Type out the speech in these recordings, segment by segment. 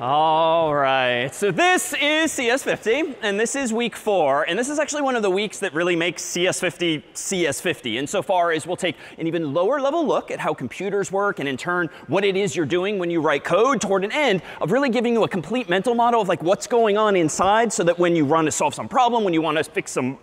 All right, so this is CS50, and this is week four. And this is actually one of the weeks that really makes CS50 CS50, insofar as we'll take an even lower level look at how computers work, and in turn, what it is you're doing when you write code toward an end of really giving you a complete mental model of like what's going on inside so that when you run to solve some problem, when you want to fix some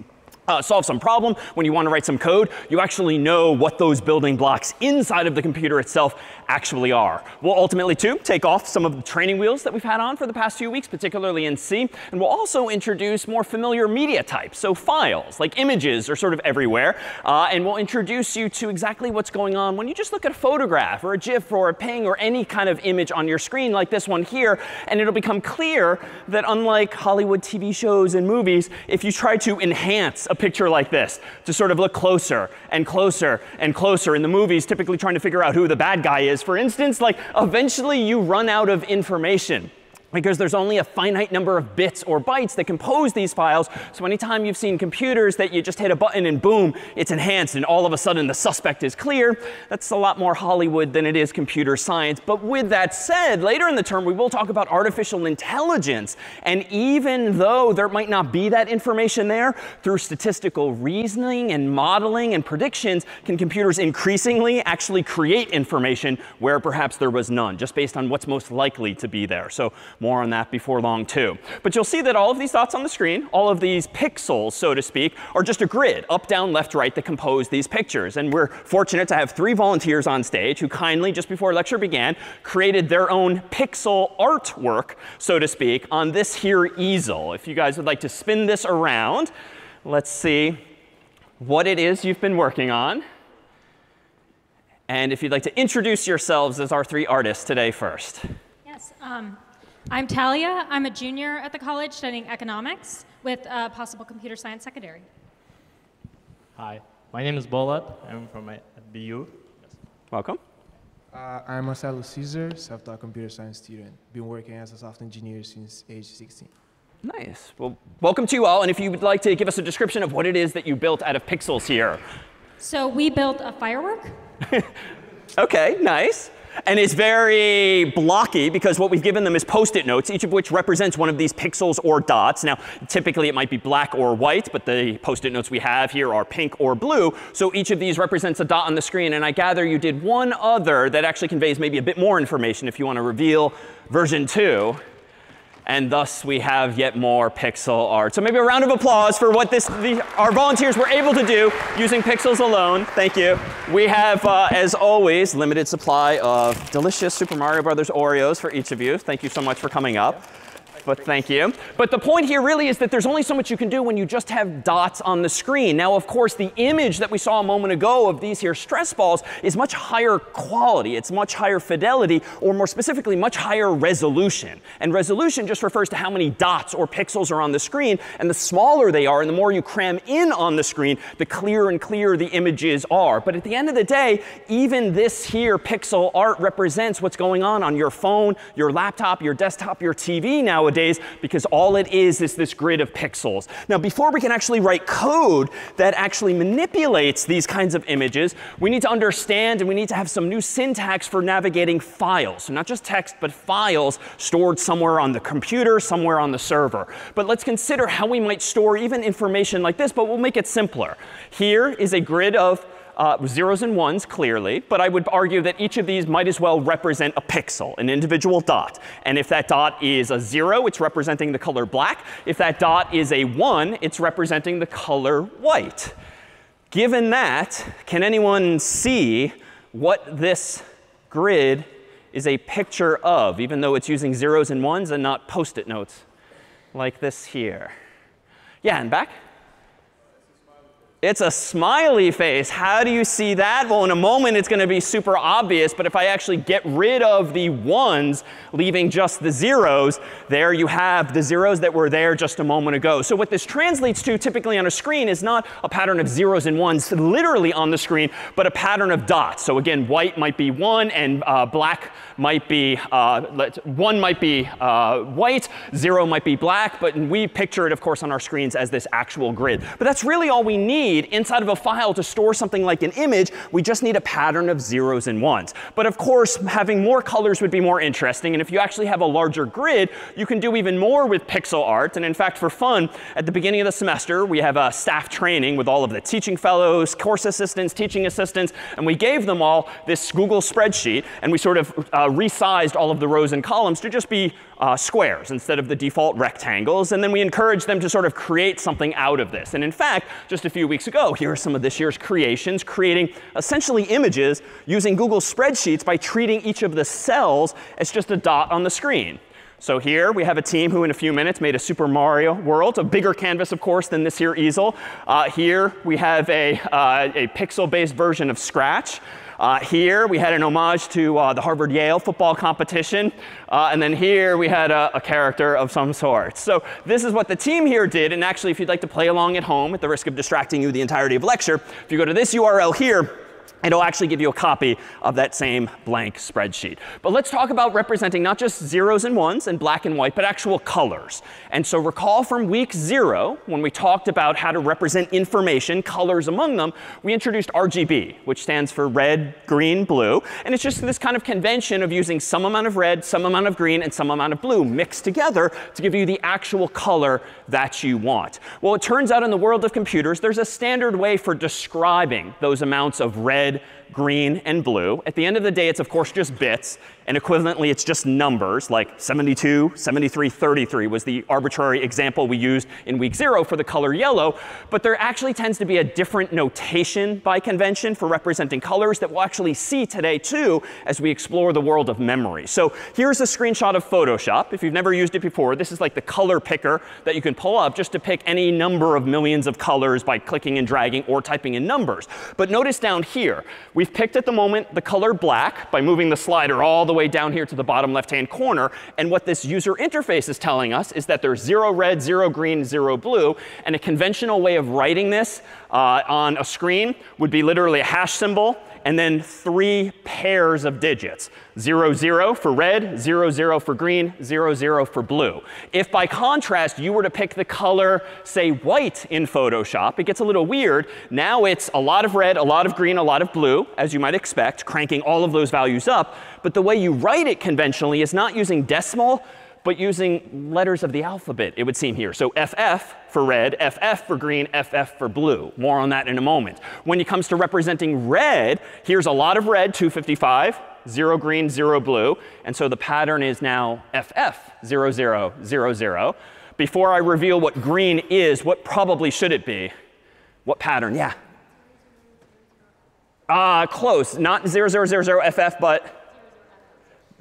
uh, solve some problem, when you want to write some code, you actually know what those building blocks inside of the computer itself actually are. We'll ultimately, too, take off some of the training wheels that we've had on for the past few weeks, particularly in C. And we'll also introduce more familiar media types. So files, like images, are sort of everywhere. Uh, and we'll introduce you to exactly what's going on when you just look at a photograph or a GIF or a ping or any kind of image on your screen like this one here. And it'll become clear that unlike Hollywood TV shows and movies, if you try to enhance picture like this to sort of look closer and closer and closer. In the movies, typically trying to figure out who the bad guy is, for instance, like eventually you run out of information because there's only a finite number of bits or bytes that compose these files. So anytime you've seen computers that you just hit a button and boom, it's enhanced and all of a sudden the suspect is clear, that's a lot more Hollywood than it is computer science. But with that said, later in the term we will talk about artificial intelligence. And even though there might not be that information there, through statistical reasoning and modeling and predictions, can computers increasingly actually create information where perhaps there was none, just based on what's most likely to be there. So more on that before long, too. But you'll see that all of these dots on the screen, all of these pixels, so to speak, are just a grid, up, down, left, right, that compose these pictures. And we're fortunate to have three volunteers on stage who kindly, just before lecture began, created their own pixel artwork, so to speak, on this here easel. If you guys would like to spin this around, let's see what it is you've been working on. And if you'd like to introduce yourselves as our three artists today first. Yes. Um, I'm Talia. I'm a junior at the college studying economics with a possible computer science secondary. Hi, my name is Bolat. I'm from BU. Yes. Welcome. Uh, I'm Marcelo Caesar, self-taught computer science student. Been working as a software engineer since age 16. Nice. Well, welcome to you all. And if you would like to give us a description of what it is that you built out of pixels here. So we built a firework. OK, nice. And it's very blocky because what we've given them is post-it notes, each of which represents one of these pixels or dots. Now, typically it might be black or white, but the post-it notes we have here are pink or blue. So each of these represents a dot on the screen. And I gather you did one other that actually conveys maybe a bit more information if you want to reveal version 2 and thus we have yet more pixel art. So maybe a round of applause for what this, the, our volunteers were able to do using pixels alone. Thank you. We have, uh, as always, limited supply of delicious Super Mario Brothers Oreos for each of you. Thank you so much for coming up but thank you. But the point here really is that there's only so much you can do when you just have dots on the screen. Now, of course, the image that we saw a moment ago of these here stress balls is much higher quality. It's much higher fidelity, or more specifically, much higher resolution. And resolution just refers to how many dots or pixels are on the screen. And the smaller they are, and the more you cram in on the screen, the clearer and clearer the images are. But at the end of the day, even this here pixel art represents what's going on on your phone, your laptop, your desktop, your TV nowadays nowadays because all it is is this grid of pixels. Now, before we can actually write code that actually manipulates these kinds of images, we need to understand and we need to have some new syntax for navigating files. So not just text, but files stored somewhere on the computer, somewhere on the server. But let's consider how we might store even information like this, but we'll make it simpler. Here is a grid of uh, zeros and ones clearly, but I would argue that each of these might as well represent a pixel, an individual dot. And if that dot is a 0, it's representing the color black. If that dot is a 1, it's representing the color white. Given that, can anyone see what this grid is a picture of, even though it's using zeros and ones and not post-it notes like this here? Yeah, and back? It's a smiley face. How do you see that? Well, in a moment, it's going to be super obvious. But if I actually get rid of the ones, leaving just the zeros, there you have the zeros that were there just a moment ago. So what this translates to typically on a screen is not a pattern of zeros and ones literally on the screen, but a pattern of dots. So again, white might be 1 and uh, black might be, uh, 1 might be uh, white, 0 might be black. But we picture it, of course, on our screens as this actual grid. But that's really all we need need inside of a file to store something like an image. We just need a pattern of zeros and ones. But of course, having more colors would be more interesting. And if you actually have a larger grid, you can do even more with pixel art. And in fact, for fun, at the beginning of the semester, we have a staff training with all of the teaching fellows, course assistants, teaching assistants. And we gave them all this Google spreadsheet. And we sort of uh, resized all of the rows and columns to just be uh, squares instead of the default rectangles. And then we encourage them to sort of create something out of this. And in fact, just a few weeks ago, here are some of this year's creations, creating essentially images using Google Spreadsheets by treating each of the cells as just a dot on the screen. So here we have a team who in a few minutes made a Super Mario world, a bigger canvas, of course, than this here easel. Uh, here we have a, uh, a pixel-based version of Scratch. Uh, here we had an homage to uh, the Harvard Yale football competition. Uh, and then here we had a, a, character of some sort. So this is what the team here did. And actually, if you'd like to play along at home at the risk of distracting you the entirety of lecture, if you go to this URL here, it'll actually give you a copy of that same blank spreadsheet. But let's talk about representing not just zeros and ones and black and white, but actual colors. And so recall from week zero, when we talked about how to represent information, colors among them, we introduced RGB, which stands for red, green, blue. And it's just this kind of convention of using some amount of red, some amount of green, and some amount of blue mixed together to give you the actual color that you want. Well, it turns out in the world of computers, there's a standard way for describing those amounts of red, head green, and blue. At the end of the day, it's of course just bits. And equivalently, it's just numbers like 72, 73, 33 was the arbitrary example we used in week zero for the color yellow. But there actually tends to be a different notation by convention for representing colors that we'll actually see today too as we explore the world of memory. So here's a screenshot of Photoshop. If you've never used it before, this is like the color picker that you can pull up just to pick any number of millions of colors by clicking and dragging or typing in numbers. But notice down here, we've picked at the moment the color black by moving the slider all the way down here to the bottom left-hand corner. And what this user interface is telling us is that there's zero red, zero green, zero blue. And a conventional way of writing this uh, on a screen would be literally a hash symbol and then three pairs of digits. 0, 0 for red, 0, 0 for green, 0, 0 for blue. If by contrast you were to pick the color, say, white in Photoshop, it gets a little weird. Now it's a lot of red, a lot of green, a lot of blue, as you might expect, cranking all of those values up. But the way you write it conventionally is not using decimal, but using letters of the alphabet, it would seem here. So FF for red, FF for green, FF for blue. More on that in a moment. When it comes to representing red, here's a lot of red, 255, 0 green, 0 blue. And so the pattern is now FF, 0, 0, 0, 0. Before I reveal what green is, what probably should it be? What pattern? Yeah. Ah, uh, close. Not 0, 0, 0, 0 FF, but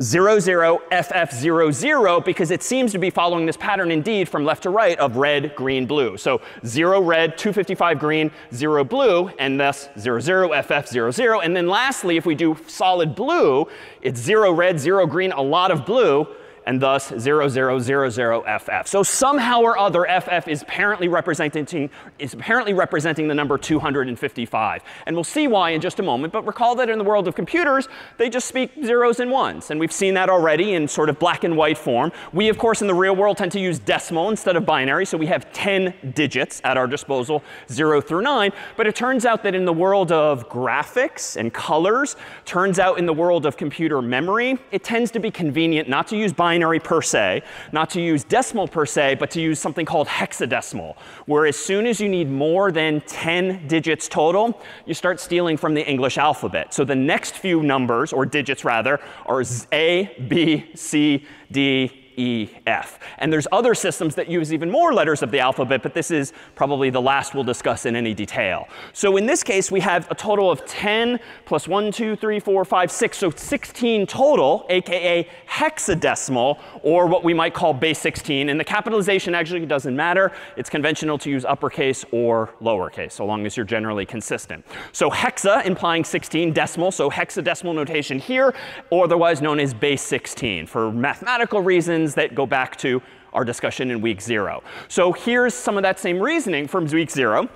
0, 0, FF 0, 0, because it seems to be following this pattern indeed from left to right of red, green, blue. So 0 red, 255 green, 0 blue, and thus 0, 0, FF 0, 0. And then lastly, if we do solid blue, it's 0 red, 0 green, a lot of blue, and thus 0000FF. So somehow or other, FF is apparently representing, is apparently representing the number 255. And we'll see why in just a moment. But recall that in the world of computers, they just speak zeros and ones. And we've seen that already in sort of black and white form. We, of course, in the real world tend to use decimal instead of binary. So we have 10 digits at our disposal, 0 through 9. But it turns out that in the world of graphics and colors, turns out in the world of computer memory, it tends to be convenient not to use binary binary per se, not to use decimal per se, but to use something called hexadecimal, where as soon as you need more than 10 digits total, you start stealing from the English alphabet. So the next few numbers, or digits rather, are A, B, C, D, E, F. And there's other systems that use even more letters of the alphabet, but this is probably the last we'll discuss in any detail. So in this case, we have a total of 10 plus 1, 2, 3, 4, 5, 6. So 16 total, aka hexadecimal, or what we might call base 16. And the capitalization actually doesn't matter. It's conventional to use uppercase or lowercase, so long as you're generally consistent. So hexa implying 16 decimal, so hexadecimal notation here, otherwise known as base 16. For mathematical reasons, reasons that go back to our discussion in week zero. So here's some of that same reasoning from week zero.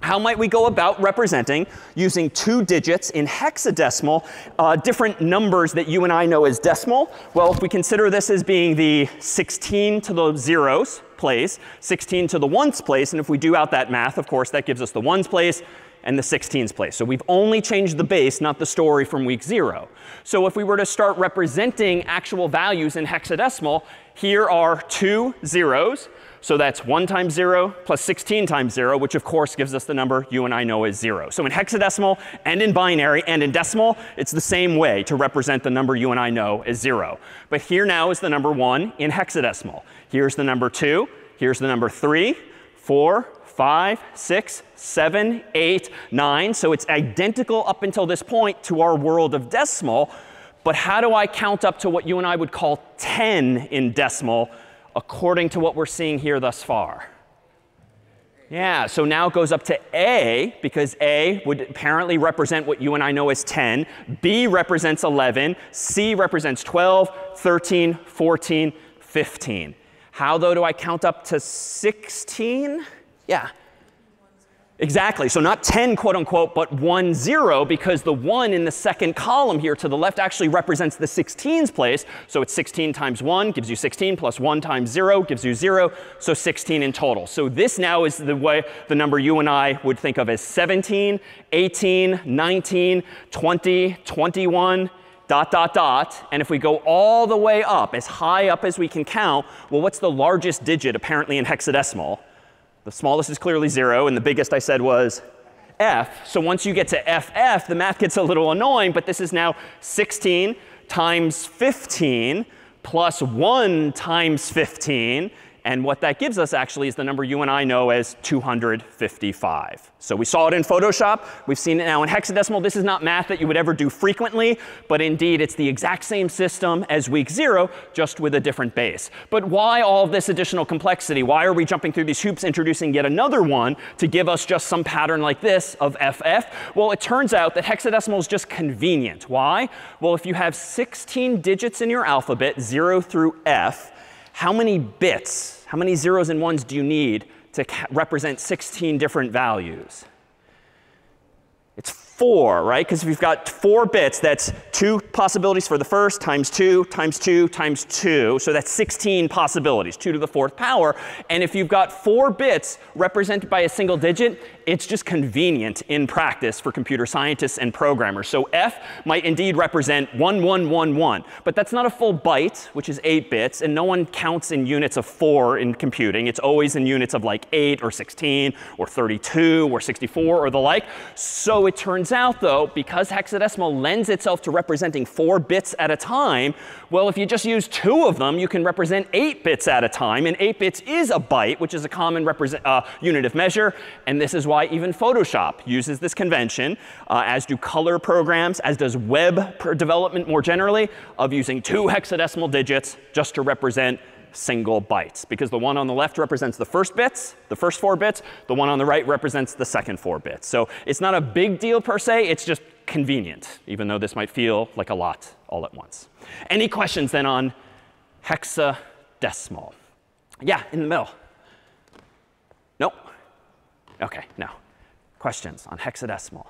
How might we go about representing, using two digits in hexadecimal, uh, different numbers that you and I know as decimal? Well, if we consider this as being the 16 to the zeros, place, 16 to the ones place. And if we do out that math, of course, that gives us the ones place and the 16s place. So we've only changed the base, not the story from week zero. So if we were to start representing actual values in hexadecimal, here are two zeros. So that's 1 times 0 plus 16 times 0, which of course gives us the number you and I know is 0. So in hexadecimal and in binary and in decimal, it's the same way to represent the number you and I know as 0. But here now is the number 1 in hexadecimal. Here's the number 2. Here's the number 3, 4, 5, 6, 7, 8, 9. So it's identical up until this point to our world of decimal. But how do I count up to what you and I would call 10 in decimal according to what we're seeing here thus far? Yeah, so now it goes up to A because A would apparently represent what you and I know as 10. B represents 11. C represents 12, 13, 14, 15. How, though, do I count up to 16? Yeah. Exactly. So not 10, quote unquote, but 1, 0, because the 1 in the second column here to the left actually represents the 16's place. So it's 16 times 1 gives you 16, plus 1 times 0 gives you 0, so 16 in total. So this now is the way the number you and I would think of as 17, 18, 19, 20, 21, dot, dot, dot. And if we go all the way up, as high up as we can count, well, what's the largest digit apparently in hexadecimal? The smallest is clearly 0, and the biggest I said was f. So once you get to ff, the math gets a little annoying, but this is now 16 times 15 plus 1 times 15 and what that gives us actually is the number you and I know as 255. So we saw it in Photoshop. We've seen it now in hexadecimal. This is not math that you would ever do frequently, but indeed it's the exact same system as week zero, just with a different base. But why all this additional complexity? Why are we jumping through these hoops, introducing yet another one to give us just some pattern like this of FF? Well, it turns out that hexadecimal is just convenient. Why? Well, if you have 16 digits in your alphabet, 0 through F, how many bits, how many zeros and ones do you need to represent 16 different values? It's four, right? Because if you've got four bits, that's two possibilities for the first times two times two times two. So that's 16 possibilities, two to the fourth power. And if you've got four bits represented by a single digit, it's just convenient in practice for computer scientists and programmers. So f might indeed represent 1111. But that's not a full byte, which is 8 bits. And no one counts in units of 4 in computing. It's always in units of like 8 or 16 or 32 or 64 or the like. So it turns out, though, because hexadecimal lends itself to representing 4 bits at a time, well, if you just use two of them, you can represent 8 bits at a time. And 8 bits is a byte, which is a common uh, unit of measure. And this is why even Photoshop uses this convention, uh, as do color programs, as does web development more generally, of using two hexadecimal digits just to represent single bytes. Because the one on the left represents the first bits, the first four bits. The one on the right represents the second four bits. So it's not a big deal per se. It's just convenient, even though this might feel like a lot all at once. Any questions then on hexadecimal? Yeah, in the middle. Nope. OK, no. Questions on hexadecimal?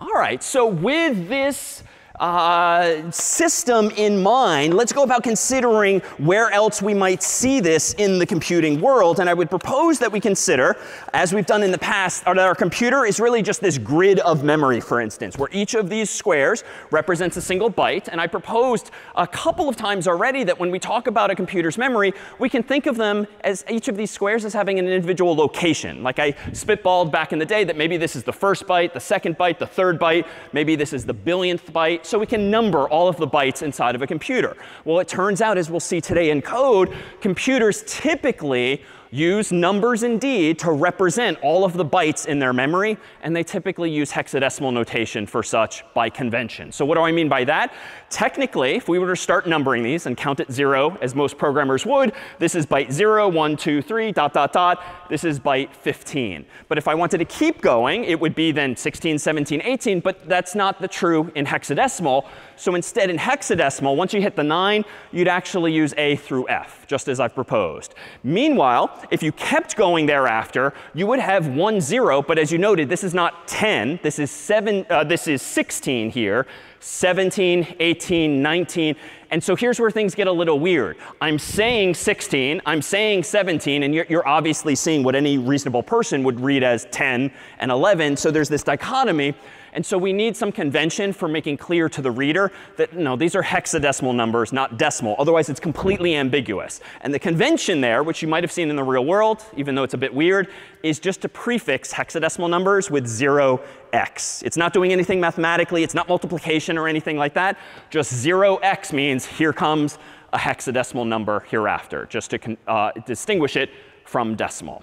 All right, so with this uh, system in mind, let's go about considering where else we might see this in the computing world. And I would propose that we consider, as we've done in the past, that our computer is really just this grid of memory, for instance, where each of these squares represents a single byte. And I proposed a couple of times already that when we talk about a computer's memory, we can think of them as each of these squares as having an individual location. Like I spitballed back in the day that maybe this is the first byte, the second byte, the third byte, maybe this is the billionth byte so we can number all of the bytes inside of a computer. Well, it turns out, as we'll see today in code, computers typically use numbers indeed to represent all of the bytes in their memory. And they typically use hexadecimal notation for such by convention. So what do I mean by that? Technically, if we were to start numbering these and count at 0, as most programmers would, this is byte 0, 1, 2, 3, dot, dot, dot. This is byte 15. But if I wanted to keep going, it would be then 16, 17, 18. But that's not the true in hexadecimal. So instead, in hexadecimal, once you hit the 9, you'd actually use A through F, just as I've proposed. Meanwhile, if you kept going thereafter, you would have 1, 0. But as you noted, this is not 10. This is, seven, uh, this is 16 here. 17, 18, 19, And so here's where things get a little weird. I'm saying 16, I'm saying 17, and you're, you're, obviously seeing what any reasonable person would read as 10 and 11. So there's this dichotomy. And so we need some convention for making clear to the reader that, no, these are hexadecimal numbers, not decimal. Otherwise, it's completely ambiguous. And the convention there, which you might have seen in the real world, even though it's a bit weird, is just to prefix hexadecimal numbers with 0x. It's not doing anything mathematically. It's not multiplication or anything like that. Just 0x means here comes a hexadecimal number hereafter, just to uh, distinguish it from decimal.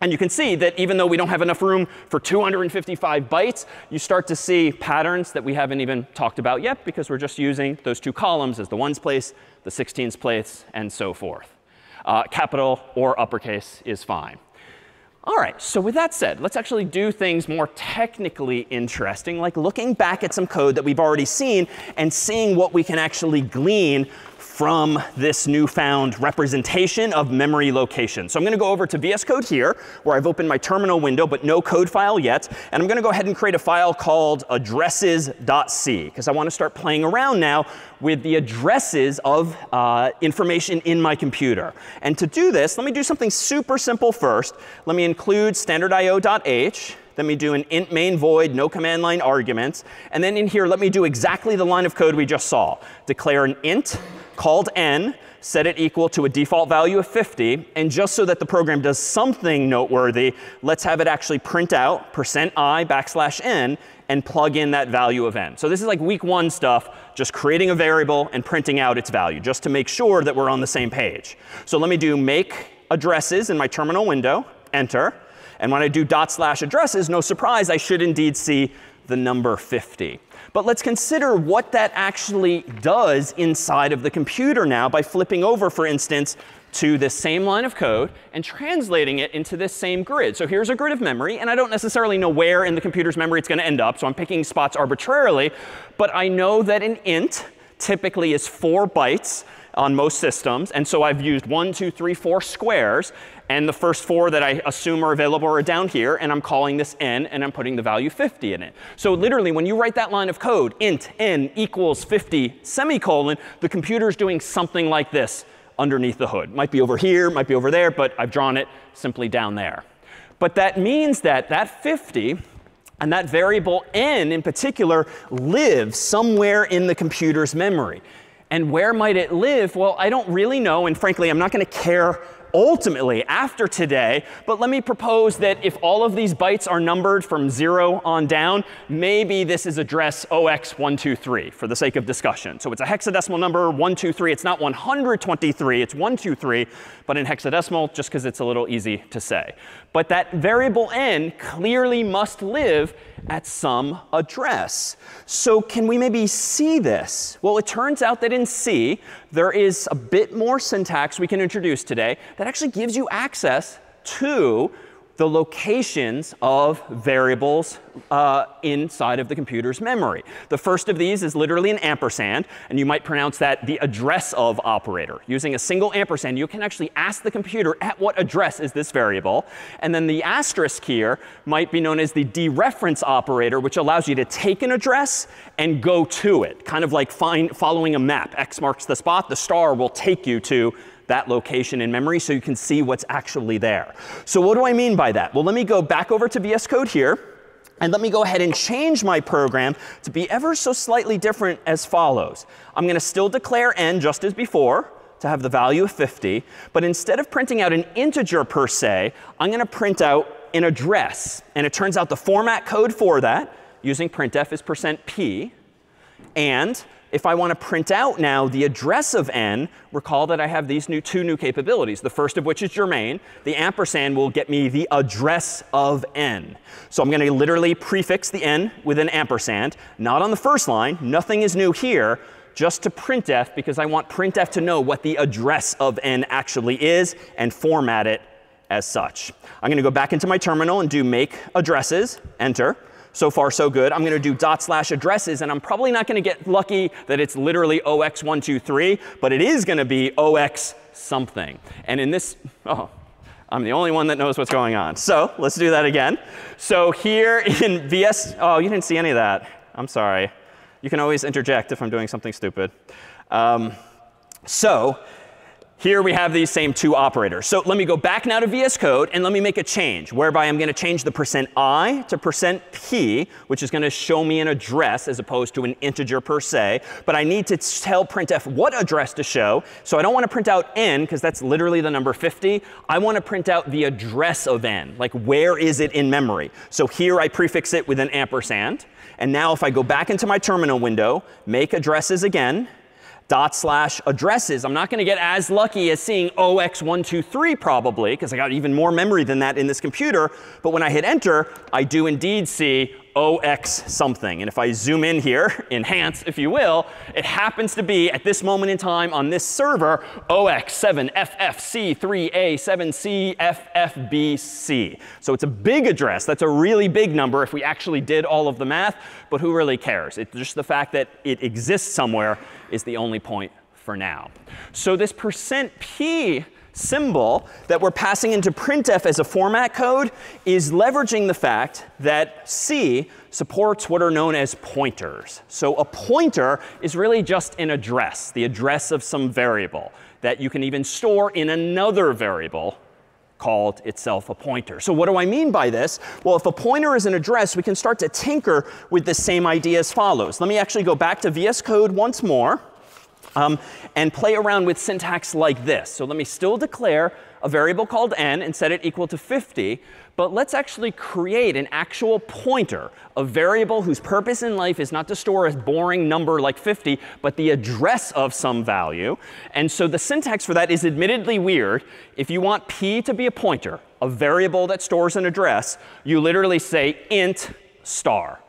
And you can see that even though we don't have enough room for 255 bytes, you start to see patterns that we haven't even talked about yet because we're just using those two columns as the ones place, the 16s place, and so forth. Uh, capital or uppercase is fine. All right, so with that said, let's actually do things more technically interesting, like looking back at some code that we've already seen and seeing what we can actually glean from this newfound representation of memory location. So I'm going to go over to VS Code here, where I've opened my terminal window, but no code file yet. And I'm going to go ahead and create a file called addresses.c, because I want to start playing around now with the addresses of uh, information in my computer. And to do this, let me do something super simple first. Let me include standardio.h. Let me do an int main void, no command line arguments. And then in here, let me do exactly the line of code we just saw. Declare an int called n, set it equal to a default value of 50. And just so that the program does something noteworthy, let's have it actually print out percent %i backslash n and plug in that value of n. So this is like week one stuff, just creating a variable and printing out its value, just to make sure that we're on the same page. So let me do make addresses in my terminal window, enter. And when I do dot slash addresses, no surprise, I should indeed see the number 50. But let's consider what that actually does inside of the computer now by flipping over, for instance, to this same line of code and translating it into this same grid. So here's a grid of memory, and I don't necessarily know where in the computer's memory it's going to end up, so I'm picking spots arbitrarily. But I know that an int typically is 4 bytes on most systems. And so I've used one, two, three, four squares. And the first four that I assume are available are down here. And I'm calling this n, and I'm putting the value 50 in it. So literally, when you write that line of code, int n equals 50 semicolon, the computer is doing something like this underneath the hood. Might be over here, might be over there, but I've drawn it simply down there. But that means that that 50 and that variable n in particular lives somewhere in the computer's memory. And where might it live? Well, I don't really know. And frankly, I'm not going to care ultimately after today. But let me propose that if all of these bytes are numbered from 0 on down, maybe this is address OX123 for the sake of discussion. So it's a hexadecimal number, 123. It's not 123, it's 123. But in hexadecimal, just because it's a little easy to say. But that variable n clearly must live at some address. So can we maybe see this? Well, it turns out that in C, there is a bit more syntax we can introduce today that actually gives you access to the locations of variables uh, inside of the computer's memory. The first of these is literally an ampersand, and you might pronounce that the address of operator. Using a single ampersand, you can actually ask the computer at what address is this variable. And then the asterisk here might be known as the dereference operator, which allows you to take an address and go to it, kind of like find, following a map. X marks the spot. The star will take you to that location in memory so you can see what's actually there. So what do I mean by that? Well, let me go back over to VS Code here. And let me go ahead and change my program to be ever so slightly different as follows. I'm going to still declare n just as before to have the value of 50. But instead of printing out an integer per se, I'm going to print out an address. And it turns out the format code for that using printf is %p. And if I want to print out now the address of n, recall that I have these new two new capabilities, the first of which is germane. The ampersand will get me the address of n. So I'm going to literally prefix the n with an ampersand, not on the first line. Nothing is new here, just to printf because I want printf to know what the address of n actually is and format it as such. I'm going to go back into my terminal and do make addresses, enter. So far, so good. I'm going to do dot slash addresses, and I'm probably not going to get lucky that it's literally OX123, but it is going to be 0x something. And in this, oh, I'm the only one that knows what's going on. So let's do that again. So here in VS, oh, you didn't see any of that. I'm sorry. You can always interject if I'm doing something stupid. Um, So here we have these same two operators. So let me go back now to VS Code and let me make a change whereby I'm going to change the percent %i to percent %p, which is going to show me an address as opposed to an integer per se. But I need to tell printf what address to show. So I don't want to print out n because that's literally the number 50. I want to print out the address of n, like where is it in memory. So here I prefix it with an ampersand. And now if I go back into my terminal window, make addresses again, dot slash addresses. I'm not going to get as lucky as seeing OX123 probably, because I got even more memory than that in this computer. But when I hit enter, I do indeed see 0x something. And if I zoom in here, enhance, if you will, it happens to be at this moment in time on this server 0x7FFC3A7CFFBC. So it's a big address. That's a really big number if we actually did all of the math. But who really cares? It's just the fact that it exists somewhere is the only point for now. So this percent %p symbol that we're passing into printf as a format code is leveraging the fact that C supports what are known as pointers. So a pointer is really just an address, the address of some variable that you can even store in another variable called itself a pointer. So what do I mean by this? Well, if a pointer is an address, we can start to tinker with the same idea as follows. Let me actually go back to VS Code once more um, and play around with syntax like this. So let me still declare a variable called n and set it equal to 50. But let's actually create an actual pointer, a variable whose purpose in life is not to store a boring number like 50, but the address of some value. And so the syntax for that is admittedly weird. If you want p to be a pointer, a variable that stores an address, you literally say int star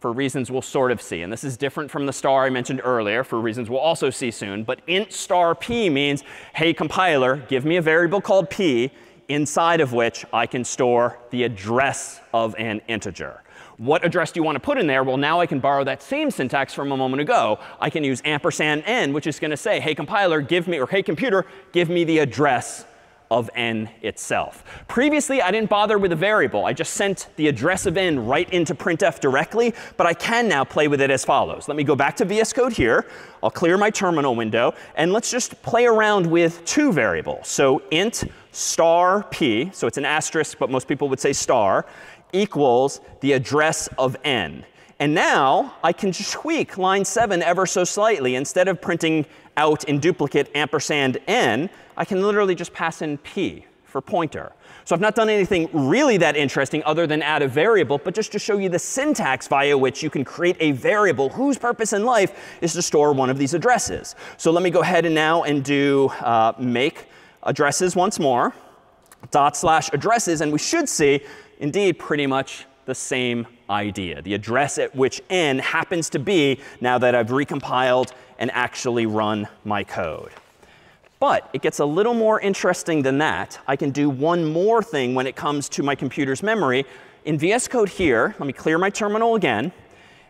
for reasons we'll sort of see. And this is different from the star I mentioned earlier for reasons we'll also see soon. But int star p means, hey, compiler, give me a variable called p inside of which I can store the address of an integer. What address do you want to put in there? Well, now I can borrow that same syntax from a moment ago. I can use ampersand n, which is going to say, hey, compiler, give me, or hey, computer, give me the address of n itself. Previously, I didn't bother with a variable. I just sent the address of n right into printf directly. But I can now play with it as follows. Let me go back to VS Code here. I'll clear my terminal window. And let's just play around with two variables. So int star p, so it's an asterisk, but most people would say star, equals the address of n. And now I can tweak line 7 ever so slightly. Instead of printing out in duplicate ampersand n, I can literally just pass in p for pointer. So I've not done anything really that interesting other than add a variable, but just to show you the syntax via which you can create a variable whose purpose in life is to store one of these addresses. So let me go ahead and now and do uh, make addresses once more, dot slash addresses, and we should see, indeed, pretty much the same idea. The address at which n happens to be now that I've recompiled and actually run my code. But it gets a little more interesting than that. I can do one more thing when it comes to my computer's memory. In VS Code here, let me clear my terminal again.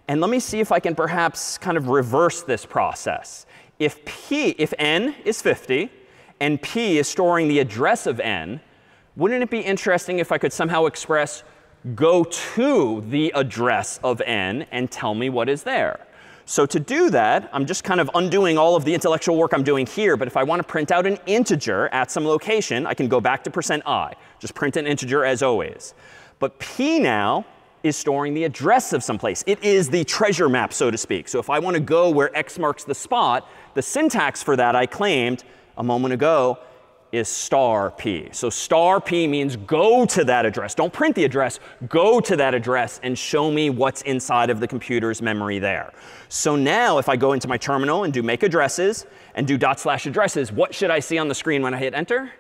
And let me see if I can perhaps kind of reverse this process. If p, if n is 50, and p is storing the address of n, wouldn't it be interesting if I could somehow express go to the address of n and tell me what is there? So to do that, I'm just kind of undoing all of the intellectual work I'm doing here. But if I want to print out an integer at some location, I can go back to percent %i. Just print an integer as always. But p now is storing the address of some place. It is the treasure map, so to speak. So if I want to go where x marks the spot, the syntax for that I claimed a moment ago is star p. So star p means go to that address. Don't print the address. Go to that address and show me what's inside of the computer's memory there. So now if I go into my terminal and do make addresses and do dot slash addresses, what should I see on the screen when I hit enter?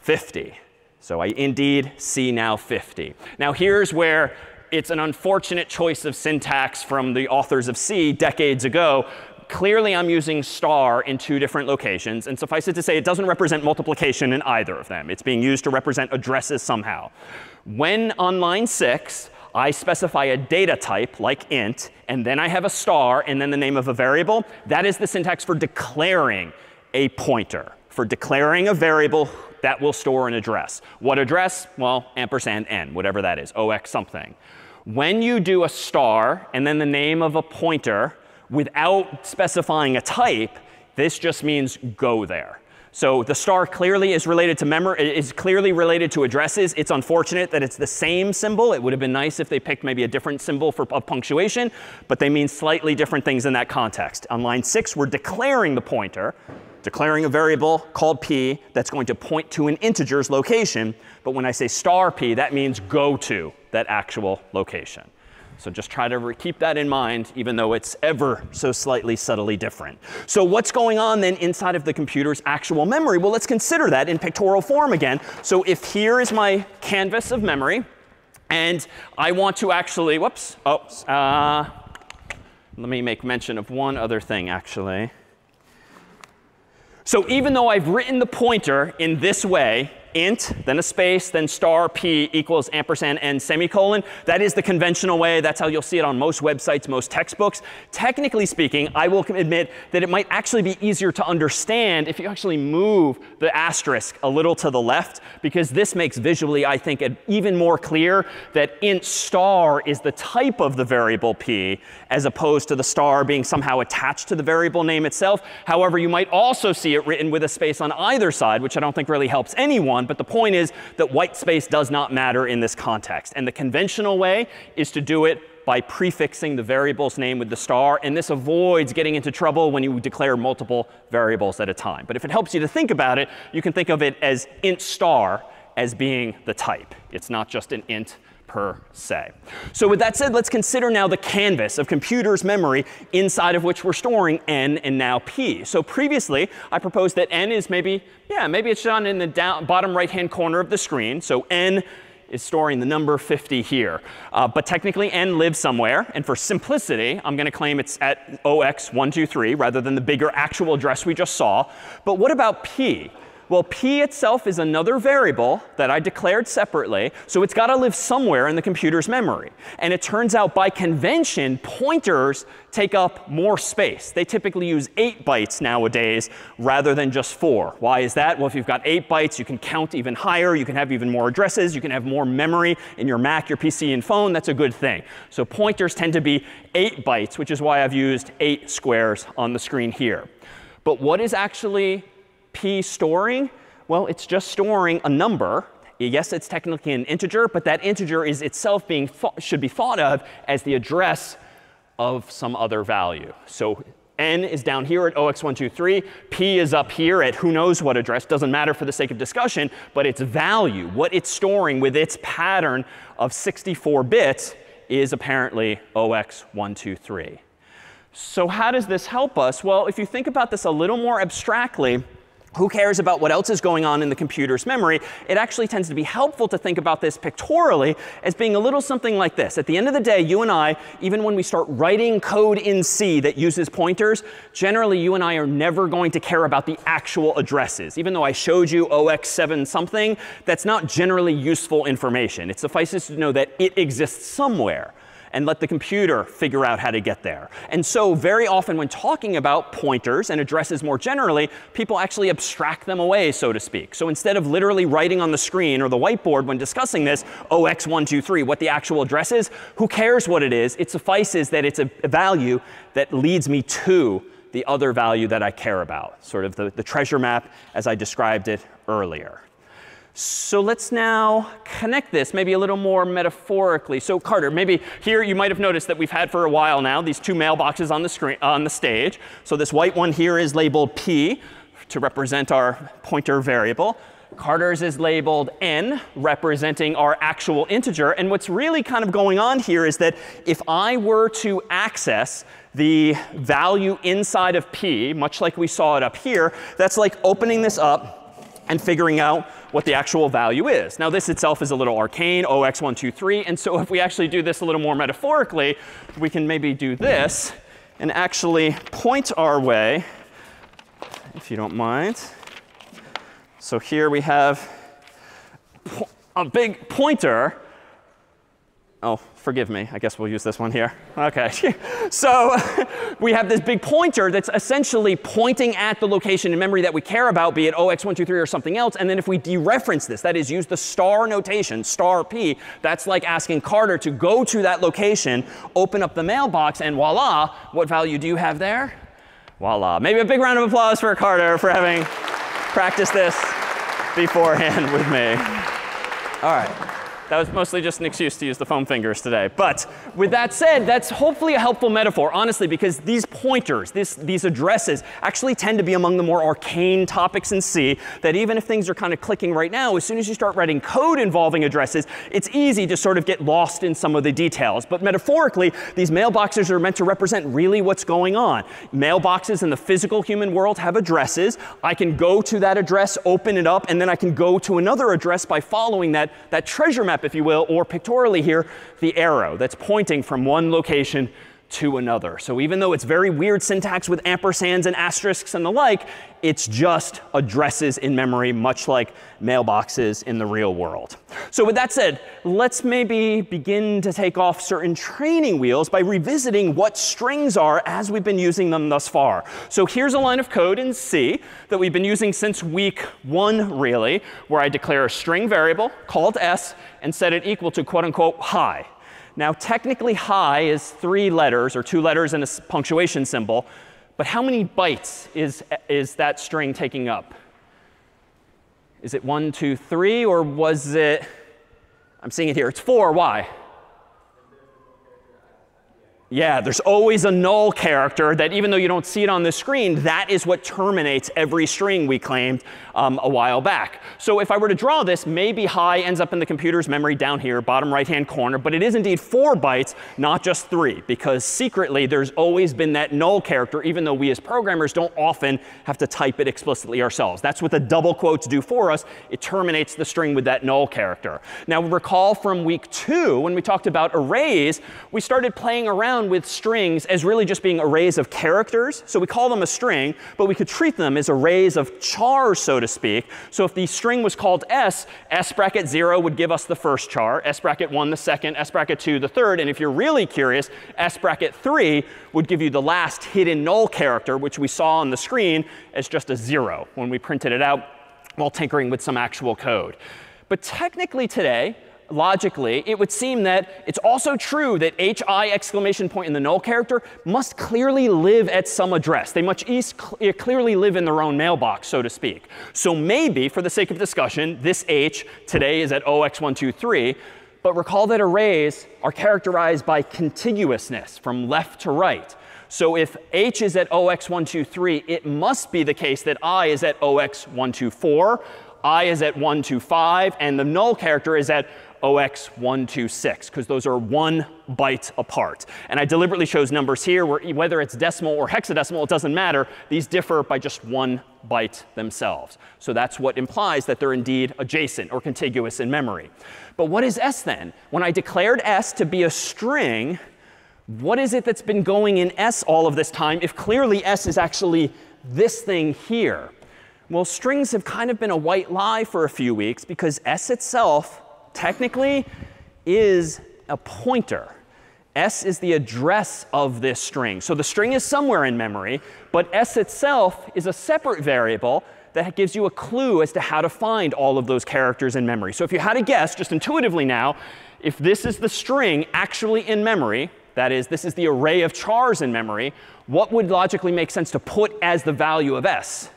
50. So I indeed see now 50. Now here's where it's an unfortunate choice of syntax from the authors of C decades ago clearly I'm using star in two different locations. And suffice it to say, it doesn't represent multiplication in either of them. It's being used to represent addresses somehow. When on line 6, I specify a data type like int, and then I have a star, and then the name of a variable, that is the syntax for declaring a pointer, for declaring a variable that will store an address. What address? Well, ampersand n, whatever that is, ox something. When you do a star and then the name of a pointer, without specifying a type, This just means go there. So the star clearly is related to memory, is clearly related to addresses. It's unfortunate that it's the same symbol. It would have been nice if they picked maybe a different symbol for of punctuation, but they mean slightly different things in that context. On line six, we're declaring the pointer, declaring a variable called p that's going to point to an integer's location. But when I say star p, that means go to that actual location. So just try to keep that in mind, even though it's ever so slightly subtly different. So what's going on then inside of the computer's actual memory? Well, let's consider that in pictorial form again. So if here is my canvas of memory, and I want to actually, whoops, oh, uh, let me make mention of one other thing, actually. So even though I've written the pointer in this way, int, then a space, then star p equals ampersand n semicolon. That is the conventional way. That's how you'll see it on most websites, most textbooks. Technically speaking, I will admit that it might actually be easier to understand if you actually move the asterisk a little to the left, because this makes visually, I think, even more clear that int star is the type of the variable p, as opposed to the star being somehow attached to the variable name itself. However, you might also see it written with a space on either side, which I don't think really helps anyone But the point is that white space does not matter in this context. And the conventional way is to do it by prefixing the variable's name with the star. And this avoids getting into trouble when you declare multiple variables at a time. But if it helps you to think about it, you can think of it as int star as being the type. It's not just an int per se. So with that said, let's consider now the canvas of computer's memory inside of which we're storing n and now p. So previously, I proposed that n is maybe, yeah, maybe it's down in the down, bottom right-hand corner of the screen. So n is storing the number 50 here. Uh, but technically, n lives somewhere. And for simplicity, I'm going to claim it's at 0x123 rather than the bigger actual address we just saw. But what about p? Well, p itself is another variable that I declared separately. So it's got to live somewhere in the computer's memory. And it turns out by convention, pointers take up more space. They typically use 8 bytes nowadays rather than just 4. Why is that? Well, if you've got 8 bytes, you can count even higher. You can have even more addresses. You can have more memory in your Mac, your PC, and phone. That's a good thing. So pointers tend to be 8 bytes, which is why I've used 8 squares on the screen here. But what is actually p storing? Well, it's just storing a number. Yes, it's technically an integer, but that integer is itself being should be thought of as the address of some other value. So n is down here at 0x123, p is up here at who knows what address. Doesn't matter for the sake of discussion. But its value, what it's storing with its pattern of 64 bits, is apparently 0x123. So how does this help us? Well, if you think about this a little more abstractly, who cares about what else is going on in the computer's memory? It actually tends to be helpful to think about this pictorially as being a little something like this. At the end of the day, you and I, even when we start writing code in C that uses pointers, generally you and I are never going to care about the actual addresses. Even though I showed you OX7 something, that's not generally useful information. It suffices to know that it exists somewhere and let the computer figure out how to get there. And so very often when talking about pointers and addresses more generally, people actually abstract them away, so to speak. So instead of literally writing on the screen or the whiteboard when discussing this, OX123, what the actual address is, who cares what it is? It suffices that it's a, a value that leads me to the other value that I care about, sort of the, the treasure map as I described it earlier. So let's now connect this maybe a little more metaphorically. So Carter, maybe here you might have noticed that we've had for a while now these two mailboxes on the screen on the stage. So this white one here is labeled P to represent our pointer variable. Carter's is labeled n, representing our actual integer. And what's really kind of going on here is that if I were to access the value inside of p, much like we saw it up here, that's like opening this up and figuring out what the actual value is. Now, this itself is a little arcane, OX123. And so if we actually do this a little more metaphorically, we can maybe do this and actually point our way, if you don't mind. So here we have a big pointer. Oh, forgive me. I guess we'll use this one here. OK. so we have this big pointer that's essentially pointing at the location in memory that we care about, be it 0x123 or something else. And then if we dereference this, that is, use the star notation, star p, that's like asking Carter to go to that location, open up the mailbox, and voila, what value do you have there? Voila. Maybe a big round of applause for Carter for having practiced this beforehand with me. All right. That was mostly just an excuse to use the foam fingers today. But with that said, that's hopefully a helpful metaphor, honestly, because these pointers, this, these addresses, actually tend to be among the more arcane topics in C that even if things are kind of clicking right now, as soon as you start writing code involving addresses, it's easy to sort of get lost in some of the details. But metaphorically, these mailboxes are meant to represent really what's going on. Mailboxes in the physical human world have addresses. I can go to that address, open it up, and then I can go to another address by following that, that treasure map map, if you will, or pictorially here, the arrow that's pointing from one location to another. So even though it's very weird syntax with ampersands and asterisks and the like, it's just addresses in memory, much like mailboxes in the real world. So with that said, let's maybe begin to take off certain training wheels by revisiting what strings are as we've been using them thus far. So here's a line of code in C that we've been using since week one, really, where I declare a string variable called s and set it equal to quote unquote hi. Now, technically, hi is three letters, or two letters and a punctuation symbol. But how many bytes is, is that string taking up? Is it one, two, three, or was it, I'm seeing it here, it's four. Why? Yeah, there's always a null character that even though you don't see it on the screen, that is what terminates every string we claimed um, a while back. So if I were to draw this, maybe hi ends up in the computer's memory down here, bottom right-hand corner. But it is indeed four bytes, not just three, because secretly there's always been that null character, even though we as programmers don't often have to type it explicitly ourselves. That's what the double quotes do for us. It terminates the string with that null character. Now recall from week two, when we talked about arrays, we started playing around with strings as really just being arrays of characters. So we call them a string, but we could treat them as arrays of chars, so to speak. So if the string was called s, s bracket 0 would give us the first char, s bracket 1 the second, s bracket 2 the third. And if you're really curious, s bracket 3 would give you the last hidden null character, which we saw on the screen as just a 0 when we printed it out while tinkering with some actual code. But technically today, logically, it would seem that it's also true that hi exclamation point in the null character must clearly live at some address. They must cl clearly live in their own mailbox, so to speak. So maybe, for the sake of discussion, this h today is at 0x123. But recall that arrays are characterized by contiguousness from left to right. So if h is at 0x123, it must be the case that i is at 0x124, i is at 125, and the null character is at OX126, because those are one byte apart. And I deliberately chose numbers here where whether it's decimal or hexadecimal, it doesn't matter. These differ by just one byte themselves. So that's what implies that they're indeed adjacent or contiguous in memory. But what is S then? When I declared S to be a string, what is it that's been going in S all of this time if clearly S is actually this thing here? Well, strings have kind of been a white lie for a few weeks because S itself technically is a pointer. S is the address of this string. So the string is somewhere in memory, but S itself is a separate variable that gives you a clue as to how to find all of those characters in memory. So if you had to guess, just intuitively now, if this is the string actually in memory, that is, this is the array of chars in memory, what would logically make sense to put as the value of S?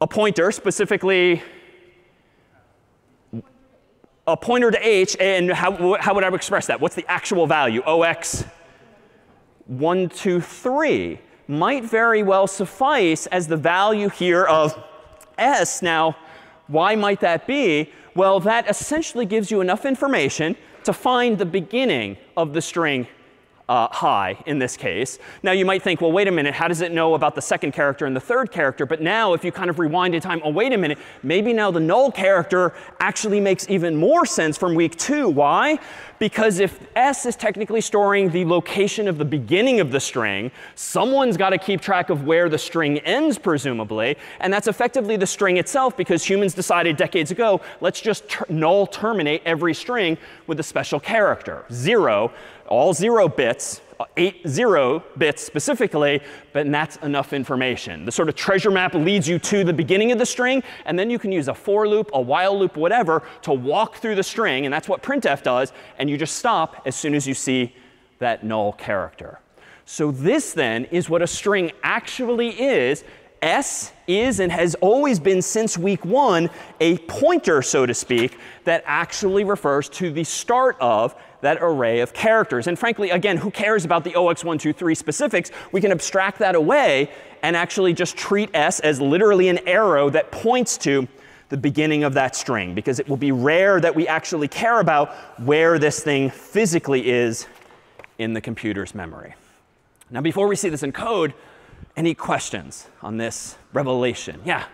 A pointer, specifically a pointer to h, and how, how would I express that? What's the actual value? OX 1, 2, 3 might very well suffice as the value here of s. Now, why might that be? Well, that essentially gives you enough information to find the beginning of the string uh, hi in this case. Now you might think, well, wait a minute, how does it know about the second character and the third character? But now if you kind of rewind in time, oh, wait a minute, maybe now the null character actually makes even more sense from week two. Why? Because if s is technically storing the location of the beginning of the string, someone's got to keep track of where the string ends, presumably. And that's effectively the string itself because humans decided decades ago, let's just ter null terminate every string with a special character, 0 all 0 bits, uh, eight zero bits specifically, but that's enough information. The sort of treasure map leads you to the beginning of the string, and then you can use a for loop, a while loop, whatever, to walk through the string, and that's what printf does, and you just stop as soon as you see that null character. So this then is what a string actually is. S is and has always been since week one a pointer, so to speak, that actually refers to the start of that array of characters. And frankly, again, who cares about the OX123 specifics? We can abstract that away and actually just treat S as literally an arrow that points to the beginning of that string, because it will be rare that we actually care about where this thing physically is in the computer's memory. Now, before we see this in code, any questions on this revelation? Yeah.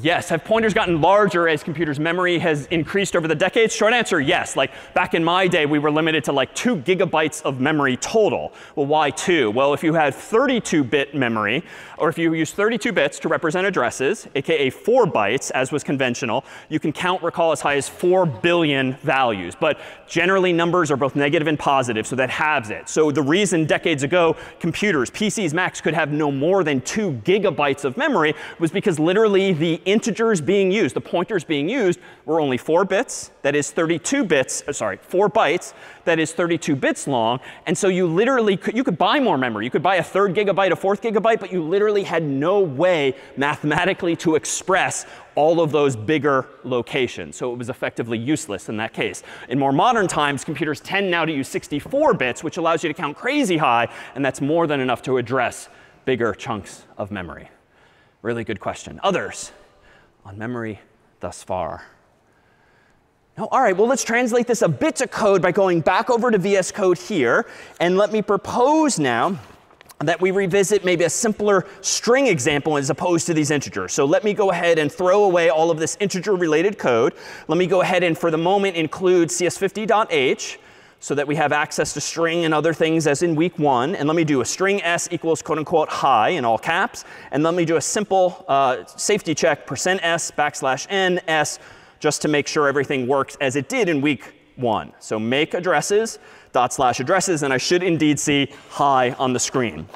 Yes. Have pointers gotten larger as computers' memory has increased over the decades? Short answer, yes. Like back in my day, we were limited to like two gigabytes of memory total. Well, why two? Well, if you had 32-bit memory, or if you use 32 bits to represent addresses, aka 4 bytes, as was conventional, you can count, recall, as high as 4 billion values. But generally, numbers are both negative and positive, so that halves it. So the reason decades ago computers, PCs, Macs could have no more than 2 gigabytes of memory was because literally the integers being used, the pointers being used, were only 4 bits, that is 32 bits, uh, sorry, 4 bytes, that is 32 bits long. And so you literally could, you could buy more memory. You could buy a third gigabyte, a fourth gigabyte, but you literally had no way mathematically to express all of those bigger locations. So it was effectively useless in that case. In more modern times, computers tend now to use 64 bits, which allows you to count crazy high, and that's more than enough to address bigger chunks of memory. Really good question. Others? on memory thus far. Now, all right, well, let's translate this a bit to code by going back over to VS Code here. And let me propose now that we revisit maybe a simpler string example as opposed to these integers. So let me go ahead and throw away all of this integer related code. Let me go ahead and for the moment include cs50.h so that we have access to string and other things as in week one. And let me do a string s equals quote unquote hi in all caps. And let me do a simple uh, safety check percent s backslash n s just to make sure everything works as it did in week one. So make addresses dot slash addresses. And I should indeed see hi on the screen.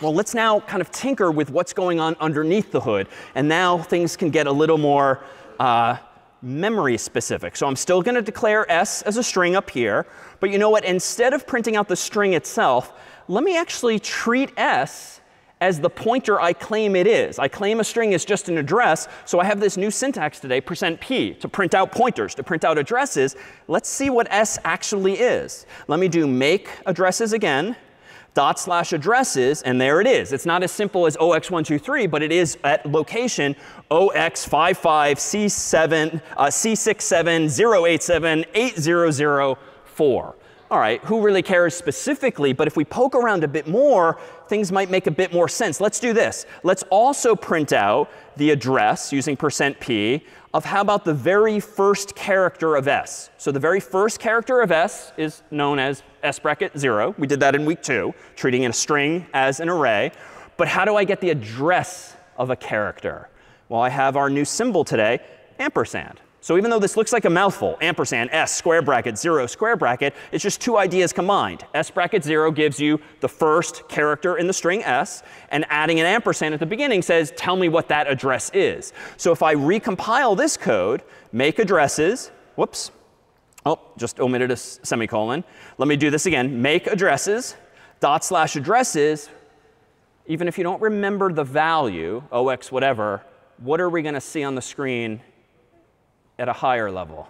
Well, let's now kind of tinker with what's going on underneath the hood. And now things can get a little more uh, memory specific. So I'm still going to declare s as a string up here. But you know what? Instead of printing out the string itself, let me actually treat s as the pointer I claim it is. I claim a string is just an address. So I have this new syntax today, percent %p, to print out pointers, to print out addresses. Let's see what s actually is. Let me do make addresses again dot slash addresses, and there it is. It's not as simple as OX123, but it is at location OX55C7, uh, C6708780004. All right, who really cares specifically? But if we poke around a bit more, things might make a bit more sense. Let's do this. Let's also print out the address using percent %p of how about the very first character of s. So the very first character of s is known as s bracket 0. We did that in week 2, treating a string as an array. But how do I get the address of a character? Well, I have our new symbol today, ampersand. So even though this looks like a mouthful, ampersand, s, square bracket, 0, square bracket, it's just two ideas combined. s bracket 0 gives you the first character in the string s, and adding an ampersand at the beginning says, tell me what that address is. So if I recompile this code, make addresses, whoops, oh, just omitted a semicolon. Let me do this again. Make addresses, dot slash addresses, even if you don't remember the value, ox whatever, what are we going to see on the screen at a higher level?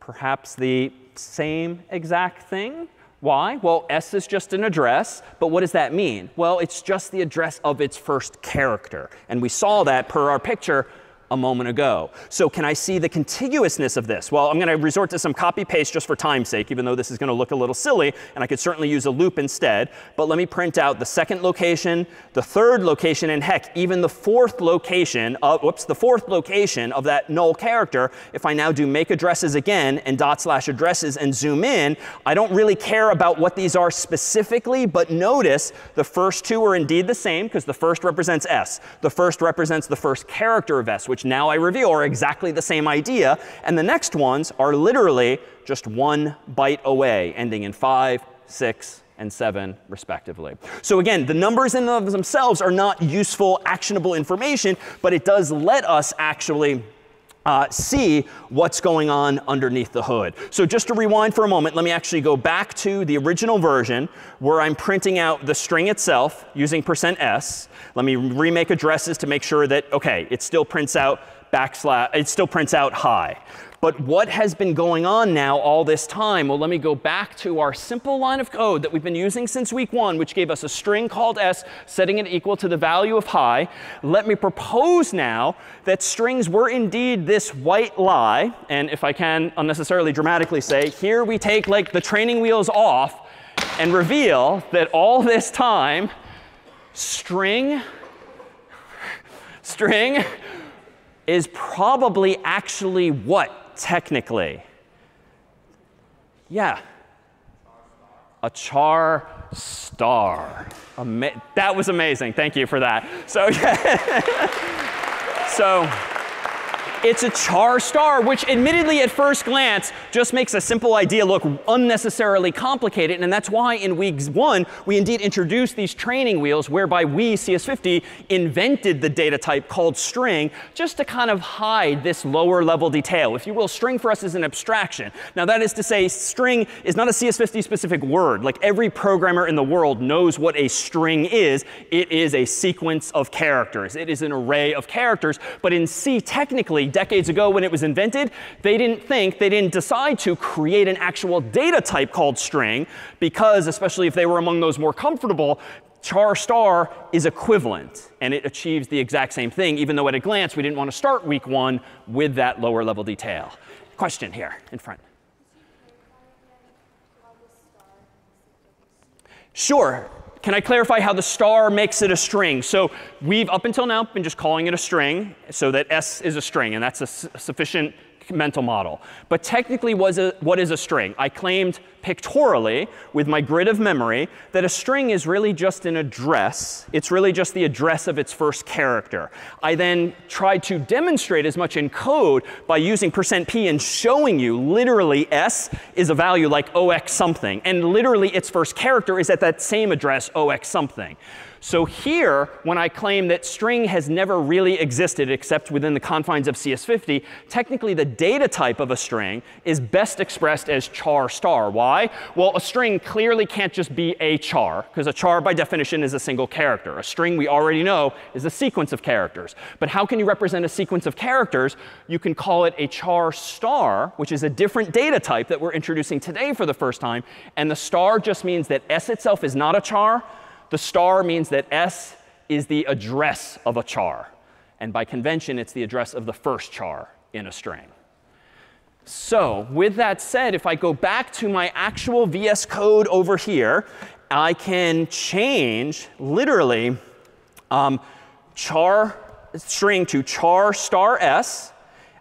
Perhaps the same exact thing? Why? Well, S is just an address, but what does that mean? Well, it's just the address of its first character. And we saw that per our picture a moment ago. So can I see the contiguousness of this? Well, I'm going to resort to some copy paste just for time's sake, even though this is going to look a little silly, and I could certainly use a loop instead. But let me print out the second location, the third location, and heck, even the fourth location of, whoops, the fourth location of that null character. If I now do make addresses again and dot slash addresses and zoom in, I don't really care about what these are specifically, but notice the first two are indeed the same because the first represents S. The first represents the first character of S, which which now I reveal are exactly the same idea. And the next ones are literally just one byte away, ending in 5, 6, and 7, respectively. So again, the numbers in themselves are not useful, actionable information, but it does let us actually uh, see what's going on underneath the hood. So just to rewind for a moment, let me actually go back to the original version where I'm printing out the string itself using percent %s. Let me remake addresses to make sure that, OK, it still prints out backslash, it still prints out hi. But what has been going on now all this time? Well, let me go back to our simple line of code that we've been using since week one, which gave us a string called s, setting it equal to the value of hi. Let me propose now that strings were indeed this white lie. And if I can unnecessarily dramatically say, here we take like the training wheels off and reveal that all this time, string, string is probably actually what? Technically? Yeah. A char star. Ama that was amazing. Thank you for that. So, yeah. so it's a char star, which admittedly at first glance just makes a simple idea look unnecessarily complicated. And that's why in week one, we indeed introduced these training wheels whereby we, CS50, invented the data type called string just to kind of hide this lower level detail. If you will, string for us is an abstraction. Now that is to say string is not a CS50 specific word. Like every programmer in the world knows what a string is. It is a sequence of characters. It is an array of characters. But in C, technically, decades ago when it was invented, they didn't think, they didn't decide to create an actual data type called string because, especially if they were among those more comfortable, char star is equivalent. And it achieves the exact same thing, even though at a glance we didn't want to start week one with that lower level detail. Question here in front. Sure can I clarify how the star makes it a string? So we've, up until now, been just calling it a string so that s is a string. And that's a sufficient mental model. But technically, was a, what is a string? I claimed pictorially with my grid of memory that a string is really just an address. It's really just the address of its first character. I then tried to demonstrate as much in code by using percent %p and showing you literally s is a value like ox something. And literally its first character is at that same address ox something. So here, when I claim that string has never really existed except within the confines of CS50, technically the data type of a string is best expressed as char star. Why? Well, a string clearly can't just be a char, because a char by definition is a single character. A string, we already know, is a sequence of characters. But how can you represent a sequence of characters? You can call it a char star, which is a different data type that we're introducing today for the first time. And the star just means that s itself is not a char, the star means that S is the address of a char. And by convention, it's the address of the first char in a string. So with that said, if I go back to my actual VS Code over here, I can change literally um, char string to char star s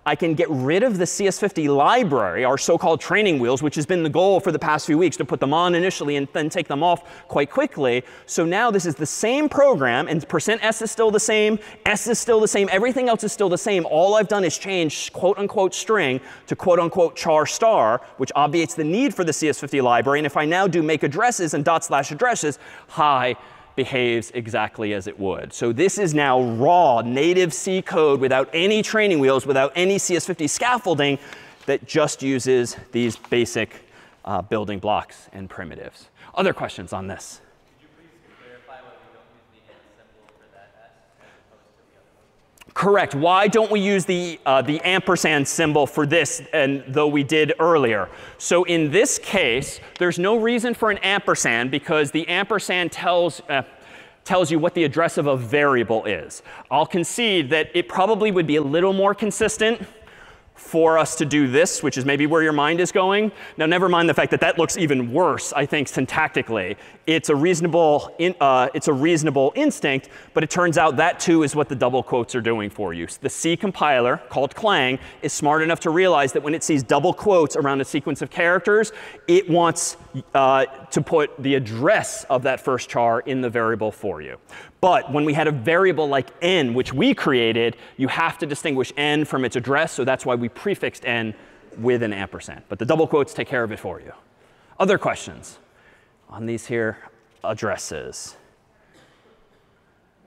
I can get rid of the CS50 library, our so-called training wheels, which has been the goal for the past few weeks, to put them on initially and then take them off quite quickly. So now this is the same program, and percent %s is still the same, s is still the same, everything else is still the same. All I've done is change quote-unquote string to quote-unquote char star, which obviates the need for the CS50 library. And if I now do make addresses and dot slash addresses, hi, behaves exactly as it would. So this is now raw, native C code without any training wheels, without any CS50 scaffolding that just uses these basic uh, building blocks and primitives. Other questions on this? Correct. Why don't we use the, uh, the ampersand symbol for this, and though we did earlier? So in this case, there's no reason for an ampersand because the ampersand tells, uh, tells you what the address of a variable is. I'll concede that it probably would be a little more consistent for us to do this, which is maybe where your mind is going. Now, never mind the fact that that looks even worse, I think, syntactically. It's a reasonable, in, uh, it's a reasonable instinct, but it turns out that too is what the double quotes are doing for you. The C compiler, called Clang, is smart enough to realize that when it sees double quotes around a sequence of characters, it wants uh, to put the address of that first char in the variable for you. But when we had a variable like n, which we created, you have to distinguish n from its address. So that's why we prefixed n with an ampersand. But the double quotes take care of it for you. Other questions on these here addresses?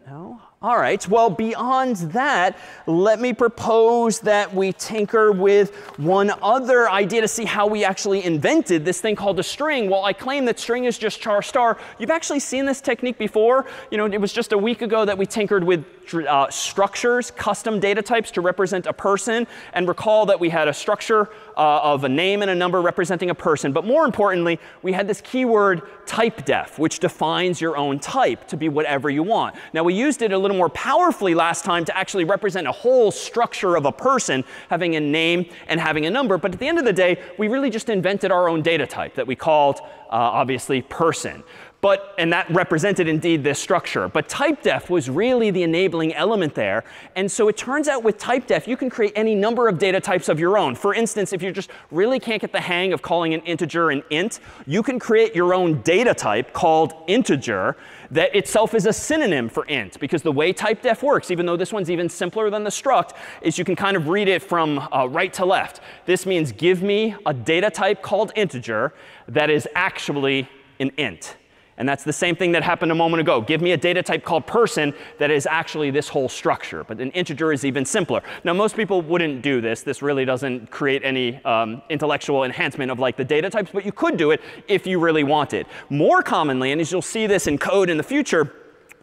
No? All right, well, beyond that, let me propose that we tinker with one other idea to see how we actually invented this thing called a string. Well, I claim that string is just char star. You've actually seen this technique before. You know, it was just a week ago that we tinkered with uh, structures, custom data types to represent a person. And recall that we had a structure uh, of a name and a number representing a person. But more importantly, we had this keyword typedef, which defines your own type to be whatever you want. Now, we used it a little more powerfully last time to actually represent a whole structure of a person having a name and having a number. But at the end of the day, we really just invented our own data type that we called, uh, obviously, person. But, and that represented indeed this structure. But typedef was really the enabling element there. And so it turns out with typedef, you can create any number of data types of your own. For instance, if you just really can't get the hang of calling an integer an int, you can create your own data type called integer that itself is a synonym for int. Because the way typedef works, even though this one's even simpler than the struct, is you can kind of read it from uh, right to left. This means give me a data type called integer that is actually an int. And that's the same thing that happened a moment ago. Give me a data type called person that is actually this whole structure. But an integer is even simpler. Now, most people wouldn't do this. This really doesn't create any um, intellectual enhancement of like the data types. But you could do it if you really wanted. More commonly, and as you'll see this in code in the future,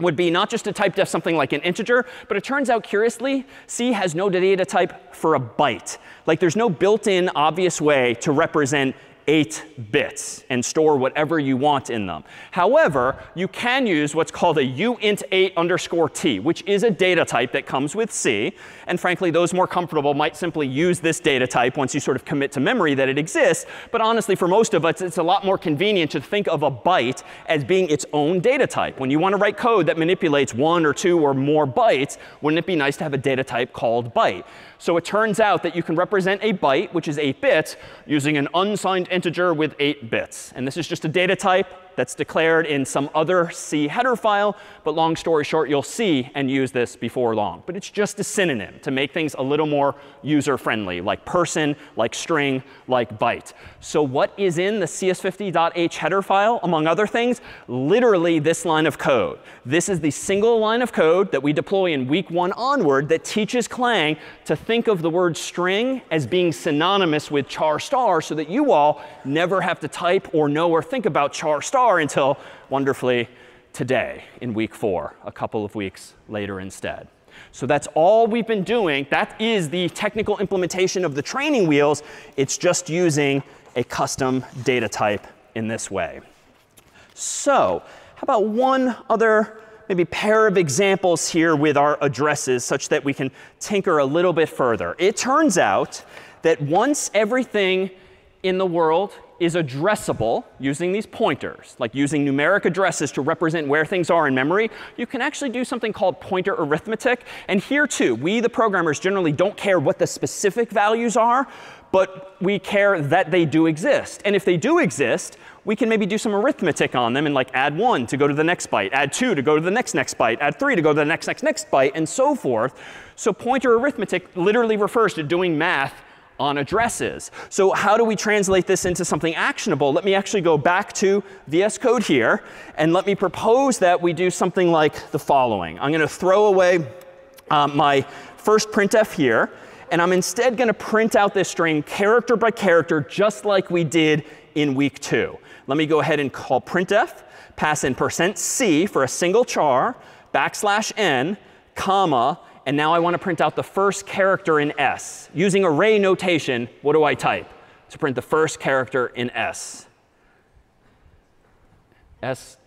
would be not just to type typedef something like an integer, but it turns out curiously, C has no data type for a byte. Like there's no built-in obvious way to represent 8 bits and store whatever you want in them. However, you can use what's called a uint8 underscore t, which is a data type that comes with C. And frankly, those more comfortable might simply use this data type once you sort of commit to memory that it exists. But honestly, for most of us, it's a lot more convenient to think of a byte as being its own data type. When you want to write code that manipulates one or two or more bytes, wouldn't it be nice to have a data type called byte? So it turns out that you can represent a byte, which is 8 bits, using an unsigned integer with 8 bits. And this is just a data type that's declared in some other C header file. But long story short, you'll see and use this before long. But it's just a synonym to make things a little more user-friendly, like person, like string, like byte. So what is in the cs50.h header file, among other things? Literally this line of code. This is the single line of code that we deploy in week one onward that teaches Clang to think of the word string as being synonymous with char star so that you all never have to type or know or think about char star star until wonderfully today in week four, a couple of weeks later instead. So that's all we've been doing. That is the technical implementation of the training wheels. It's just using a custom data type in this way. So how about one other maybe pair of examples here with our addresses such that we can tinker a little bit further. It turns out that once everything in the world is addressable using these pointers, like using numeric addresses to represent where things are in memory, you can actually do something called pointer arithmetic. And here too, we the programmers generally don't care what the specific values are, but we care that they do exist. And if they do exist, we can maybe do some arithmetic on them and like add 1 to go to the next byte, add 2 to go to the next next byte, add 3 to go to the next next next byte, and so forth. So pointer arithmetic literally refers to doing math on addresses. So how do we translate this into something actionable? Let me actually go back to VS Code here. And let me propose that we do something like the following. I'm going to throw away um, my first printf here. And I'm instead going to print out this string character by character, just like we did in week two. Let me go ahead and call printf, pass in %c for a single char, backslash n, comma, and now I want to print out the first character in S. Using array notation, what do I type? To print the first character in S. S,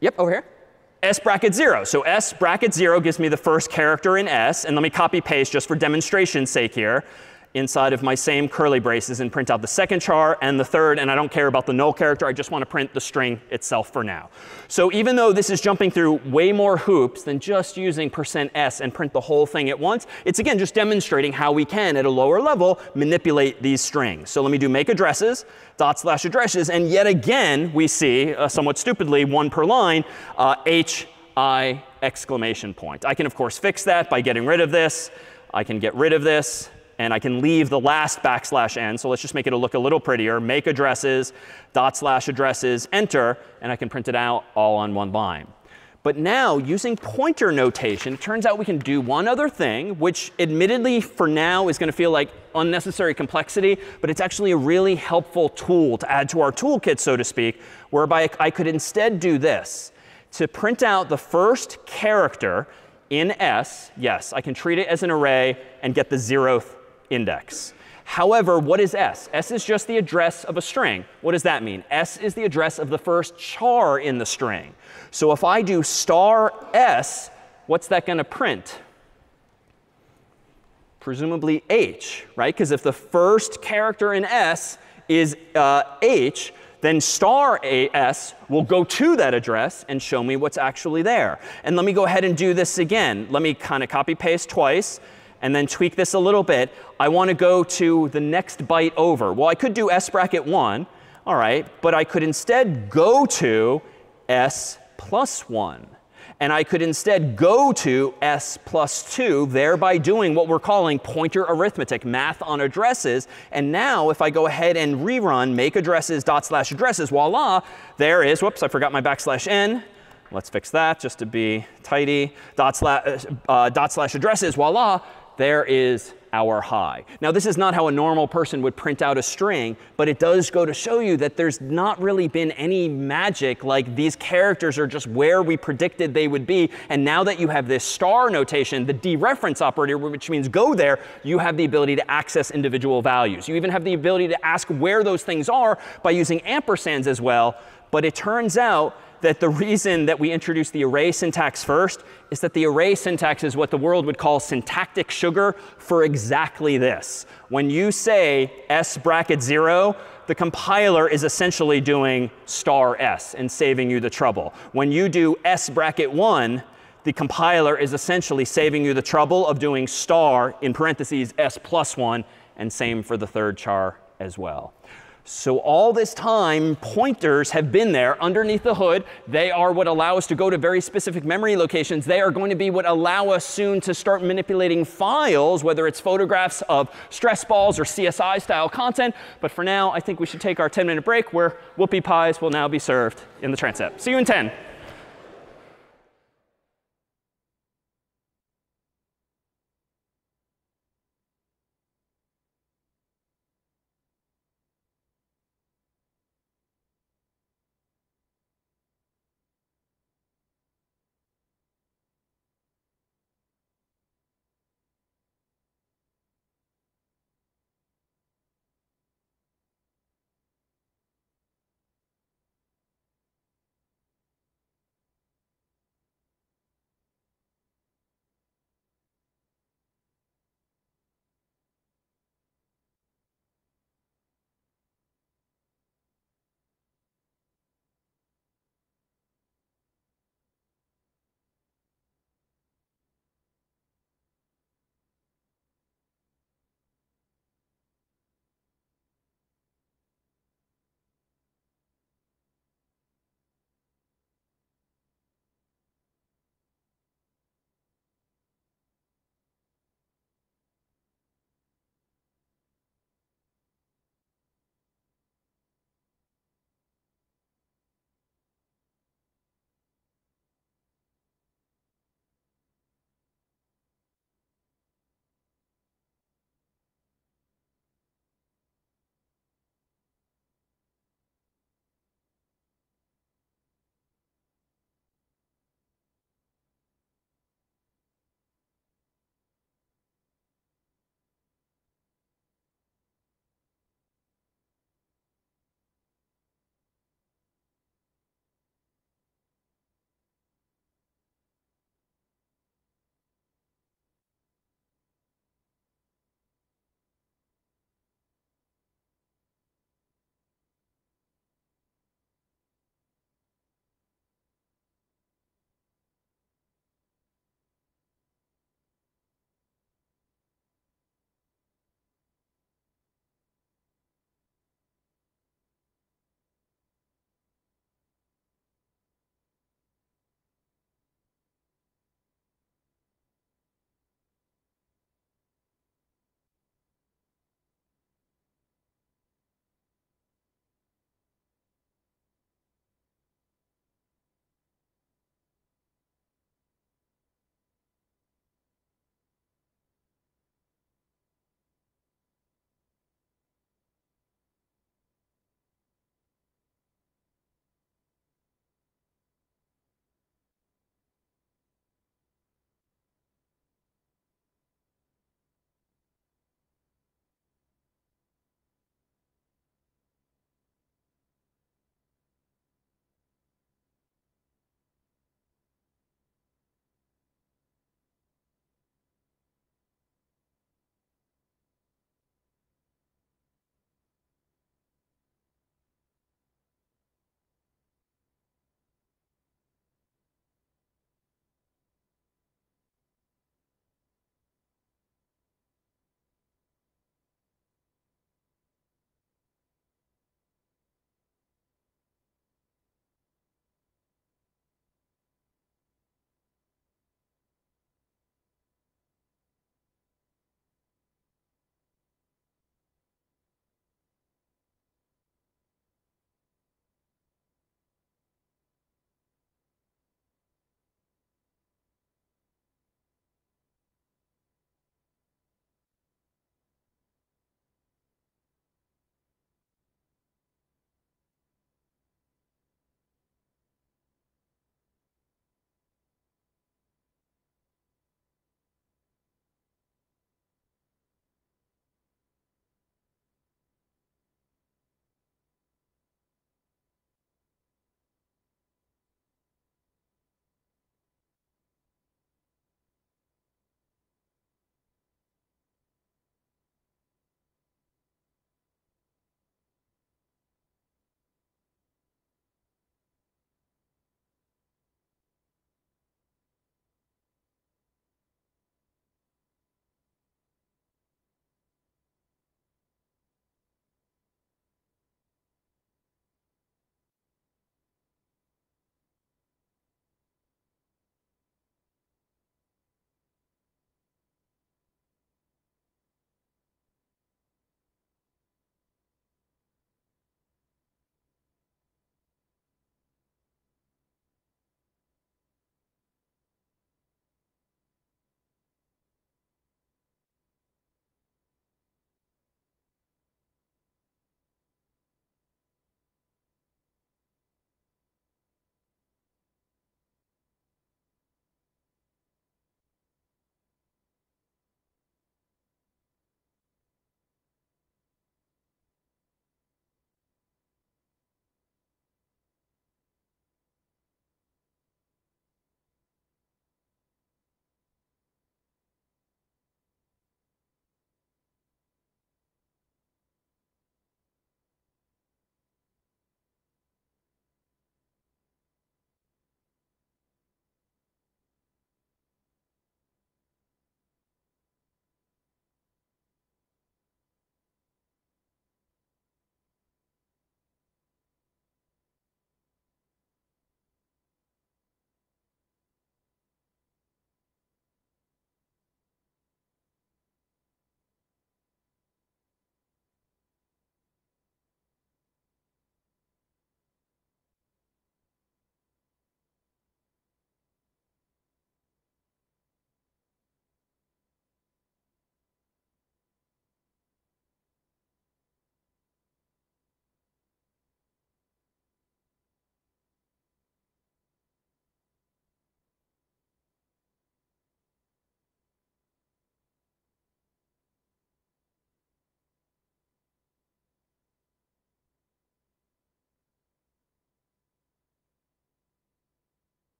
yep, over here. S bracket 0. So S bracket 0 gives me the first character in S. And let me copy paste just for demonstration's sake here inside of my same curly braces and print out the second char and the third. And I don't care about the null character. I just want to print the string itself for now. So even though this is jumping through way more hoops than just using percent %s and print the whole thing at once, it's again just demonstrating how we can, at a lower level, manipulate these strings. So let me do make addresses, dot slash addresses. And yet again, we see, uh, somewhat stupidly, one per line, uh, H I exclamation point. I can, of course, fix that by getting rid of this. I can get rid of this and I can leave the last backslash n. So let's just make it look a little prettier. Make addresses, dot slash addresses, enter, and I can print it out all on one line. But now, using pointer notation, it turns out we can do one other thing, which admittedly for now is going to feel like unnecessary complexity, but it's actually a really helpful tool to add to our toolkit, so to speak, whereby I could instead do this. To print out the first character in S, yes, I can treat it as an array and get the zeroth index. However, what is S? S is just the address of a string. What does that mean? S is the address of the first char in the string. So if I do star S, what's that going to print? Presumably H, right? Because if the first character in S is uh, H, then star AS will go to that address and show me what's actually there. And let me go ahead and do this again. Let me kind of copy paste twice and then tweak this a little bit. I want to go to the next byte over. Well, I could do s bracket 1, all right, but I could instead go to s plus 1. And I could instead go to s plus 2, thereby doing what we're calling pointer arithmetic, math on addresses. And now if I go ahead and rerun make addresses dot slash addresses, voila, there is, whoops, I forgot my backslash n. Let's fix that just to be tidy. Dot slash, uh, dot slash addresses, voila, there is our hi. Now, this is not how a normal person would print out a string, but it does go to show you that there's not really been any magic like these characters are just where we predicted they would be. And now that you have this star notation, the dereference operator, which means go there, you have the ability to access individual values. You even have the ability to ask where those things are by using ampersands as well. But it turns out that the reason that we introduced the array syntax first is that the array syntax is what the world would call syntactic sugar for exactly this. When you say s bracket 0, the compiler is essentially doing star s and saving you the trouble. When you do s bracket 1, the compiler is essentially saving you the trouble of doing star in parentheses s plus 1, and same for the third char as well. So all this time, pointers have been there underneath the hood. They are what allow us to go to very specific memory locations. They are going to be what allow us soon to start manipulating files, whether it's photographs of stress balls or CSI style content. But for now, I think we should take our 10 minute break where whoopie pies will now be served in the transept. See you in 10.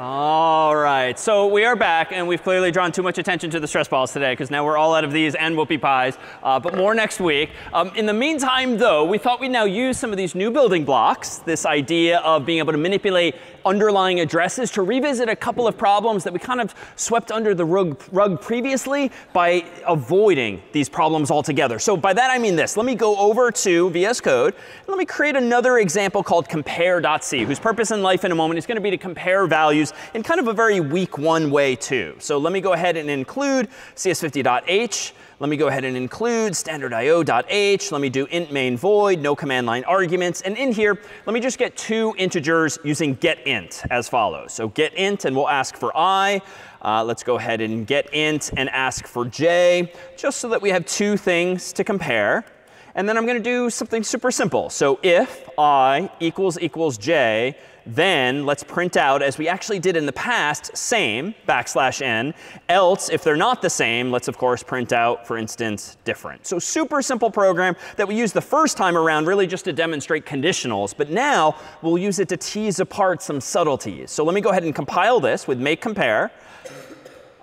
All right, so we are back, and we've clearly drawn too much attention to the stress balls today, because now we're all out of these and whoopie pies, uh, but more next week. Um, in the meantime, though, we thought we'd now use some of these new building blocks, this idea of being able to manipulate underlying addresses, to revisit a couple of problems that we kind of swept under the rug, rug previously by avoiding these problems altogether. So by that I mean this. Let me go over to VS Code, and let me create another example called compare.c, whose purpose in life in a moment is going to be to compare values in kind of a very weak one way too. So let me go ahead and include cs50.h. Let me go ahead and include standardio.h. Let me do int main void, no command line arguments. And in here, let me just get two integers using getInt as follows. So getInt, and we'll ask for i. Uh, let's go ahead and getInt and ask for j, just so that we have two things to compare. And then I'm going to do something super simple. So if i equals equals j, then let's print out, as we actually did in the past, same backslash n. Else, if they're not the same, let's of course print out, for instance, different. So super simple program that we used the first time around really just to demonstrate conditionals. But now we'll use it to tease apart some subtleties. So let me go ahead and compile this with make compare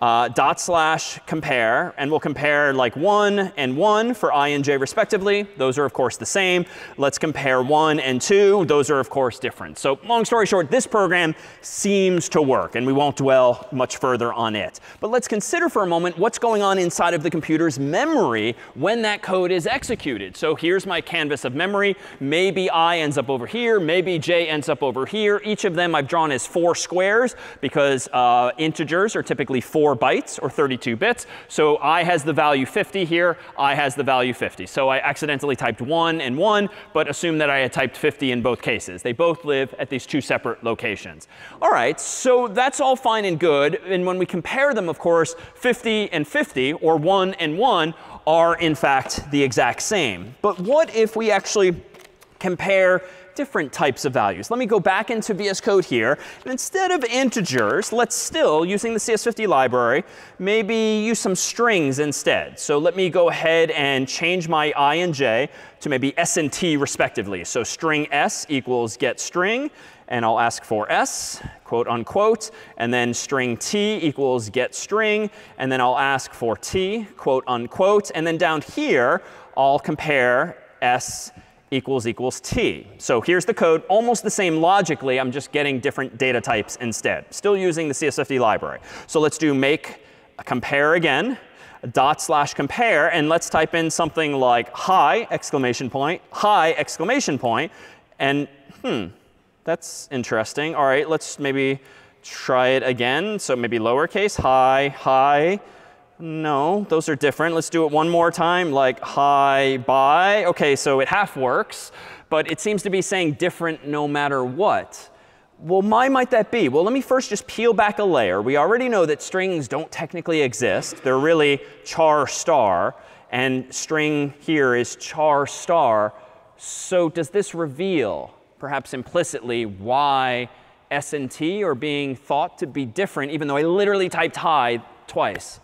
uh, dot slash compare, and we'll compare like 1 and 1 for i and j respectively. Those are, of course, the same. Let's compare 1 and 2. Those are, of course, different. So long story short, this program seems to work, and we won't dwell much further on it. But let's consider for a moment what's going on inside of the computer's memory when that code is executed. So here's my canvas of memory. Maybe i ends up over here. Maybe j ends up over here. Each of them I've drawn as four squares because uh, integers are typically 4 4 bytes or 32 bits. So i has the value 50 here. i has the value 50. So I accidentally typed 1 and 1, but assume that I had typed 50 in both cases. They both live at these two separate locations. All right, so that's all fine and good. And when we compare them, of course, 50 and 50, or 1 and 1, are in fact the exact same. But what if we actually compare different types of values. Let me go back into VS Code here. And instead of integers, let's still, using the CS50 library, maybe use some strings instead. So let me go ahead and change my i and j to maybe s and t respectively. So string s equals get string. And I'll ask for s, quote unquote. And then string t equals get string. And then I'll ask for t, quote unquote. And then down here, I'll compare s equals equals t. So here's the code, almost the same logically. I'm just getting different data types instead. Still using the CS50 library. So let's do make compare again, dot slash compare, and let's type in something like hi exclamation point, hi exclamation point, and hmm, that's interesting. All right, let's maybe try it again. So maybe lowercase, hi, hi, no, those are different. Let's do it one more time, like hi, bye. OK, so it half works, but it seems to be saying different no matter what. Well, why might that be? Well, let me first just peel back a layer. We already know that strings don't technically exist. They're really char star. And string here is char star. So does this reveal, perhaps implicitly, why S and T are being thought to be different, even though I literally typed hi twice?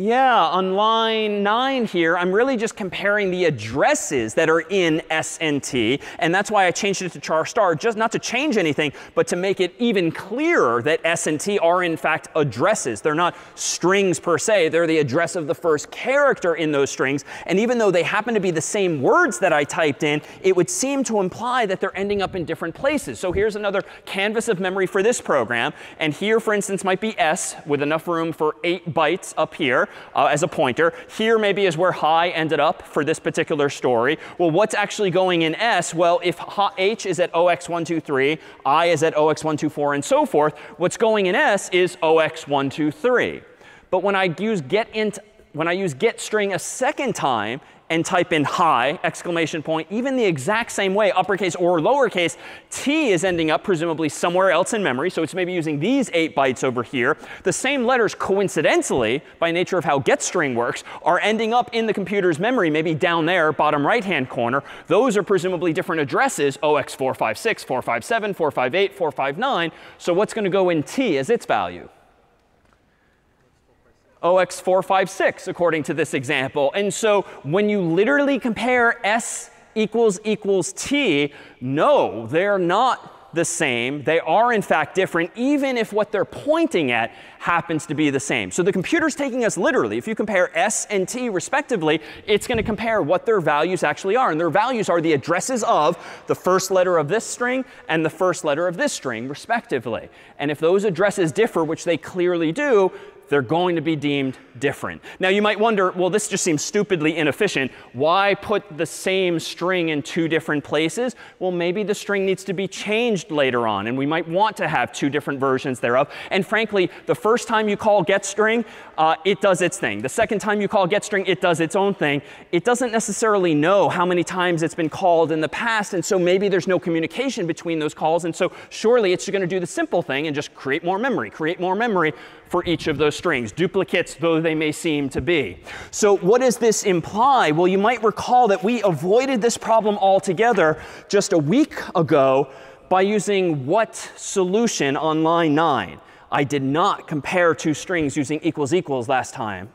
Yeah, on line 9 here, I'm really just comparing the addresses that are in SNT. And T. And that's why I changed it to char star, just not to change anything, but to make it even clearer that SNT are in fact addresses. They're not strings per se. They're the address of the first character in those strings. And even though they happen to be the same words that I typed in, it would seem to imply that they're ending up in different places. So here's another canvas of memory for this program. And here, for instance, might be S with enough room for 8 bytes up here uh, as a pointer. Here maybe is where hi ended up for this particular story. Well, what's actually going in S? Well, if h is at 0x123, I is at 0x124, and so forth, what's going in S is 0x123. But when I use get int, when I use get string a second time, and type in hi, exclamation point, even the exact same way, uppercase or lowercase, t is ending up presumably somewhere else in memory. So it's maybe using these 8 bytes over here. The same letters, coincidentally, by nature of how getString works, are ending up in the computer's memory, maybe down there, bottom right-hand corner. Those are presumably different addresses, 0x456, 457, 458, 459. So what's going to go in t as its value? 0x456, according to this example. And so when you literally compare S equals equals T, no, they're not the same. They are, in fact, different, even if what they're pointing at happens to be the same. So the computer's taking us literally. If you compare S and T respectively, it's going to compare what their values actually are. And their values are the addresses of the first letter of this string and the first letter of this string, respectively. And if those addresses differ, which they clearly do, they're going to be deemed different. Now you might wonder, well, this just seems stupidly inefficient. Why put the same string in two different places? Well, maybe the string needs to be changed later on, and we might want to have two different versions thereof. And frankly, the first time you call getString, uh, it does its thing. The second time you call getString, it does its own thing. It doesn't necessarily know how many times it's been called in the past, and so maybe there's no communication between those calls. And so surely it's going to do the simple thing and just create more memory, create more memory for each of those strings, duplicates though they may seem to be. So what does this imply? Well, you might recall that we avoided this problem altogether just a week ago by using what solution on line 9. I did not compare two strings using equals equals last time.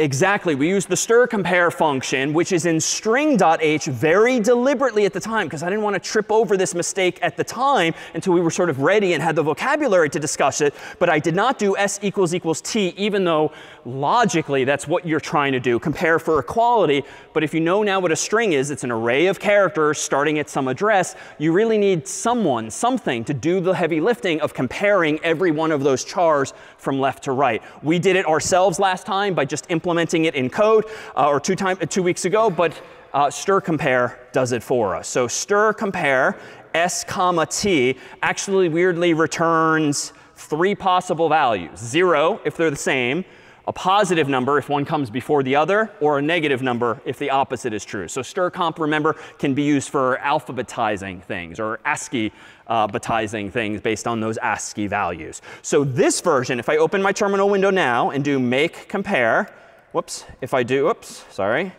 Exactly. We used the stir compare function, which is in string.h very deliberately at the time, because I didn't want to trip over this mistake at the time until we were sort of ready and had the vocabulary to discuss it. But I did not do s equals equals t, even though logically that's what you're trying to do, compare for equality. But if you know now what a string is, it's an array of characters starting at some address, you really need someone, something to do the heavy lifting of comparing every one of those chars from left to right. We did it ourselves last time by just implementing it in code uh, or two, time, two weeks ago, but uh, stir compare does it for us. So stir compare s comma t actually weirdly returns three possible values. Zero if they're the same, a positive number if one comes before the other, or a negative number if the opposite is true. So strcmp, remember, can be used for alphabetizing things or ASCII uh, things based on those ASCII values. So this version, if I open my terminal window now and do make compare, whoops, if I do, whoops, sorry.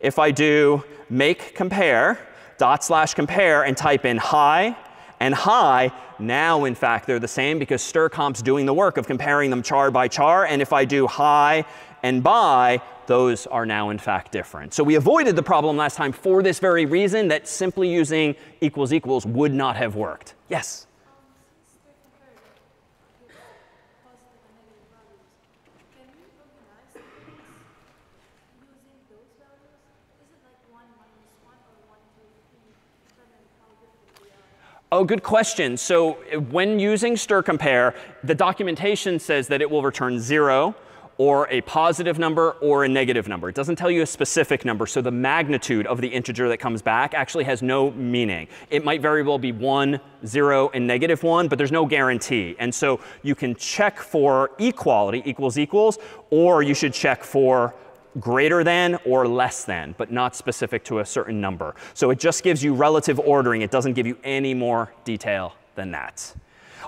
If I do make compare, dot slash compare, and type in hi and hi. now in fact they're the same because strcmp's doing the work of comparing them char bye char. And if I do hi and by, those are now in fact different. So we avoided the problem last time for this very reason that simply using equals equals would not have worked. Yes? Oh, good question. So when using stir compare, the documentation says that it will return 0 or a positive number or a negative number. It doesn't tell you a specific number. So the magnitude of the integer that comes back actually has no meaning. It might very well be 1, 0, and negative 1, but there's no guarantee. And so you can check for equality, equals equals, or you should check for greater than or less than, but not specific to a certain number. So it just gives you relative ordering. It doesn't give you any more detail than that.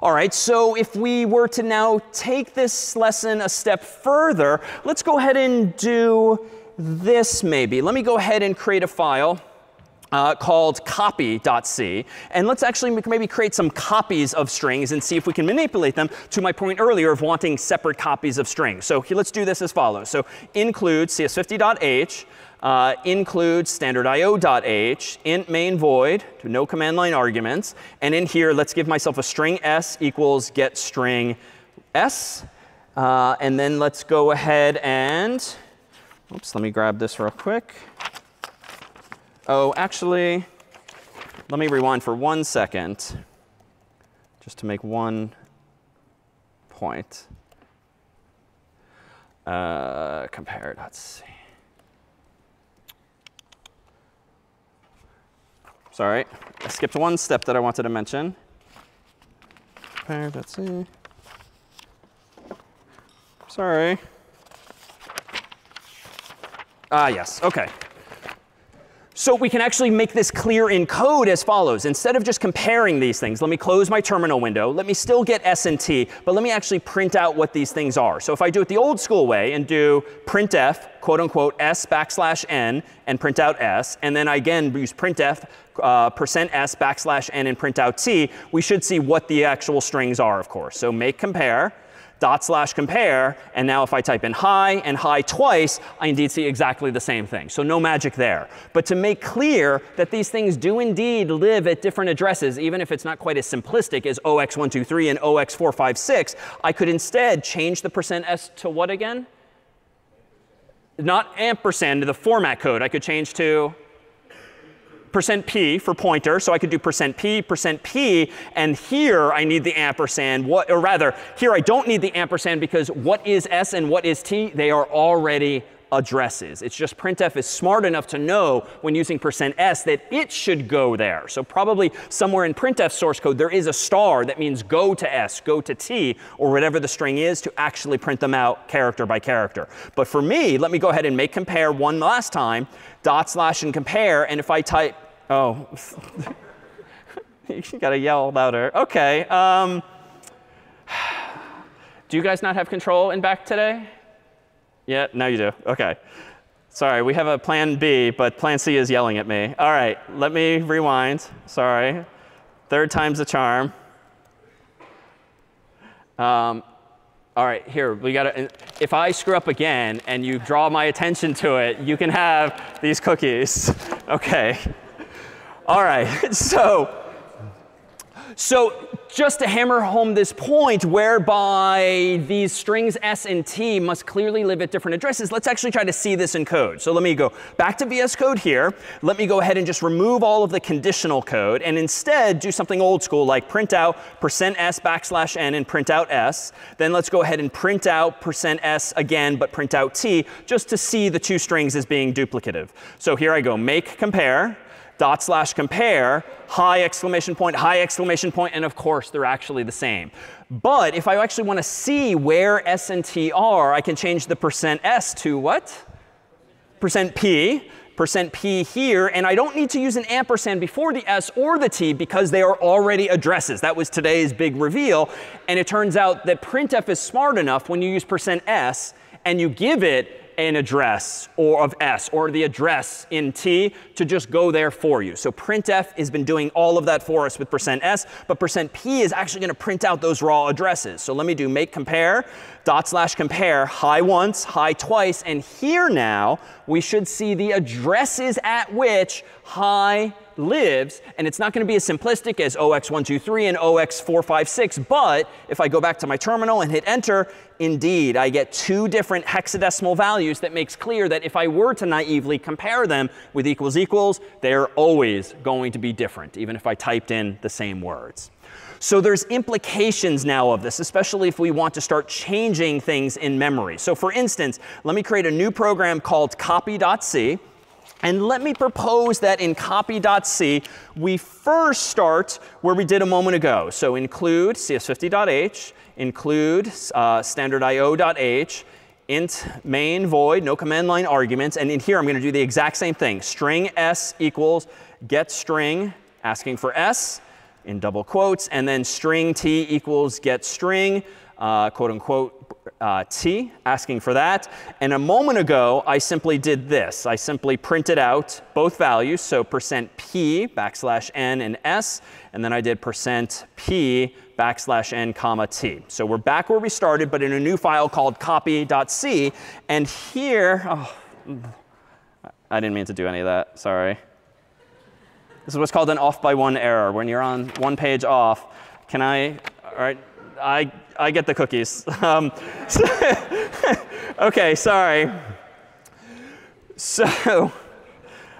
All right, so if we were to now take this lesson a step further, let's go ahead and do this maybe. Let me go ahead and create a file uh, called copy.c. And let's actually maybe create some copies of strings and see if we can manipulate them to my point earlier of wanting separate copies of strings. So let's do this as follows. So include cs50.h, uh, include standardio.h, int main void, no command line arguments. And in here, let's give myself a string s equals get string s. Uh, and then let's go ahead and, oops, let me grab this real quick. Oh, actually, let me rewind for one second just to make one point. Uh, compare, let's see. Sorry, I skipped one step that I wanted to mention. Compare, let's see. Sorry. Ah, yes, OK. So we can actually make this clear in code as follows. Instead of just comparing these things, let me close my terminal window. Let me still get S and T, but let me actually print out what these things are. So if I do it the old school way and do printf, quote unquote, S backslash N, and print out S, and then I again use printf, uh, percent %s backslash N and print out T, we should see what the actual strings are, of course. So make compare dot slash compare, and now if I type in hi and hi twice, I indeed see exactly the same thing. So no magic there. But to make clear that these things do indeed live at different addresses, even if it's not quite as simplistic as 0x123 and 0x456, I could instead change the percent %s to what again? Not ampersand, the format code. I could change to percent %p for pointer, so I could do percent %p, percent %p, and here I need the ampersand. What, or rather, here I don't need the ampersand because what is s and what is t? They are already addresses. It's just printf is smart enough to know when using percent %s that it should go there. So probably somewhere in printf source code there is a star that means go to s, go to t, or whatever the string is to actually print them out character by character. But for me, let me go ahead and make compare one last time, dot slash and compare, and if I type, oh, you got to yell louder. OK. Um, do you guys not have control in back today? Yeah, now you do. OK. Sorry, we have a plan B, but plan C is yelling at me. All right, let me rewind. Sorry. Third time's the charm. Um, all right, here, we got to, if I screw up again and you draw my attention to it, you can have these cookies. OK. All right, so so just to hammer home this point whereby these strings s and t must clearly live at different addresses, let's actually try to see this in code. So let me go back to VS Code here. Let me go ahead and just remove all of the conditional code and instead do something old school like print out percent %s backslash n and print out s. Then let's go ahead and print out percent %s again, but print out t, just to see the two strings as being duplicative. So here I go, make compare dot slash compare, hi exclamation point, hi exclamation point, and of course they're actually the same. But if I actually want to see where s and t are, I can change the percent %s to what? Percent %p, percent %p here, and I don't need to use an ampersand before the s or the t because they are already addresses. That was today's big reveal. And it turns out that printf is smart enough when you use percent %s and you give it an address or of s or the address in t to just go there for you. So printf has been doing all of that for us with percent %s, but percent %p is actually going to print out those raw addresses. So let me do make compare, dot slash compare, hi once, hi twice, and here now we should see the addresses at which hi lives. And it's not going to be as simplistic as 0x123 and 0x456. But if I go back to my terminal and hit enter, indeed, I get two different hexadecimal values that makes clear that if I were to naively compare them with equals equals, they're always going to be different, even if I typed in the same words. So there's implications now of this, especially if we want to start changing things in memory. So for instance, let me create a new program called copy.c. And let me propose that in copy.c, we first start where we did a moment ago. So include cs50.h, include uh, standardio.h, int main void, no command line arguments. And in here, I'm going to do the exact same thing. String s equals get string, asking for s in double quotes. And then string t equals get string, uh, quote unquote, uh, t, asking for that. And a moment ago, I simply did this. I simply printed out both values, so percent %p backslash n and s, and then I did percent %p backslash n comma t. So we're back where we started, but in a new file called copy.c. And here, oh, I didn't mean to do any of that. Sorry. This is what's called an off by one error. When you're on one page off, can I, all right, I, I get the cookies. Um, so OK, sorry. So,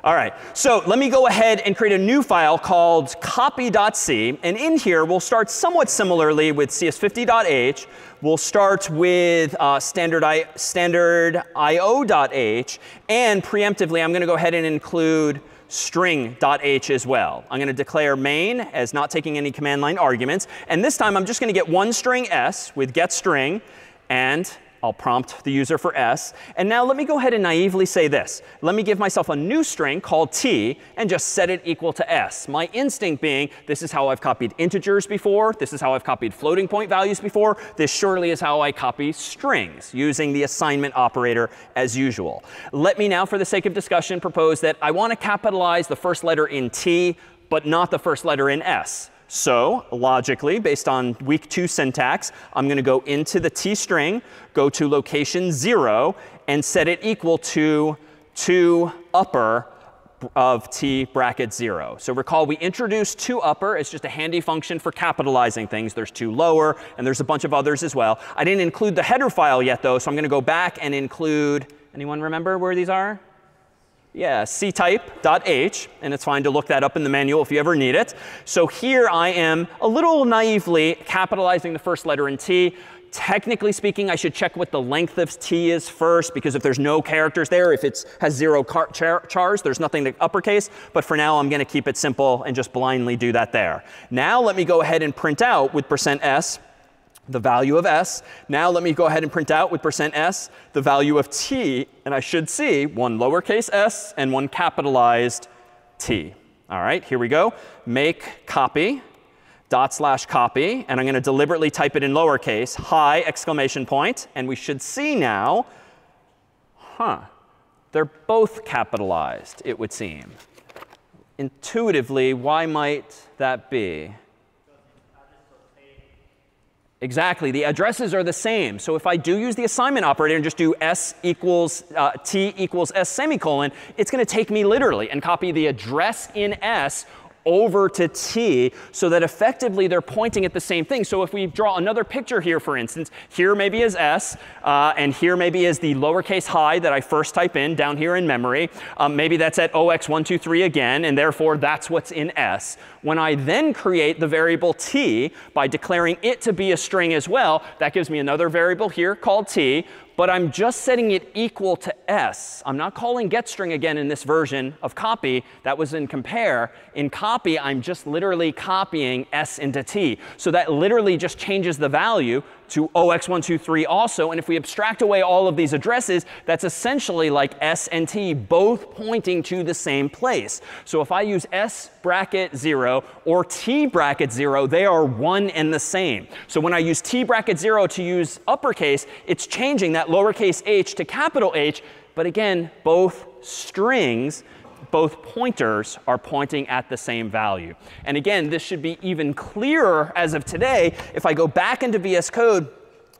all right. So let me go ahead and create a new file called copy.c. And in here, we'll start somewhat similarly with cs50.h. We'll start with uh, standard, I, standard io.h. And preemptively, I'm going to go ahead and include string.h as well. I'm going to declare main as not taking any command line arguments. And this time, I'm just going to get one string s with getString and I'll prompt the user for s. And now let me go ahead and naively say this. Let me give myself a new string called t and just set it equal to s. My instinct being, this is how I've copied integers before. This is how I've copied floating point values before. This surely is how I copy strings using the assignment operator as usual. Let me now, for the sake of discussion, propose that I want to capitalize the first letter in t, but not the first letter in s. So logically, based on week two syntax, I'm going to go into the t string, go to location 0, and set it equal to 2 upper of t bracket 0. So recall we introduced toupper. It's just a handy function for capitalizing things. There's tolower, and there's a bunch of others as well. I didn't include the header file yet, though, so I'm going to go back and include, anyone remember where these are? Yeah, ctype.h, and it's fine to look that up in the manual if you ever need it. So here I am a little naively capitalizing the first letter in t. Technically speaking, I should check what the length of t is first, because if there's no characters there, if it has zero char chars, there's nothing to uppercase. But for now, I'm going to keep it simple and just blindly do that there. Now let me go ahead and print out with percent %s the value of s. Now let me go ahead and print out with percent %s the value of t. And I should see one lowercase s and one capitalized t. All right, here we go. Make copy dot slash copy. And I'm going to deliberately type it in lowercase, hi exclamation point. And we should see now, huh, they're both capitalized, it would seem. Intuitively, why might that be? Exactly. The addresses are the same. So if I do use the assignment operator and just do s equals uh, t equals s semicolon, it's going to take me literally and copy the address in s over to t so that effectively they're pointing at the same thing. So if we draw another picture here, for instance, here maybe is s, uh, and here maybe is the lowercase hi that I first type in down here in memory. Um, maybe that's at 0x123 again, and therefore that's what's in s. When I then create the variable t by declaring it to be a string as well, that gives me another variable here called t but I'm just setting it equal to s. I'm not calling getString again in this version of copy. That was in compare. In copy, I'm just literally copying s into t. So that literally just changes the value to 0x123 also. And if we abstract away all of these addresses, that's essentially like S and T both pointing to the same place. So if I use S bracket 0 or T bracket 0, they are one and the same. So when I use T bracket 0 to use uppercase, it's changing that lowercase h to capital H. But again, both strings both pointers are pointing at the same value. And again, this should be even clearer as of today if I go back into VS Code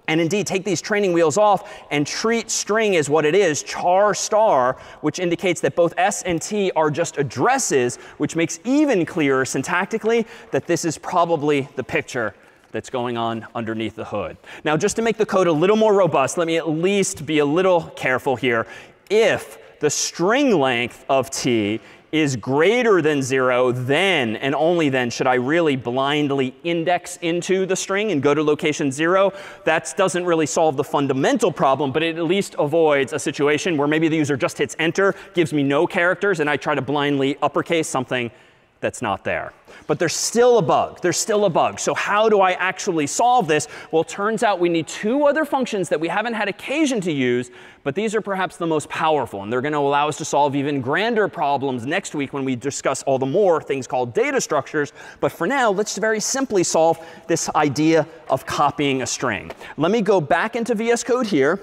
and indeed take these training wheels off and treat string as what it is, char star, which indicates that both s and t are just addresses, which makes even clearer syntactically that this is probably the picture that's going on underneath the hood. Now, just to make the code a little more robust, let me at least be a little careful here. If the string length of t is greater than 0, then and only then should I really blindly index into the string and go to location 0. That doesn't really solve the fundamental problem, but it at least avoids a situation where maybe the user just hits enter, gives me no characters, and I try to blindly uppercase something that's not there. But there's still a bug. There's still a bug. So how do I actually solve this? Well, turns out we need two other functions that we haven't had occasion to use, but these are perhaps the most powerful. And they're going to allow us to solve even grander problems next week when we discuss all the more things called data structures. But for now, let's very simply solve this idea of copying a string. Let me go back into VS Code here.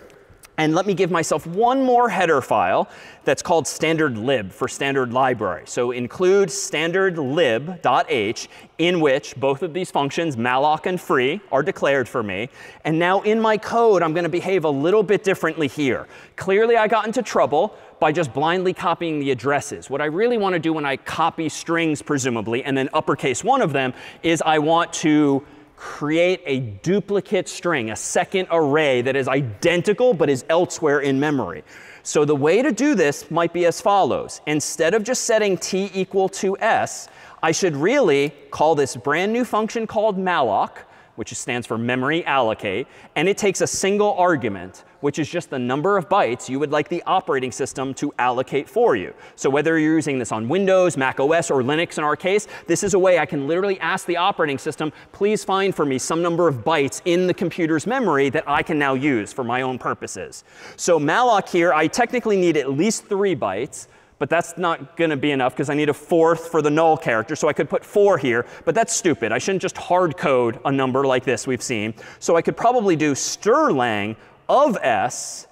And let me give myself one more header file that's called standard lib for standard library. So include standard lib.h in which both of these functions, malloc and free, are declared for me. And now in my code, I'm going to behave a little bit differently here. Clearly, I got into trouble by just blindly copying the addresses. What I really want to do when I copy strings, presumably, and then uppercase one of them, is I want to create a duplicate string, a second array that is identical but is elsewhere in memory. So the way to do this might be as follows. Instead of just setting t equal to s, I should really call this brand new function called malloc, which stands for memory allocate, and it takes a single argument, which is just the number of bytes you would like the operating system to allocate for you. So whether you're using this on Windows, Mac OS, or Linux in our case, this is a way I can literally ask the operating system, please find for me some number of bytes in the computer's memory that I can now use for my own purposes. So malloc here, I technically need at least three bytes. But that's not going to be enough because I need a fourth for the null character. So I could put 4 here. But that's stupid. I shouldn't just hard code a number like this we've seen. So I could probably do strlen of s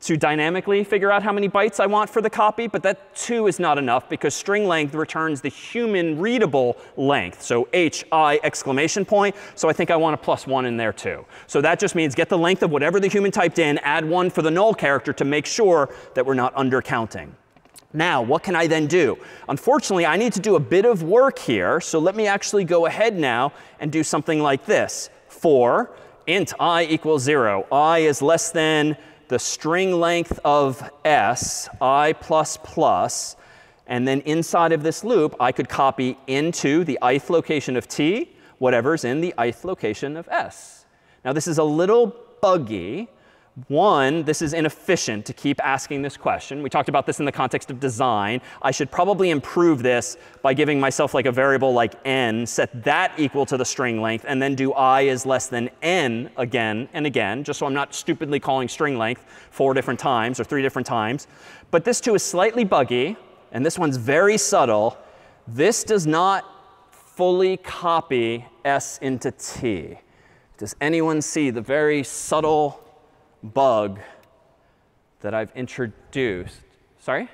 to dynamically figure out how many bytes I want for the copy, but that too is not enough because string length returns the human readable length. So HI exclamation point. So I think I want a plus one in there too. So that just means get the length of whatever the human typed in, add one for the null character to make sure that we're not undercounting. Now, what can I then do? Unfortunately, I need to do a bit of work here. So let me actually go ahead now and do something like this. For int i equals 0, i is less than the string length of s, i plus plus, and then inside of this loop, I could copy into the ith location of t whatever's in the ith location of s. Now, this is a little buggy. One, this is inefficient to keep asking this question. We talked about this in the context of design. I should probably improve this by giving myself like a variable like n, set that equal to the string length, and then do i is less than n again and again, just so I'm not stupidly calling string length four different times or three different times. But this too is slightly buggy, and this one's very subtle. This does not fully copy s into t. Does anyone see the very subtle bug that I've introduced. Sorry?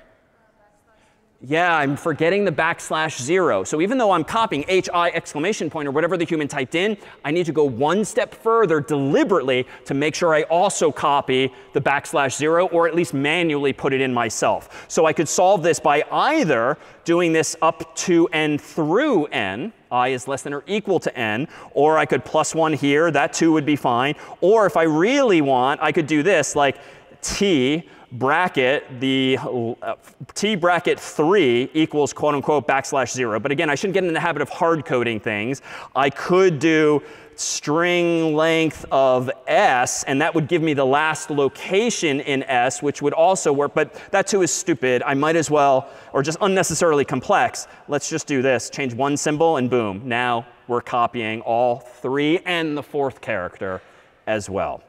Yeah, I'm forgetting the backslash 0. So even though I'm copying hi exclamation point or whatever the human typed in, I need to go one step further deliberately to make sure I also copy the backslash 0 or at least manually put it in myself. So I could solve this by either doing this up to n through n, i is less than or equal to n, or I could plus 1 here. That too would be fine. Or if I really want, I could do this like t bracket, the uh, t bracket 3 equals quote unquote backslash 0. But again, I shouldn't get in the habit of hard coding things. I could do string length of s, and that would give me the last location in s, which would also work. But that too is stupid. I might as well, or just unnecessarily complex. Let's just do this. Change one symbol, and boom. Now we're copying all three and the fourth character as well.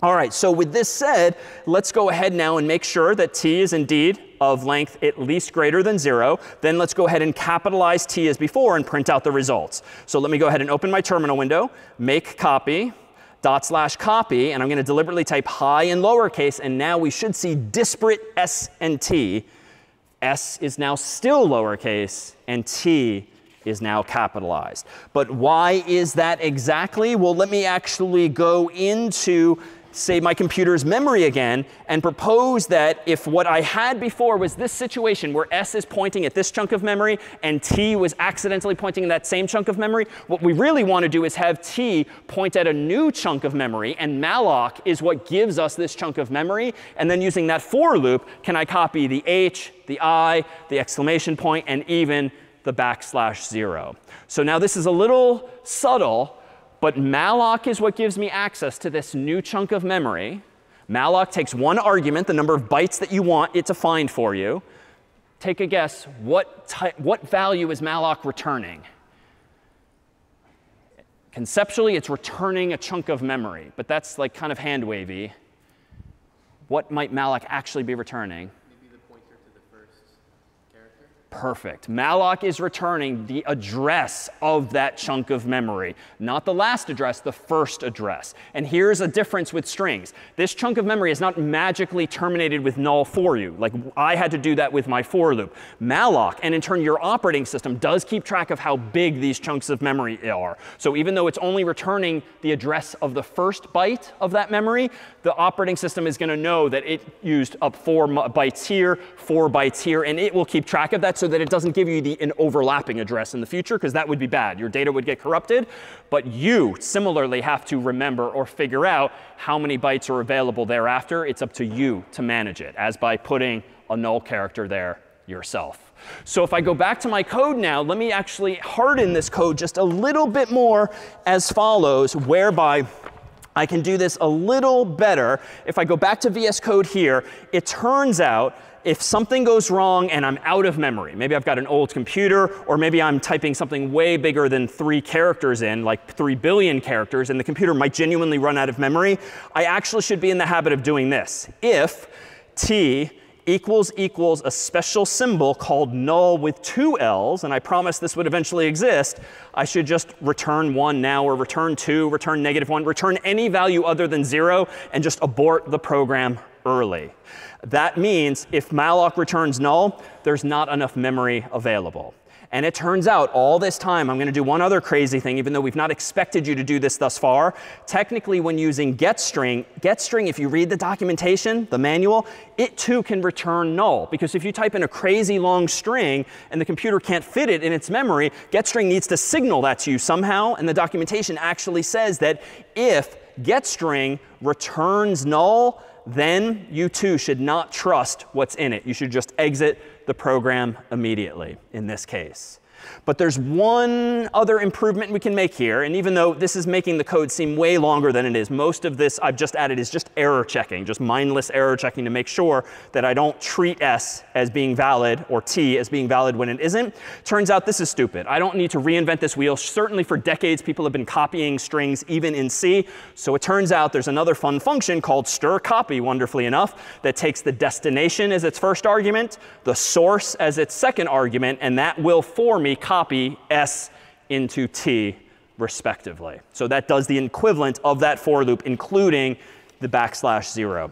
All right, so with this said, let's go ahead now and make sure that t is indeed of length at least greater than 0. Then let's go ahead and capitalize t as before and print out the results. So let me go ahead and open my terminal window, make copy, dot slash copy, and I'm going to deliberately type hi in lowercase, and now we should see disparate s and t. s is now still lowercase, and t is now capitalized. But why is that exactly? Well, let me actually go into say my computer's memory again and propose that if what I had before was this situation where s is pointing at this chunk of memory and t was accidentally pointing in that same chunk of memory, what we really want to do is have t point at a new chunk of memory. And malloc is what gives us this chunk of memory. And then using that for loop, can I copy the h, the i, the exclamation point, and even the backslash 0. So now this is a little subtle, but malloc is what gives me access to this new chunk of memory. Malloc takes one argument, the number of bytes that you want it to find for you. Take a guess, what, what value is malloc returning? Conceptually, it's returning a chunk of memory, but that's like kind of hand wavy. What might malloc actually be returning? Perfect. Malloc is returning the address of that chunk of memory. Not the last address, the first address. And here's a difference with strings. This chunk of memory is not magically terminated with null for you. Like I had to do that with my for loop. Malloc, and in turn your operating system, does keep track of how big these chunks of memory are. So even though it's only returning the address of the first byte of that memory, the operating system is going to know that it used up four bytes here, four bytes here, and it will keep track of that so that it doesn't give you the, an overlapping address in the future, because that would be bad. Your data would get corrupted. But you similarly have to remember or figure out how many bytes are available thereafter. It's up to you to manage it, as by putting a null character there yourself. So if I go back to my code now, let me actually harden this code just a little bit more as follows, whereby I can do this a little better. If I go back to VS Code here, it turns out if something goes wrong and I'm out of memory, maybe I've got an old computer, or maybe I'm typing something way bigger than three characters in, like 3 billion characters, and the computer might genuinely run out of memory, I actually should be in the habit of doing this. If t equals equals a special symbol called null with two L's, and I promised this would eventually exist, I should just return 1 now, or return 2, return negative 1, return any value other than 0, and just abort the program early. That means if malloc returns null, there's not enough memory available. And it turns out all this time, I'm going to do one other crazy thing, even though we've not expected you to do this thus far. Technically, when using getString, getString, if you read the documentation, the manual, it too can return null. Because if you type in a crazy long string and the computer can't fit it in its memory, getString needs to signal that to you somehow. And the documentation actually says that if getString returns null, then you too should not trust what's in it. You should just exit the program immediately in this case. But there's one other improvement we can make here. And even though this is making the code seem way longer than it is, most of this I've just added is just error checking, just mindless error checking to make sure that I don't treat s as being valid or t as being valid when it isn't. Turns out this is stupid. I don't need to reinvent this wheel. Certainly for decades, people have been copying strings even in C. So it turns out there's another fun function called strcpy, wonderfully enough, that takes the destination as its first argument, the source as its second argument, and that will for me copy s into t respectively. So that does the equivalent of that for loop, including the backslash 0.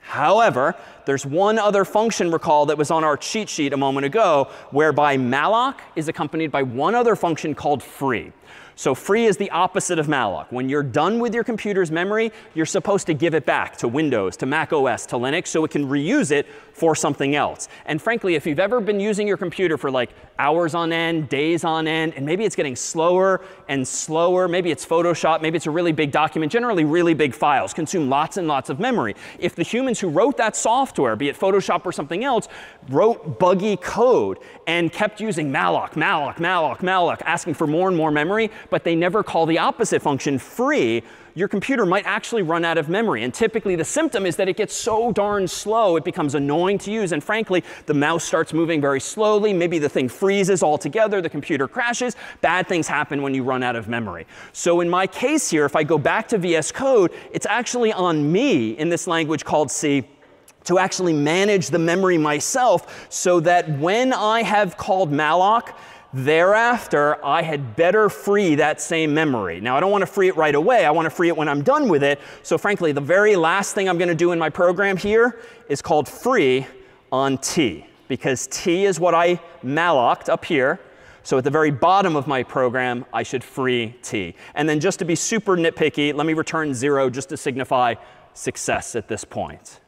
However, there's one other function, recall, that was on our cheat sheet a moment ago, whereby malloc is accompanied by one other function called free. So free is the opposite of malloc. When you're done with your computer's memory, you're supposed to give it back to Windows, to Mac OS, to Linux, so it can reuse it for something else. And frankly, if you've ever been using your computer for like hours on end, days on end, and maybe it's getting slower and slower, maybe it's Photoshop, maybe it's a really big document, generally really big files, consume lots and lots of memory. If the humans who wrote that software, be it Photoshop or something else, wrote buggy code and kept using malloc, malloc, malloc, malloc, asking for more and more memory, but they never call the opposite function free, your computer might actually run out of memory. And typically the symptom is that it gets so darn slow, it becomes annoying to use. And frankly, the mouse starts moving very slowly. Maybe the thing freezes altogether. The computer crashes. Bad things happen when you run out of memory. So in my case here, if I go back to VS Code, it's actually on me in this language called C to actually manage the memory myself so that when I have called malloc, Thereafter, I had better free that same memory. Now, I don't want to free it right away. I want to free it when I'm done with it. So frankly, the very last thing I'm going to do in my program here is called free on t, because t is what I malloced up here. So at the very bottom of my program, I should free t. And then just to be super nitpicky, let me return 0 just to signify success at this point.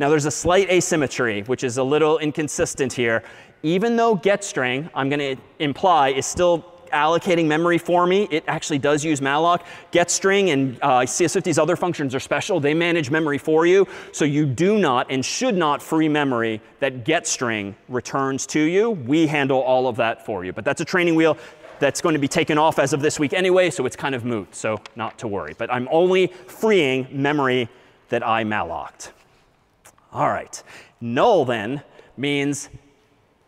Now, there's a slight asymmetry, which is a little inconsistent here even though getString, I'm going to imply, is still allocating memory for me, it actually does use malloc. GetString and uh, CS50's other functions are special. They manage memory for you. So you do not and should not free memory that getString returns to you. We handle all of that for you. But that's a training wheel that's going to be taken off as of this week anyway, so it's kind of moot. So not to worry. But I'm only freeing memory that I malloced. All right. Null then means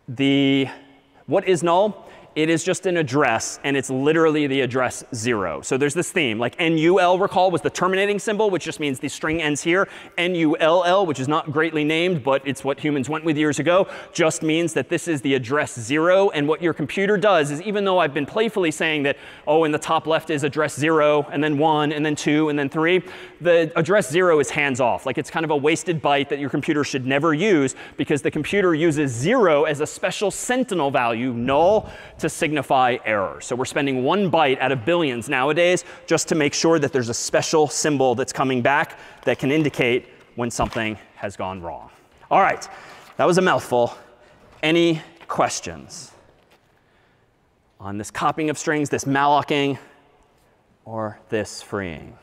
the what is null? it is just an address, and it's literally the address 0. So there's this theme. Like NUL, recall, was the terminating symbol, which just means the string ends here. NULL, which is not greatly named, but it's what humans went with years ago, just means that this is the address 0. And what your computer does is, even though I've been playfully saying that, oh, in the top left is address 0, and then 1, and then 2, and then 3, the address 0 is hands off. Like it's kind of a wasted byte that your computer should never use, because the computer uses 0 as a special sentinel value, null, to signify error. So we're spending one byte out of billions nowadays just to make sure that there's a special symbol that's coming back that can indicate when something has gone wrong. All right, that was a mouthful. Any questions on this copying of strings, this mallocing, or this freeing?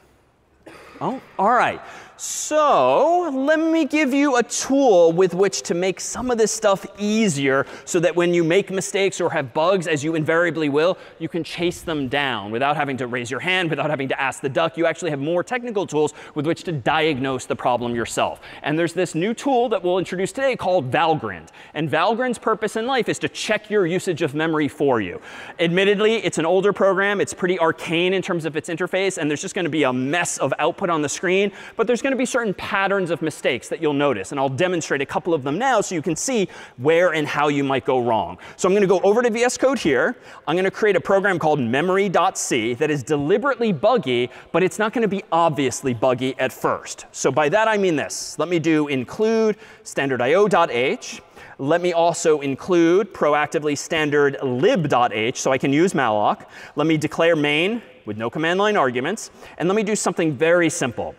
Oh, all right. So let me give you a tool with which to make some of this stuff easier so that when you make mistakes or have bugs, as you invariably will, you can chase them down without having to raise your hand, without having to ask the duck. You actually have more technical tools with which to diagnose the problem yourself. And there's this new tool that we'll introduce today called Valgrind. And Valgrind's purpose in life is to check your usage of memory for you. Admittedly, it's an older program. It's pretty arcane in terms of its interface. And there's just going to be a mess of output on the screen. But there's going to be certain patterns of mistakes that you'll notice. And I'll demonstrate a couple of them now so you can see where and how you might go wrong. So I'm going to go over to VS Code here. I'm going to create a program called memory.c that is deliberately buggy, but it's not going to be obviously buggy at first. So by that I mean this. Let me do include standard.io.h. Let me also include proactively standard lib.h so I can use malloc. Let me declare main with no command line arguments. And let me do something very simple.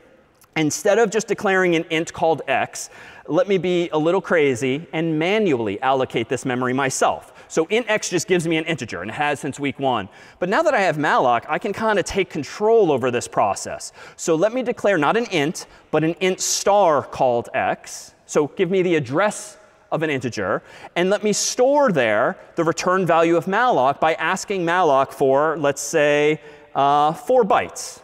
Instead of just declaring an int called x, let me be a little crazy and manually allocate this memory myself. So int x just gives me an integer, and it has since week one. But now that I have malloc, I can kind of take control over this process. So let me declare not an int, but an int star called x. So give me the address of an integer. And let me store there the return value of malloc by asking malloc for, let's say, uh, 4 bytes.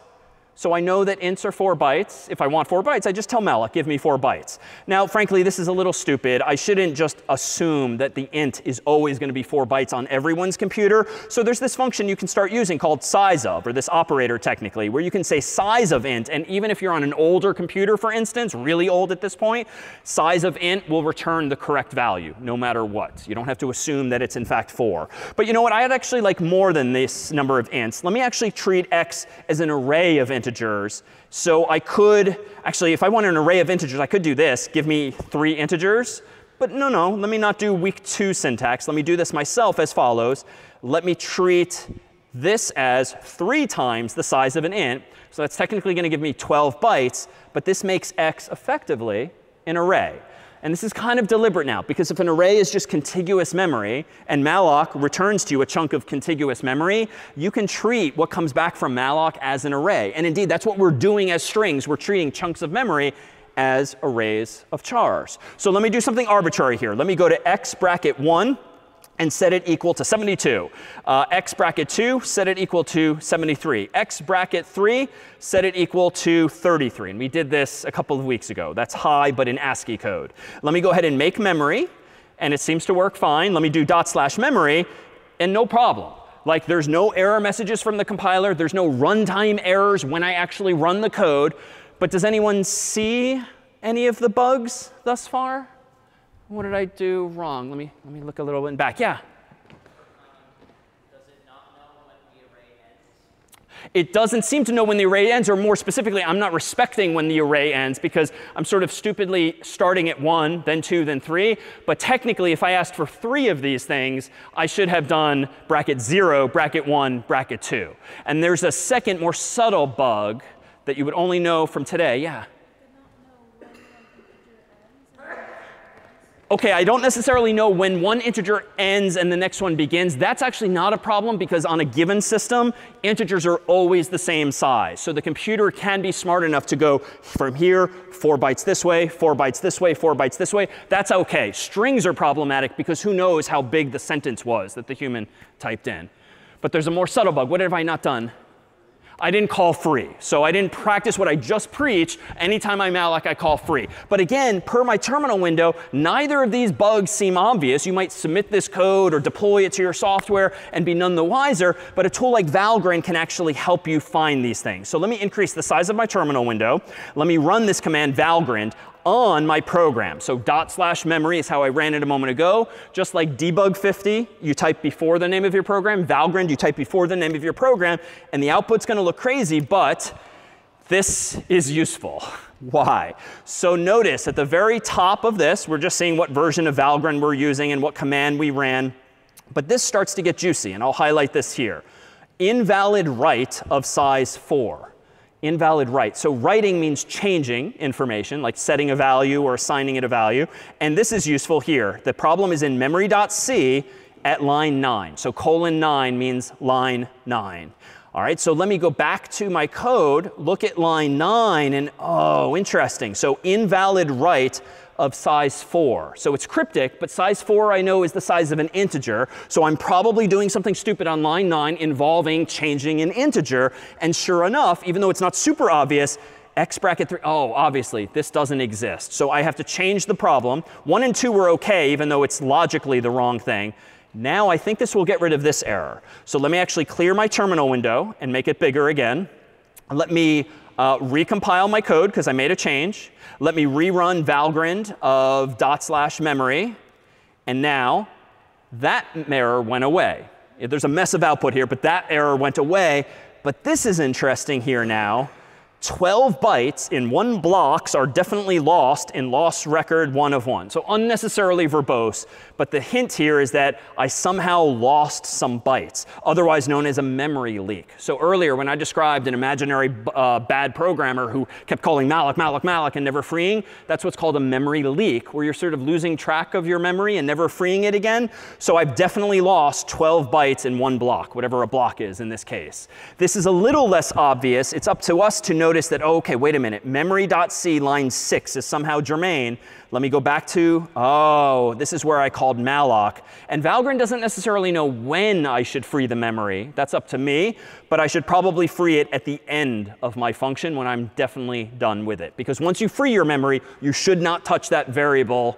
So I know that ints are 4 bytes. If I want 4 bytes, I just tell malloc, give me 4 bytes. Now, frankly, this is a little stupid. I shouldn't just assume that the int is always going to be 4 bytes on everyone's computer. So there's this function you can start using called size of, or this operator technically, where you can say size of int. And even if you're on an older computer, for instance, really old at this point, size of int will return the correct value no matter what. You don't have to assume that it's in fact 4. But you know what? I'd actually like more than this number of ints. Let me actually treat x as an array of integers integers. So I could, actually, if I wanted an array of integers, I could do this. Give me three integers. But no, no, let me not do week two syntax. Let me do this myself as follows. Let me treat this as three times the size of an int. So that's technically going to give me 12 bytes. But this makes x effectively an array. And this is kind of deliberate now, because if an array is just contiguous memory, and malloc returns to you a chunk of contiguous memory, you can treat what comes back from malloc as an array. And indeed, that's what we're doing as strings. We're treating chunks of memory as arrays of chars. So let me do something arbitrary here. Let me go to x bracket 1 and set it equal to 72. Uh, x bracket 2, set it equal to 73. x bracket 3, set it equal to 33. And we did this a couple of weeks ago. That's hi, but in ASCII code. Let me go ahead and make memory. And it seems to work fine. Let me do dot slash memory. And no problem. Like there's no error messages from the compiler. There's no runtime errors when I actually run the code. But does anyone see any of the bugs thus far? What did I do wrong? Let me, let me look a little bit back. Yeah? It doesn't seem to know when the array ends, or more specifically, I'm not respecting when the array ends because I'm sort of stupidly starting at 1, then 2, then 3. But technically, if I asked for three of these things, I should have done bracket 0, bracket 1, bracket 2. And there's a second, more subtle bug that you would only know from today. Yeah? OK, I don't necessarily know when one integer ends and the next one begins. That's actually not a problem because on a given system, integers are always the same size. So the computer can be smart enough to go from here, 4 bytes this way, 4 bytes this way, 4 bytes this way. That's OK. Strings are problematic because who knows how big the sentence was that the human typed in. But there's a more subtle bug. What have I not done? I didn't call free. So I didn't practice what I just preached. Anytime I'm malloc, I call free. But again, per my terminal window, neither of these bugs seem obvious. You might submit this code or deploy it to your software and be none the wiser. But a tool like Valgrind can actually help you find these things. So let me increase the size of my terminal window. Let me run this command Valgrind on my program. So dot slash memory is how I ran it a moment ago. Just like debug50, you type before the name of your program. Valgrind, you type before the name of your program. And the output's going to look crazy, but this is useful. Why? So notice at the very top of this, we're just seeing what version of Valgrind we're using and what command we ran. But this starts to get juicy, and I'll highlight this here. Invalid write of size 4 invalid write. So writing means changing information, like setting a value or assigning it a value. And this is useful here. The problem is in memory.c at line 9. So colon 9 means line 9. All right, so let me go back to my code, look at line 9, and oh, interesting. So invalid write of size 4. So it's cryptic, but size 4 I know is the size of an integer. So I'm probably doing something stupid on line 9 involving changing an integer. And sure enough, even though it's not super obvious, x bracket 3, oh, obviously, this doesn't exist. So I have to change the problem. 1 and 2 were OK, even though it's logically the wrong thing. Now I think this will get rid of this error. So let me actually clear my terminal window and make it bigger again. Let me uh, recompile my code because I made a change. Let me rerun Valgrind of dot slash memory. And now that error went away. There's a mess of output here, but that error went away. But this is interesting here now. 12 bytes in one blocks are definitely lost in loss record one of one. So unnecessarily verbose. But the hint here is that I somehow lost some bytes, otherwise known as a memory leak. So earlier when I described an imaginary uh, bad programmer who kept calling malloc, malloc, malloc and never freeing, that's what's called a memory leak, where you're sort of losing track of your memory and never freeing it again. So I've definitely lost 12 bytes in one block, whatever a block is in this case. This is a little less obvious. It's up to us to notice that, oh, OK, wait a minute, memory.c line 6 is somehow germane. Let me go back to, oh, this is where I called malloc. And Valgrind doesn't necessarily know when I should free the memory. That's up to me. But I should probably free it at the end of my function when I'm definitely done with it. Because once you free your memory, you should not touch that variable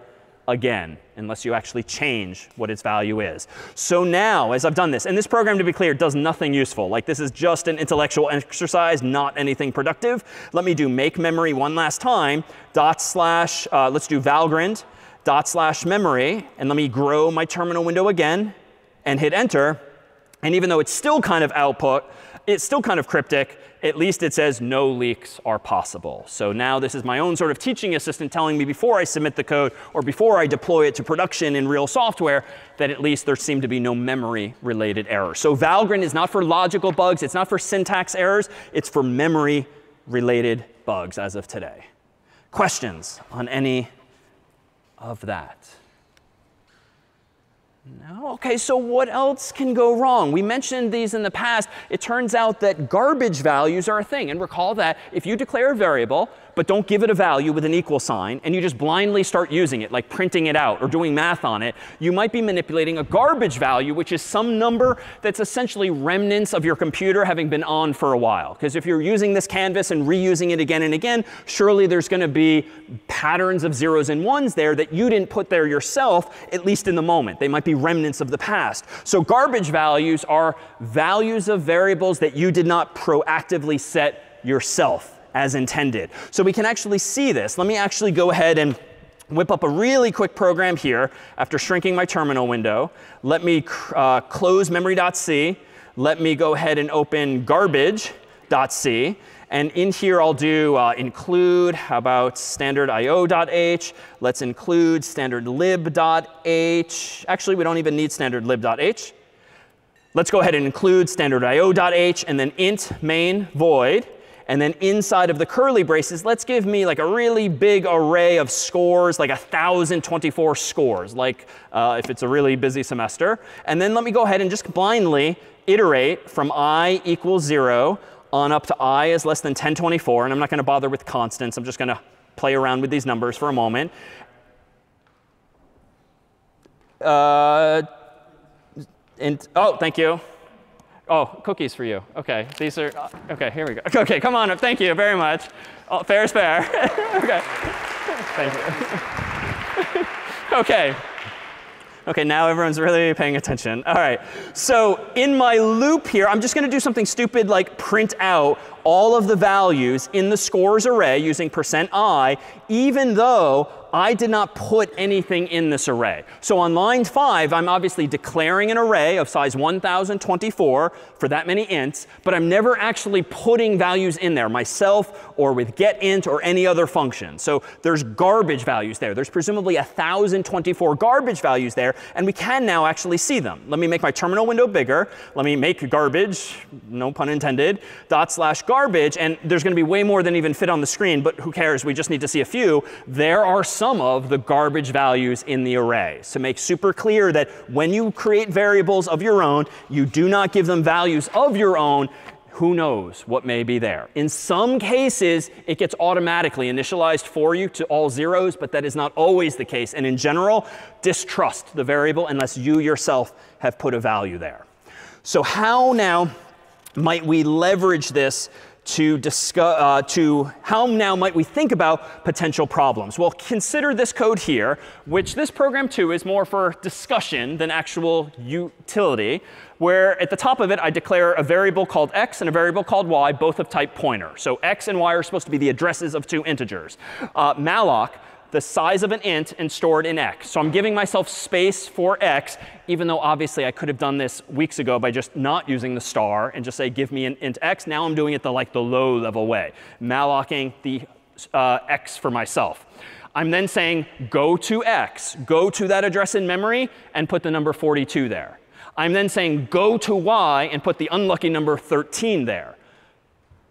again unless you actually change what its value is. So now, as I've done this, and this program, to be clear, does nothing useful. Like this is just an intellectual exercise, not anything productive. Let me do make memory one last time, dot slash, uh, let's do valgrind, dot slash memory, and let me grow my terminal window again and hit enter. And even though it's still kind of output, it's still kind of cryptic, at least it says no leaks are possible. So now this is my own sort of teaching assistant telling me before I submit the code or before I deploy it to production in real software that at least there seem to be no memory related errors. So Valgrind is not for logical bugs. It's not for syntax errors. It's for memory related bugs as of today. Questions on any of that? No? OK, so what else can go wrong? We mentioned these in the past. It turns out that garbage values are a thing. And recall that if you declare a variable, but don't give it a value with an equal sign, and you just blindly start using it, like printing it out or doing math on it, you might be manipulating a garbage value, which is some number that's essentially remnants of your computer having been on for a while. Because if you're using this canvas and reusing it again and again, surely there's going to be patterns of zeros and ones there that you didn't put there yourself, at least in the moment. They might be remnants of the past. So garbage values are values of variables that you did not proactively set yourself as intended. So we can actually see this. Let me actually go ahead and whip up a really quick program here after shrinking my terminal window. Let me uh, close memory.c. Let me go ahead and open garbage.c. And in here, I'll do uh, include, how about standard io.h. Let's include standard lib.h. Actually, we don't even need standard lib.h. Let's go ahead and include standard io.h and then int main void. And then inside of the curly braces, let's give me like a really big array of scores, like 1,024 scores, like uh, if it's a really busy semester. And then let me go ahead and just blindly iterate from i equals 0 on up to i is less than 1024. And I'm not going to bother with constants. I'm just going to play around with these numbers for a moment. Uh, and, oh, thank you. Oh, cookies for you. OK, these are, OK, here we go. OK, come on up. Thank you very much. Oh, fair is fair. OK, thank you. OK. OK, now everyone's really paying attention. All right. So in my loop here, I'm just going to do something stupid like print out all of the values in the scores array using percent %i, even though I did not put anything in this array. So on line 5, I'm obviously declaring an array of size 1024 for that many ints, but I'm never actually putting values in there myself or with getInt or any other function. So there's garbage values there. There's presumably 1024 garbage values there, and we can now actually see them. Let me make my terminal window bigger. Let me make garbage, no pun intended, dot slash garbage. And there's going to be way more than even fit on the screen, but who cares? We just need to see a few. There are some of the garbage values in the array. So make super clear that when you create variables of your own, you do not give them values of your own. Who knows what may be there? In some cases, it gets automatically initialized for you to all zeros, but that is not always the case. And in general, distrust the variable unless you yourself have put a value there. So how now might we leverage this to discuss, uh, to how now might we think about potential problems? Well, consider this code here, which this program too is more for discussion than actual utility, where at the top of it I declare a variable called x and a variable called y, both of type pointer. So x and y are supposed to be the addresses of two integers. Uh, malloc the size of an int and store it in x. So I'm giving myself space for x, even though obviously I could have done this weeks ago by just not using the star and just say, give me an int x. Now I'm doing it the like the low level way, mallocing the uh, x for myself. I'm then saying, go to x, go to that address in memory, and put the number 42 there. I'm then saying, go to y, and put the unlucky number 13 there.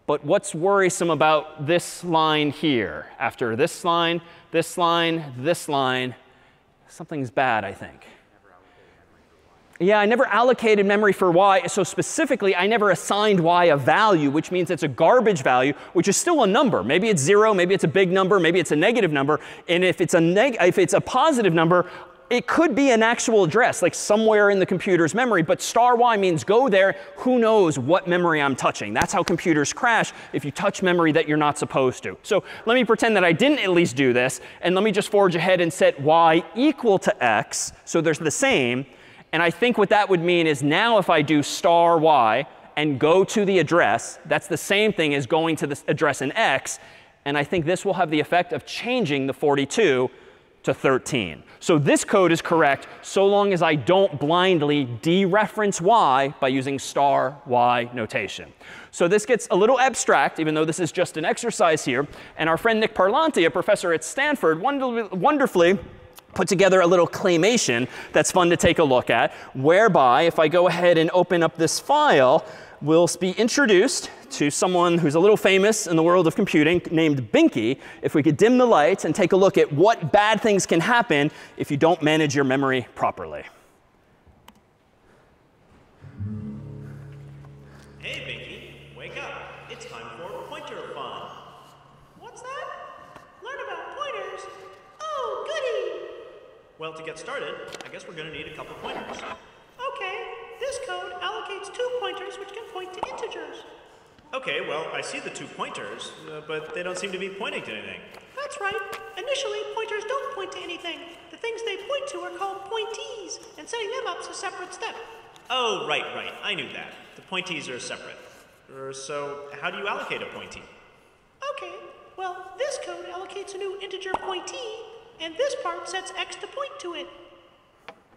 But what's worrisome about this line here? After this line, this line, this line, something's bad, I think. Yeah, I never allocated memory for y. So specifically, I never assigned y a value, which means it's a garbage value, which is still a number. Maybe it's 0, maybe it's a big number, maybe it's a negative number. And if it's a, neg if it's a positive number, it could be an actual address, like somewhere in the computer's memory, but star y means go there. Who knows what memory I'm touching? That's how computers crash if you touch memory that you're not supposed to. So let me pretend that I didn't at least do this, and let me just forge ahead and set y equal to x, so there's the same. And I think what that would mean is now if I do star y and go to the address, that's the same thing as going to the address in x. And I think this will have the effect of changing the 42 to 13. So this code is correct so long as I don't blindly dereference y by using star y notation. So this gets a little abstract, even though this is just an exercise here. And our friend Nick Parlante, a professor at Stanford, wonderfully put together a little claymation that's fun to take a look at, whereby if I go ahead and open up this file, we'll be introduced to someone who's a little famous in the world of computing named Binky. If we could dim the lights and take a look at what bad things can happen if you don't manage your memory properly. Hey, Binky, wake up. It's time for pointer fun. What's that? Learn about pointers? Oh, goody! Well, to get started, I guess we're going to need a couple pointers. Okay, this code allocates two pointers which can point to integers. Okay, well, I see the two pointers, uh, but they don't seem to be pointing to anything. That's right. Initially, pointers don't point to anything. The things they point to are called pointees, and setting them up's a separate step. Oh, right, right. I knew that. The pointees are separate. Uh, so, how do you allocate a pointee? Okay, well, this code allocates a new integer pointee, and this part sets x to point to it.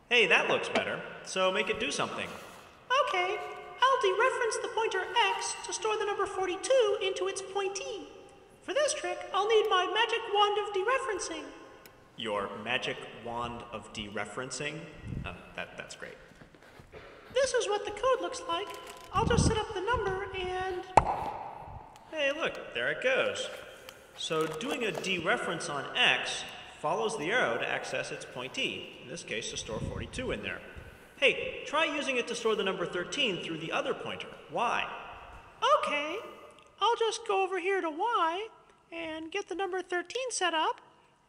Hey, that looks better. So make it do something. Okay, I'll dereference the pointer x to store the number 42 into its pointee. For this trick, I'll need my magic wand of dereferencing. Your magic wand of dereferencing? Uh, that, that's great. This is what the code looks like. I'll just set up the number and... Hey, look, there it goes. So doing a dereference on x follows the arrow to access its pointee, in this case to store 42 in there. Hey, try using it to store the number 13 through the other pointer, y. Okay, I'll just go over here to y and get the number 13 set up,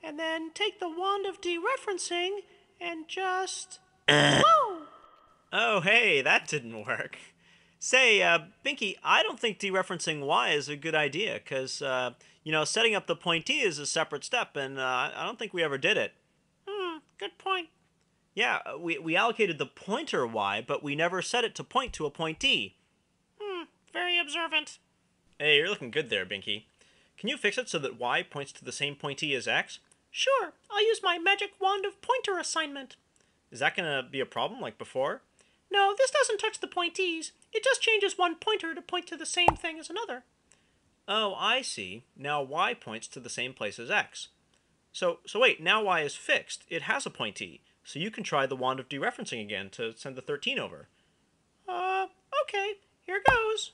and then take the wand of dereferencing and just... Whoa! Oh, hey, that didn't work. Say, uh, Binky, I don't think dereferencing y is a good idea, because, uh, you know, setting up the pointee is a separate step, and uh, I don't think we ever did it. Hmm, good point. Yeah, uh, we, we allocated the pointer y, but we never set it to point to a pointee. Hmm, very observant. Hey, you're looking good there, Binky. Can you fix it so that y points to the same pointee as x? Sure, I'll use my magic wand of pointer assignment. Is that going to be a problem like before? No, this doesn't touch the pointees. It just changes one pointer to point to the same thing as another. Oh, I see. Now y points to the same place as x. So, so wait, now y is fixed. It has a pointee. So you can try the wand of dereferencing again to send the 13 over. Uh, okay. Here goes.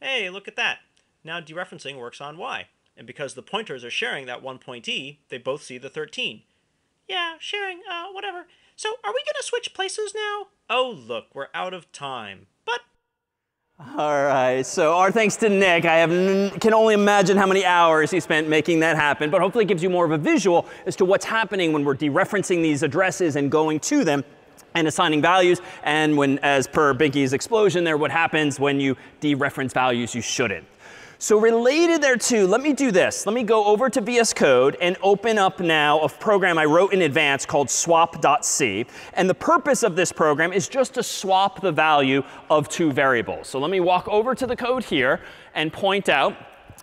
Hey, look at that. Now dereferencing works on y. And because the pointers are sharing that one pointee, they both see the 13. Yeah, sharing, uh, whatever. So are we going to switch places now? Oh, look, we're out of time. All right, so our thanks to Nick. I have, can only imagine how many hours he spent making that happen, but hopefully it gives you more of a visual as to what's happening when we're dereferencing these addresses and going to them and assigning values. And when, as per Binky's explosion there, what happens when you dereference values you shouldn't. So related there too, let me do this. Let me go over to VS Code and open up now a program I wrote in advance called swap.c. And the purpose of this program is just to swap the value of two variables. So let me walk over to the code here and point out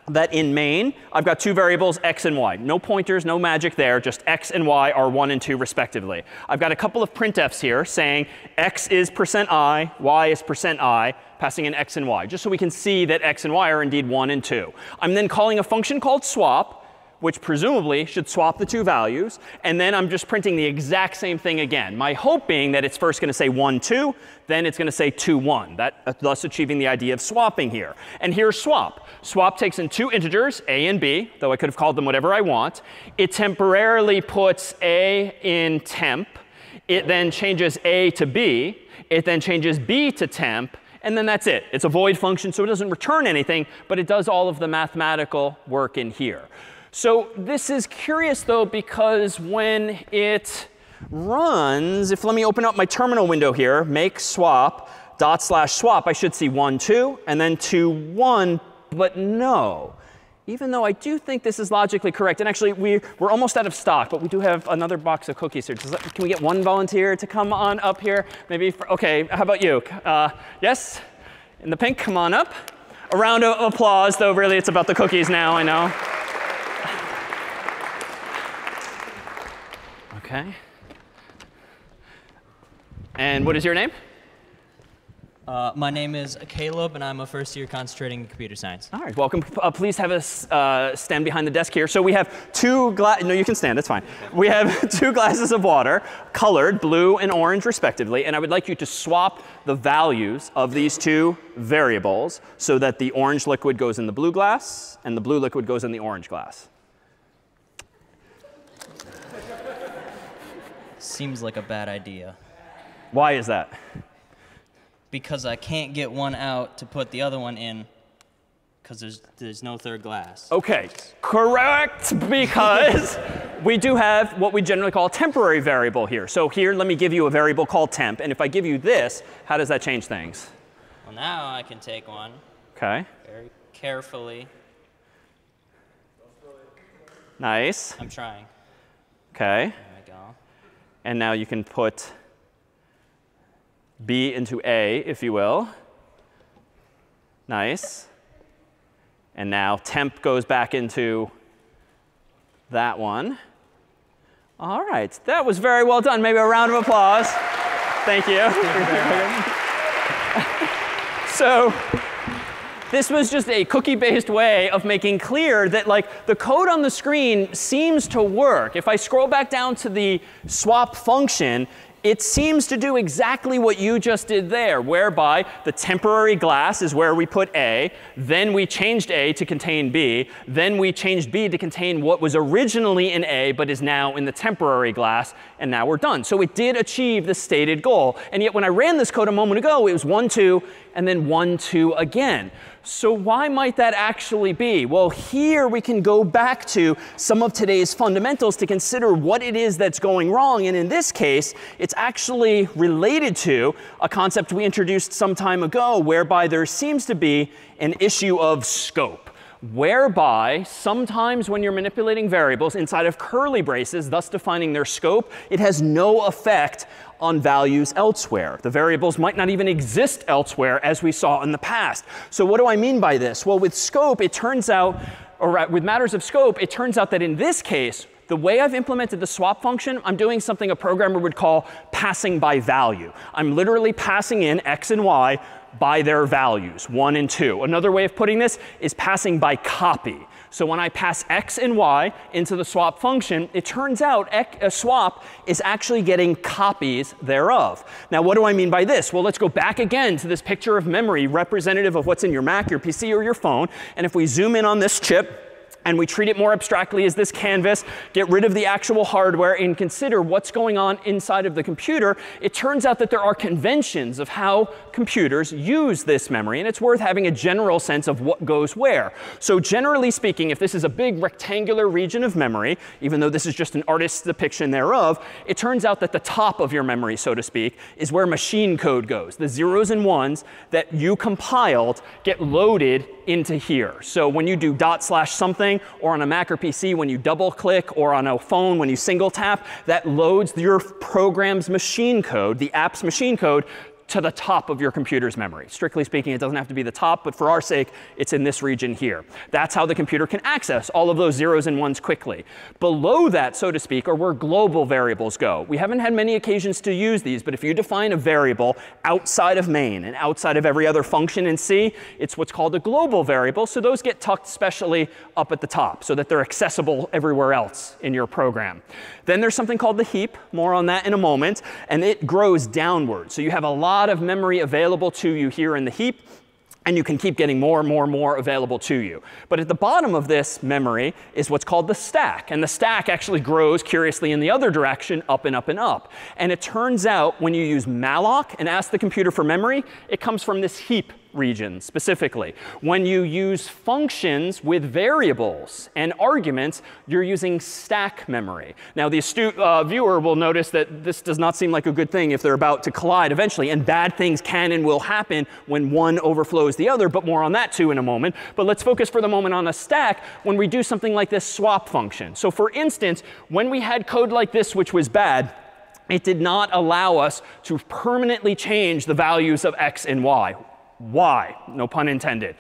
that in main, I've got two variables, x and y. No pointers, no magic there, just x and y are 1 and 2 respectively. I've got a couple of printfs here saying x is percent %i, y is percent %i, passing in x and y, just so we can see that x and y are indeed 1 and 2. I'm then calling a function called swap, which presumably should swap the two values. And then I'm just printing the exact same thing again. My hope being that it's first going to say 1, 2, then it's going to say 2, 1, that, thus achieving the idea of swapping here. And here's swap. Swap takes in two integers, a and b, though I could have called them whatever I want. It temporarily puts a in temp. It then changes a to b. It then changes b to temp and then that's it. It's a void function, so it doesn't return anything, but it does all of the mathematical work in here. So this is curious, though, because when it runs, if let me open up my terminal window here, make swap dot slash swap, I should see 1, 2, and then 2, 1, but no. Even though I do think this is logically correct. And actually, we, we're almost out of stock, but we do have another box of cookies here. That, can we get one volunteer to come on up here? Maybe, for, OK, how about you? Uh, yes? In the pink, come on up. A round of applause, though really it's about the cookies now, I know. OK. And what is your name? Uh, my name is Caleb, and I'm a first year concentrating in computer science. All right, welcome. Uh, please have us uh, stand behind the desk here. So we have two glass. No, you can stand. That's fine. We have two glasses of water, colored blue and orange, respectively. And I would like you to swap the values of these two variables so that the orange liquid goes in the blue glass and the blue liquid goes in the orange glass. Seems like a bad idea. Why is that? Because I can't get one out to put the other one in because there's, there's no third glass. OK, correct, because we do have what we generally call a temporary variable here. So here, let me give you a variable called temp. And if I give you this, how does that change things? Well, now I can take one OK. very carefully. Nice. I'm trying. OK. There we go. And now you can put B into A, if you will. Nice. And now temp goes back into that one. All right, that was very well done. Maybe a round of applause. Thank you. so this was just a cookie-based way of making clear that like the code on the screen seems to work. If I scroll back down to the swap function, it seems to do exactly what you just did there, whereby the temporary glass is where we put A, then we changed A to contain B, then we changed B to contain what was originally in A but is now in the temporary glass, and now we're done. So it did achieve the stated goal. And yet when I ran this code a moment ago, it was 1, 2, and then 1, 2 again. So why might that actually be? Well, here we can go back to some of today's fundamentals to consider what it is that's going wrong. And in this case, it's actually related to a concept we introduced some time ago, whereby there seems to be an issue of scope whereby sometimes when you're manipulating variables inside of curly braces, thus defining their scope, it has no effect on values elsewhere. The variables might not even exist elsewhere as we saw in the past. So what do I mean by this? Well, with scope, it turns out, or with matters of scope, it turns out that in this case, the way I've implemented the swap function, I'm doing something a programmer would call passing by value. I'm literally passing in x and y by their values, 1 and 2. Another way of putting this is passing by copy. So when I pass x and y into the swap function, it turns out a swap is actually getting copies thereof. Now, what do I mean by this? Well, let's go back again to this picture of memory representative of what's in your Mac, your PC, or your phone. And if we zoom in on this chip, and we treat it more abstractly as this canvas, get rid of the actual hardware, and consider what's going on inside of the computer, it turns out that there are conventions of how computers use this memory. And it's worth having a general sense of what goes where. So generally speaking, if this is a big rectangular region of memory, even though this is just an artist's depiction thereof, it turns out that the top of your memory, so to speak, is where machine code goes. The zeros and ones that you compiled get loaded into here. So when you do dot slash something, or on a Mac or PC, when you double click, or on a phone, when you single tap, that loads your program's machine code, the app's machine code, to the top of your computer's memory. Strictly speaking, it doesn't have to be the top, but for our sake, it's in this region here. That's how the computer can access all of those zeros and ones quickly. Below that, so to speak, are where global variables go. We haven't had many occasions to use these, but if you define a variable outside of main and outside of every other function in C, it's what's called a global variable. So those get tucked specially up at the top so that they're accessible everywhere else in your program. Then there's something called the heap. More on that in a moment. And it grows downward. So you have a lot of memory available to you here in the heap. And you can keep getting more and more and more available to you. But at the bottom of this memory is what's called the stack. And the stack actually grows, curiously, in the other direction, up and up and up. And it turns out when you use malloc and ask the computer for memory, it comes from this heap region specifically. When you use functions with variables and arguments, you're using stack memory. Now, the astute uh, viewer will notice that this does not seem like a good thing if they're about to collide eventually. And bad things can and will happen when one overflows the other, but more on that too in a moment. But let's focus for the moment on a stack when we do something like this swap function. So for instance, when we had code like this, which was bad, it did not allow us to permanently change the values of x and y. Why? No pun intended.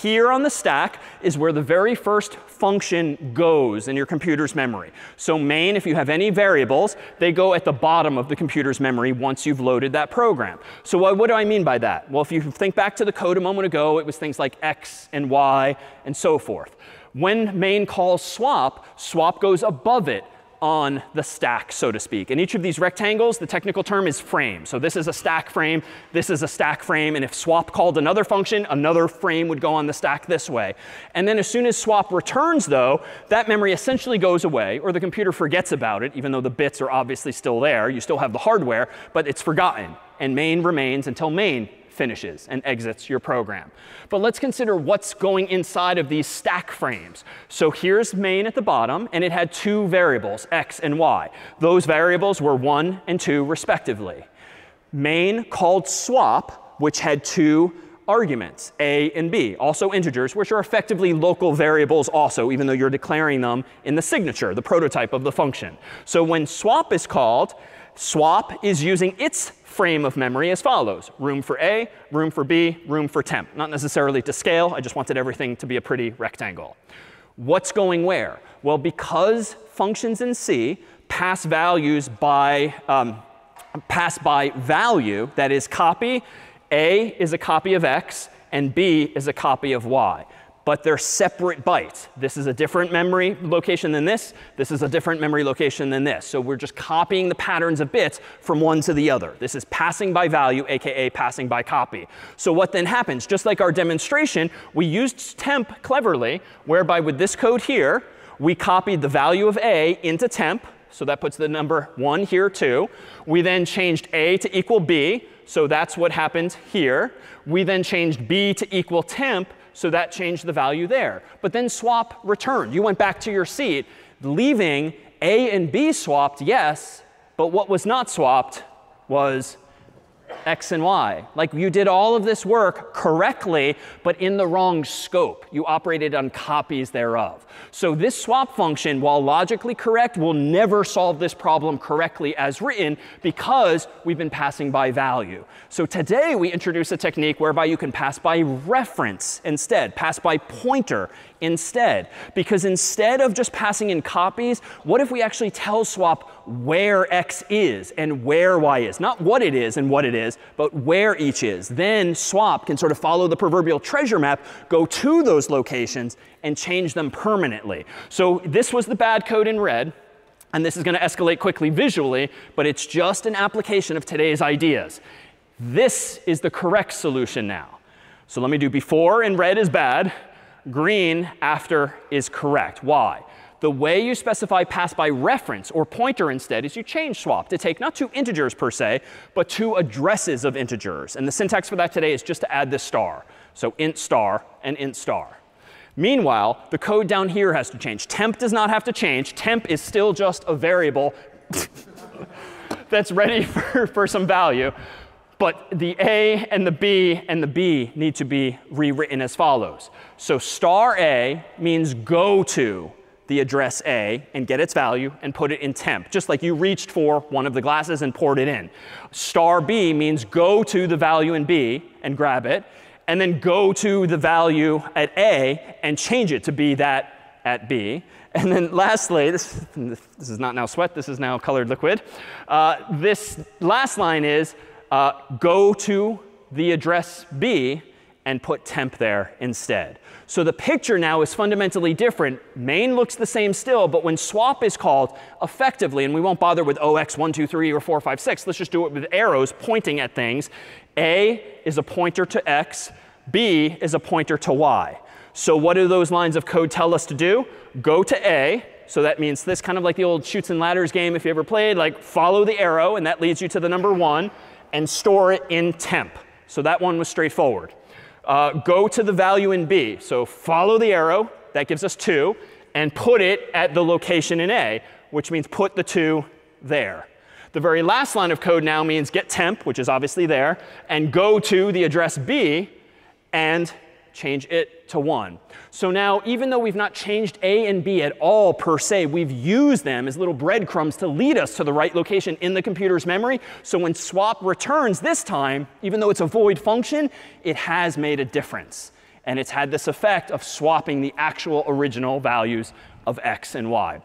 Here on the stack is where the very first function goes in your computer's memory. So main, if you have any variables, they go at the bottom of the computer's memory once you've loaded that program. So what, what do I mean by that? Well, if you think back to the code a moment ago, it was things like x and y and so forth. When main calls swap, swap goes above it on the stack, so to speak. And each of these rectangles, the technical term is frame. So this is a stack frame, this is a stack frame, and if swap called another function, another frame would go on the stack this way. And then as soon as swap returns, though, that memory essentially goes away, or the computer forgets about it, even though the bits are obviously still there. You still have the hardware, but it's forgotten. And main remains until main finishes and exits your program. But let's consider what's going inside of these stack frames. So here's main at the bottom, and it had two variables, x and y. Those variables were 1 and 2 respectively. Main called swap, which had two arguments, a and b, also integers, which are effectively local variables also, even though you're declaring them in the signature, the prototype of the function. So when swap is called, swap is using its frame of memory as follows. Room for A, room for B, room for temp. Not necessarily to scale. I just wanted everything to be a pretty rectangle. What's going where? Well, because functions in C pass values by, um, pass by value, that is copy, A is a copy of X, and B is a copy of Y but they're separate bytes. This is a different memory location than this. This is a different memory location than this. So we're just copying the patterns of bits from one to the other. This is passing by value, AKA passing by copy. So what then happens? Just like our demonstration, we used temp cleverly, whereby with this code here, we copied the value of A into temp. So that puts the number 1 here, too. We then changed A to equal B. So that's what happened here. We then changed B to equal temp. So that changed the value there. But then swap returned. You went back to your seat, leaving A and B swapped, yes, but what was not swapped was X and Y. Like you did all of this work correctly, but in the wrong scope. You operated on copies thereof. So this swap function, while logically correct, will never solve this problem correctly as written because we've been passing by value. So today we introduce a technique whereby you can pass by reference instead, pass by pointer instead. Because instead of just passing in copies, what if we actually tell swap where x is and where y is? Not what it is and what it is, but where each is. Then swap can sort of follow the proverbial treasure map, go to those locations, and change them permanently. So this was the bad code in red. And this is going to escalate quickly visually, but it's just an application of today's ideas. This is the correct solution now. So let me do before in red is bad, green after is correct. Why? The way you specify pass by reference or pointer instead is you change swap to take not two integers per se, but two addresses of integers. And the syntax for that today is just to add this star. So int star and int star. Meanwhile, the code down here has to change. Temp does not have to change. Temp is still just a variable that's ready for, for some value. But the A and the B and the B need to be rewritten as follows. So star A means go to the address A and get its value and put it in temp, just like you reached for one of the glasses and poured it in. Star B means go to the value in B and grab it, and then go to the value at A and change it to be that at B. And then lastly, this, this is not now sweat, this is now colored liquid. Uh, this last line is uh, go to the address B and put temp there instead. So the picture now is fundamentally different. Main looks the same still, but when swap is called effectively, and we won't bother with OX 1, 2, 3, or 4, 5, 6, let's just do it with arrows pointing at things. A is a pointer to X, B is a pointer to Y. So what do those lines of code tell us to do? Go to A, so that means this kind of like the old Chutes and Ladders game if you ever played, like follow the arrow, and that leads you to the number 1, and store it in temp. So that one was straightforward. Uh, go to the value in B. So follow the arrow, that gives us 2, and put it at the location in A, which means put the 2 there. The very last line of code now means get temp, which is obviously there, and go to the address B and change it to 1. So now, even though we've not changed A and B at all per se, we've used them as little breadcrumbs to lead us to the right location in the computer's memory. So when swap returns this time, even though it's a void function, it has made a difference. And it's had this effect of swapping the actual original values of x and y.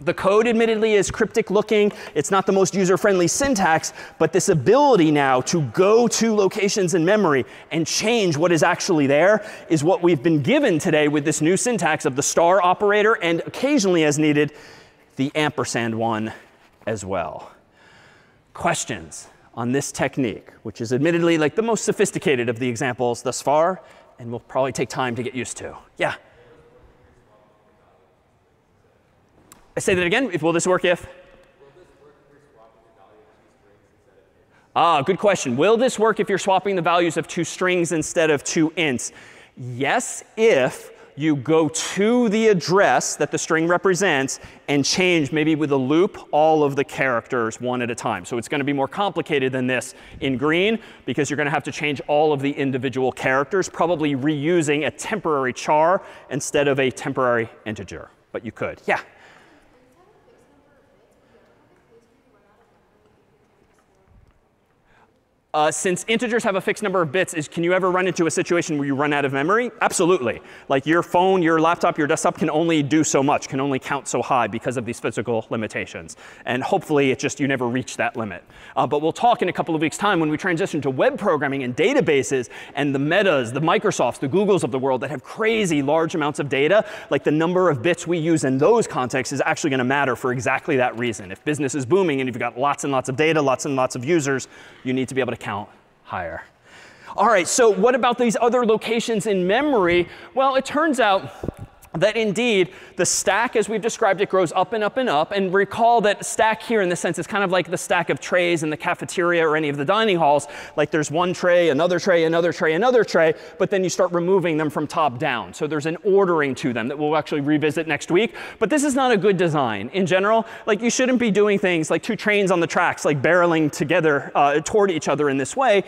The code admittedly is cryptic looking. It's not the most user-friendly syntax, but this ability now to go to locations in memory and change what is actually there is what we've been given today with this new syntax of the star operator and occasionally as needed, the ampersand one as well. Questions on this technique, which is admittedly like the most sophisticated of the examples thus far, and will probably take time to get used to. Yeah? I say that again. If, will this work if? Ah, good question. Will this work if you're swapping the values of two strings instead of two ints? Yes, if you go to the address that the string represents and change, maybe with a loop, all of the characters one at a time. So it's going to be more complicated than this in green because you're going to have to change all of the individual characters, probably reusing a temporary char instead of a temporary integer. But you could. Yeah? Uh, since integers have a fixed number of bits, is, can you ever run into a situation where you run out of memory? Absolutely. Like your phone, your laptop, your desktop can only do so much, can only count so high because of these physical limitations. And hopefully, it's just you never reach that limit. Uh, but we'll talk in a couple of weeks' time when we transition to web programming and databases and the Metas, the Microsofts, the Googles of the world that have crazy large amounts of data. Like the number of bits we use in those contexts is actually going to matter for exactly that reason. If business is booming and you've got lots and lots of data, lots and lots of users, you need to be able to count higher. All right, so what about these other locations in memory? Well, it turns out that indeed the stack as we've described it grows up and up and up. And recall that stack here in this sense is kind of like the stack of trays in the cafeteria or any of the dining halls. Like there's one tray, another tray, another tray, another tray, but then you start removing them from top down. So there's an ordering to them that we'll actually revisit next week. But this is not a good design in general. Like you shouldn't be doing things like two trains on the tracks, like barreling together uh, toward each other in this way.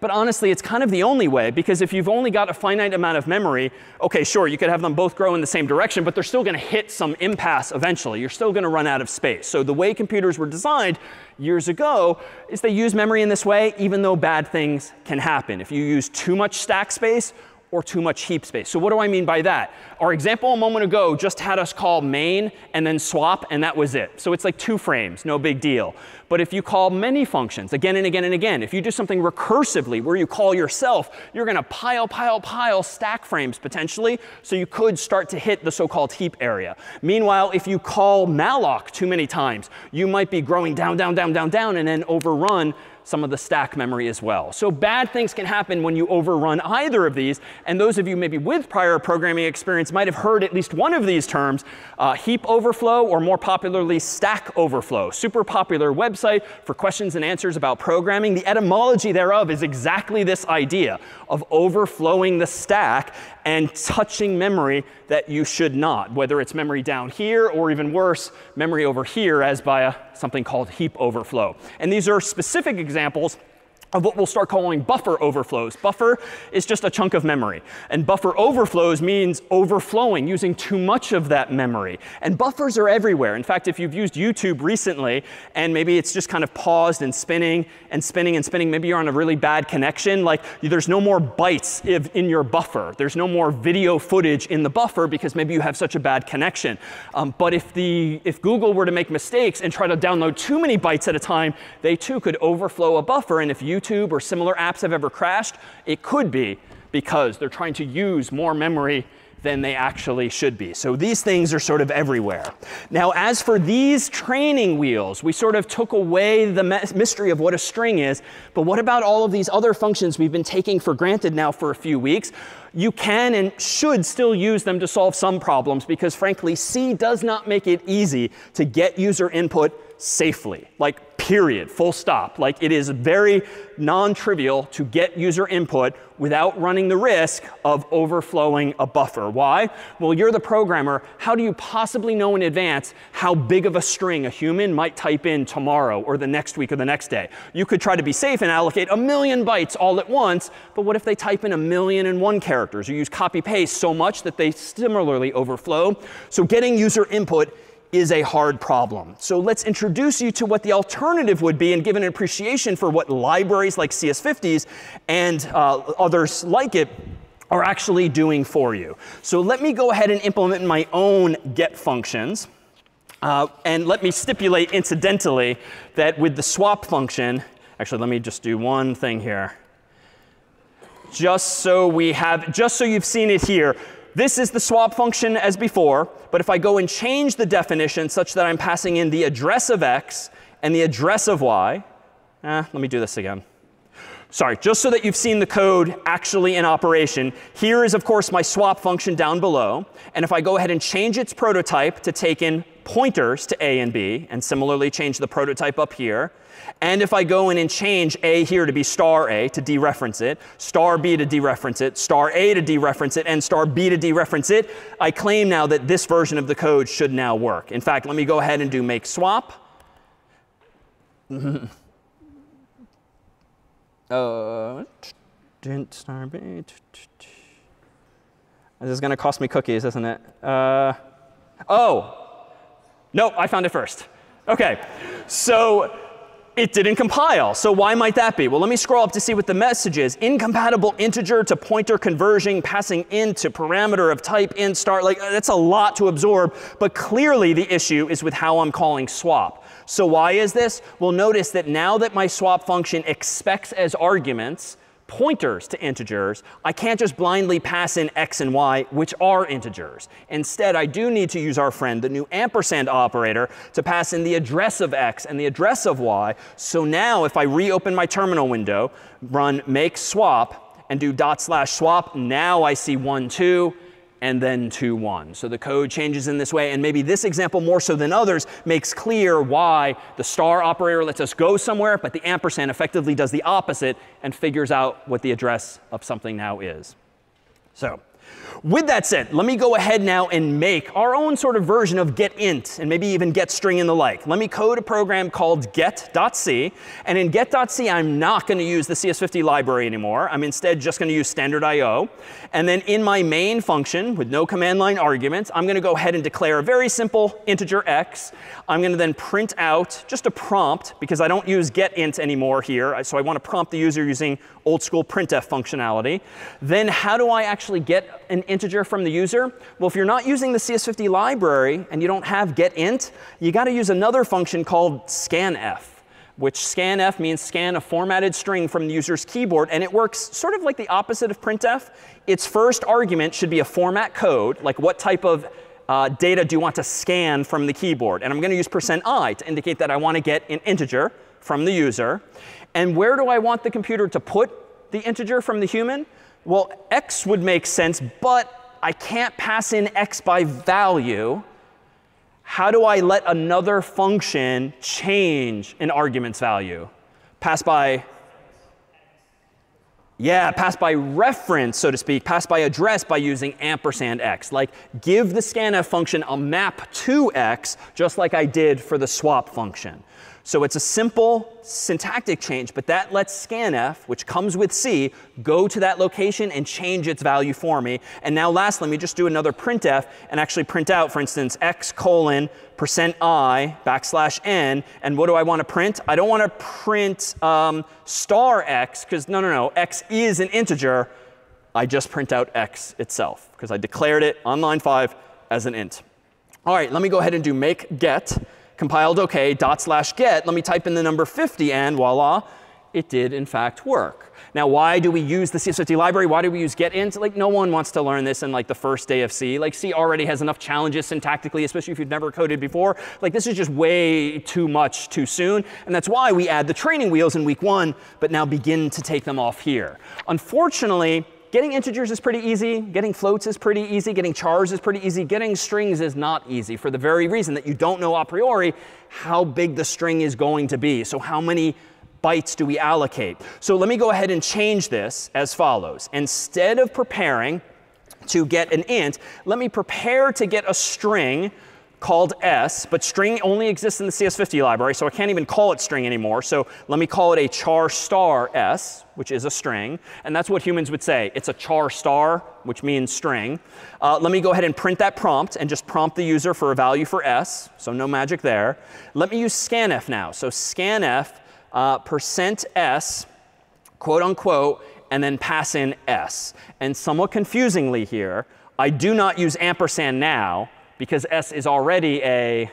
But honestly, it's kind of the only way because if you've only got a finite amount of memory, OK, sure, you could have them both grow in the same direction, but they're still going to hit some impasse eventually. You're still going to run out of space. So the way computers were designed years ago is they use memory in this way, even though bad things can happen. If you use too much stack space, or too much heap space. So what do I mean by that? Our example a moment ago just had us call main and then swap, and that was it. So it's like two frames, no big deal. But if you call many functions again and again and again, if you do something recursively where you call yourself, you're going to pile, pile, pile stack frames potentially. So you could start to hit the so-called heap area. Meanwhile, if you call malloc too many times, you might be growing down, down, down, down, down, and then overrun some of the stack memory as well. So bad things can happen when you overrun either of these. And those of you maybe with prior programming experience might have heard at least one of these terms, uh, heap overflow, or more popularly, stack overflow. Super popular website for questions and answers about programming. The etymology thereof is exactly this idea of overflowing the stack and touching memory that you should not, whether it's memory down here or even worse, memory over here as by a, something called heap overflow. And these are specific examples of what we'll start calling buffer overflows. Buffer is just a chunk of memory. And buffer overflows means overflowing, using too much of that memory. And buffers are everywhere. In fact, if you've used YouTube recently and maybe it's just kind of paused and spinning and spinning and spinning, maybe you're on a really bad connection, like there's no more bytes in your buffer. There's no more video footage in the buffer because maybe you have such a bad connection. Um, but if, the, if Google were to make mistakes and try to download too many bytes at a time, they too could overflow a buffer. And if you YouTube or similar apps have ever crashed? It could be because they're trying to use more memory than they actually should be. So these things are sort of everywhere. Now, as for these training wheels, we sort of took away the mystery of what a string is. But what about all of these other functions we've been taking for granted now for a few weeks? You can and should still use them to solve some problems because, frankly, C does not make it easy to get user input safely. Like period, full stop. Like it is very non-trivial to get user input without running the risk of overflowing a buffer. Why? Well, you're the programmer. How do you possibly know in advance how big of a string a human might type in tomorrow or the next week or the next day? You could try to be safe and allocate a million bytes all at once, but what if they type in a million and one characters or use copy paste so much that they similarly overflow? So getting user input is a hard problem. So let's introduce you to what the alternative would be and give an appreciation for what libraries like CS50s and uh, others like it are actually doing for you. So let me go ahead and implement my own get functions. Uh, and let me stipulate incidentally that with the swap function, actually let me just do one thing here. Just so we have, just so you've seen it here, this is the swap function as before. But if I go and change the definition such that I'm passing in the address of x and the address of y, eh, let me do this again. Sorry, just so that you've seen the code actually in operation, here is, of course, my swap function down below. And if I go ahead and change its prototype to take in pointers to a and b, and similarly change the prototype up here, and if I go in and change A here to be star A to dereference it, star B to dereference it, star A to dereference it, and star B to dereference it, I claim now that this version of the code should now work. In fact, let me go ahead and do make swap. uh, star B. This is going to cost me cookies, isn't it? Uh, oh, no, I found it first. OK, so it didn't compile. So why might that be? Well, let me scroll up to see what the message is. Incompatible integer to pointer conversion, passing into parameter of type int start. Like uh, that's a lot to absorb. But clearly the issue is with how I'm calling swap. So why is this? Well, notice that now that my swap function expects as arguments pointers to integers, I can't just blindly pass in x and y, which are integers. Instead, I do need to use our friend, the new ampersand operator, to pass in the address of x and the address of y. So now if I reopen my terminal window, run make swap, and do dot slash swap, now I see 1, 2 and then 2, 1. So the code changes in this way. And maybe this example, more so than others, makes clear why the star operator lets us go somewhere, but the ampersand effectively does the opposite and figures out what the address of something now is. So with that said, let me go ahead now and make our own sort of version of getInt and maybe even getString and the like. Let me code a program called get.c. And in get.c, I'm not going to use the CS50 library anymore. I'm instead just going to use standard IO. And then in my main function with no command line arguments, I'm going to go ahead and declare a very simple integer x. I'm going to then print out just a prompt because I don't use getInt anymore here. So I want to prompt the user using old school printf functionality. Then how do I actually get an integer from the user? Well, if you're not using the CS50 library and you don't have getInt, you got to use another function called scanf which scanf means scan a formatted string from the user's keyboard. And it works sort of like the opposite of printf. Its first argument should be a format code, like what type of uh, data do you want to scan from the keyboard. And I'm going to use percent %i to indicate that I want to get an integer from the user. And where do I want the computer to put the integer from the human? Well, x would make sense, but I can't pass in x by value. How do I let another function change an argument's value? Pass by yeah, pass by reference, so to speak, pass by address by using ampersand x. Like give the scanf function a map to x, just like I did for the swap function. So it's a simple syntactic change, but that lets scanf, which comes with C, go to that location and change its value for me. And now last, let me just do another printf and actually print out, for instance, x colon percent i backslash n. And what do I want to print? I don't want to print um, star x, because no, no, no, x is an integer. I just print out x itself, because I declared it on line 5 as an int. All right, let me go ahead and do make get compiled OK, dot slash get, let me type in the number 50, and voila, it did in fact work. Now, why do we use the CS50 library? Why do we use getInt? Like, no one wants to learn this in like the first day of C. Like, C already has enough challenges syntactically, especially if you've never coded before. Like, this is just way too much too soon. And that's why we add the training wheels in week one, but now begin to take them off here. Unfortunately, Getting integers is pretty easy. Getting floats is pretty easy. Getting chars is pretty easy. Getting strings is not easy for the very reason that you don't know a priori how big the string is going to be. So how many bytes do we allocate? So let me go ahead and change this as follows. Instead of preparing to get an int, let me prepare to get a string called s, but string only exists in the CS50 library, so I can't even call it string anymore. So let me call it a char star s, which is a string. And that's what humans would say. It's a char star, which means string. Uh, let me go ahead and print that prompt and just prompt the user for a value for s. So no magic there. Let me use scanf now. So scanf uh, percent %s, quote unquote, and then pass in s. And somewhat confusingly here, I do not use ampersand now because s is already a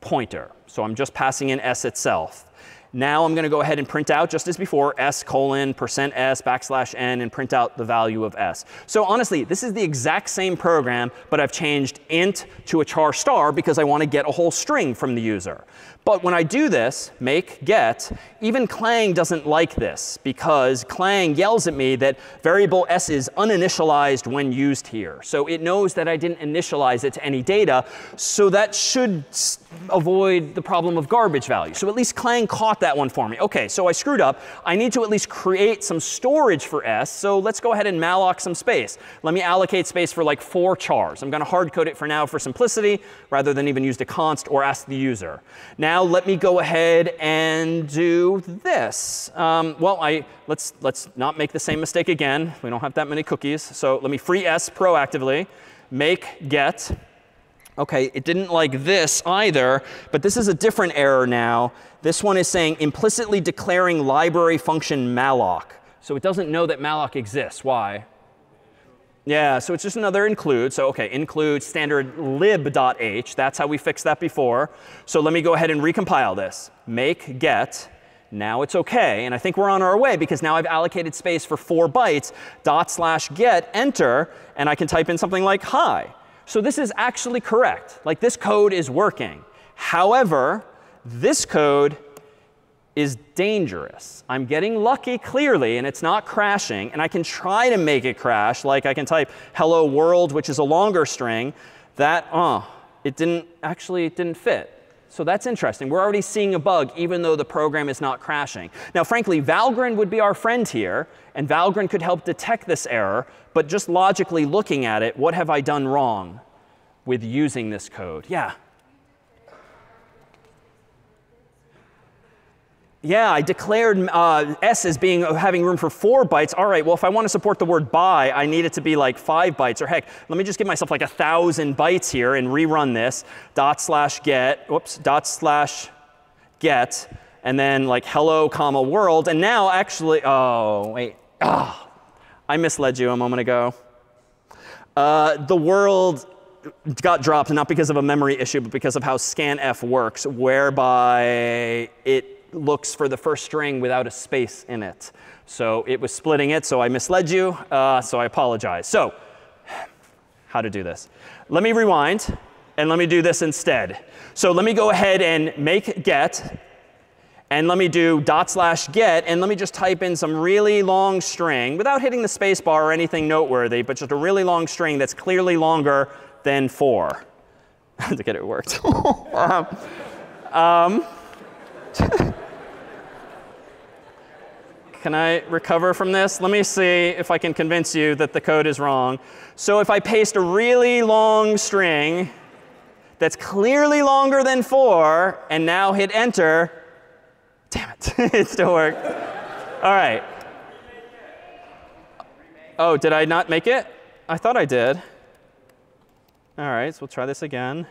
pointer. So I'm just passing in s itself. Now I'm going to go ahead and print out, just as before, s colon percent %s backslash n and print out the value of s. So honestly, this is the exact same program, but I've changed int to a char star because I want to get a whole string from the user. But when I do this, make get, even Clang doesn't like this because Clang yells at me that variable s is uninitialized when used here. So it knows that I didn't initialize it to any data. So that should avoid the problem of garbage value. So at least Clang caught that one for me. OK, so I screwed up. I need to at least create some storage for s. So let's go ahead and malloc some space. Let me allocate space for like four chars. I'm going to hard code it for now for simplicity rather than even use the const or ask the user. Now now let me go ahead and do this. Um, well, I, let's, let's not make the same mistake again. We don't have that many cookies. So let me free s proactively, make get. OK, it didn't like this either, but this is a different error now. This one is saying implicitly declaring library function malloc. So it doesn't know that malloc exists. Why? Yeah, so it's just another include. So OK, include standard lib.h. That's how we fixed that before. So let me go ahead and recompile this. Make get. Now it's OK. And I think we're on our way because now I've allocated space for 4 bytes. Dot slash get, enter. And I can type in something like hi. So this is actually correct. Like this code is working. However, this code is dangerous. I'm getting lucky clearly, and it's not crashing. And I can try to make it crash, like I can type hello world, which is a longer string. That, uh, it didn't actually it didn't fit. So that's interesting. We're already seeing a bug, even though the program is not crashing. Now, frankly, Valgrind would be our friend here, and Valgrind could help detect this error. But just logically looking at it, what have I done wrong with using this code? Yeah. Yeah, I declared uh, s as being uh, having room for four bytes. All right, well, if I want to support the word by, I need it to be like five bytes. Or heck, let me just give myself like a thousand bytes here and rerun this. Dot slash get, whoops, dot slash get, and then like hello, comma, world. And now actually, oh, wait. Oh, I misled you a moment ago. Uh, the world got dropped not because of a memory issue, but because of how scanf works, whereby it looks for the first string without a space in it. So it was splitting it, so I misled you, uh, so I apologize. So how to do this. Let me rewind, and let me do this instead. So let me go ahead and make get, and let me do dot slash get, and let me just type in some really long string without hitting the space bar or anything noteworthy, but just a really long string that's clearly longer than 4. to get it worked. um, um Can I recover from this? Let me see if I can convince you that the code is wrong. So if I paste a really long string that's clearly longer than 4 and now hit enter. Damn it, it still worked. All right. Oh, did I not make it? I thought I did. All right, so we'll try this again.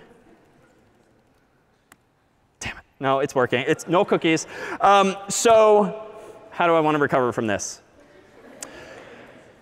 Damn it. No, it's working. It's no cookies. Um, so how do I want to recover from this?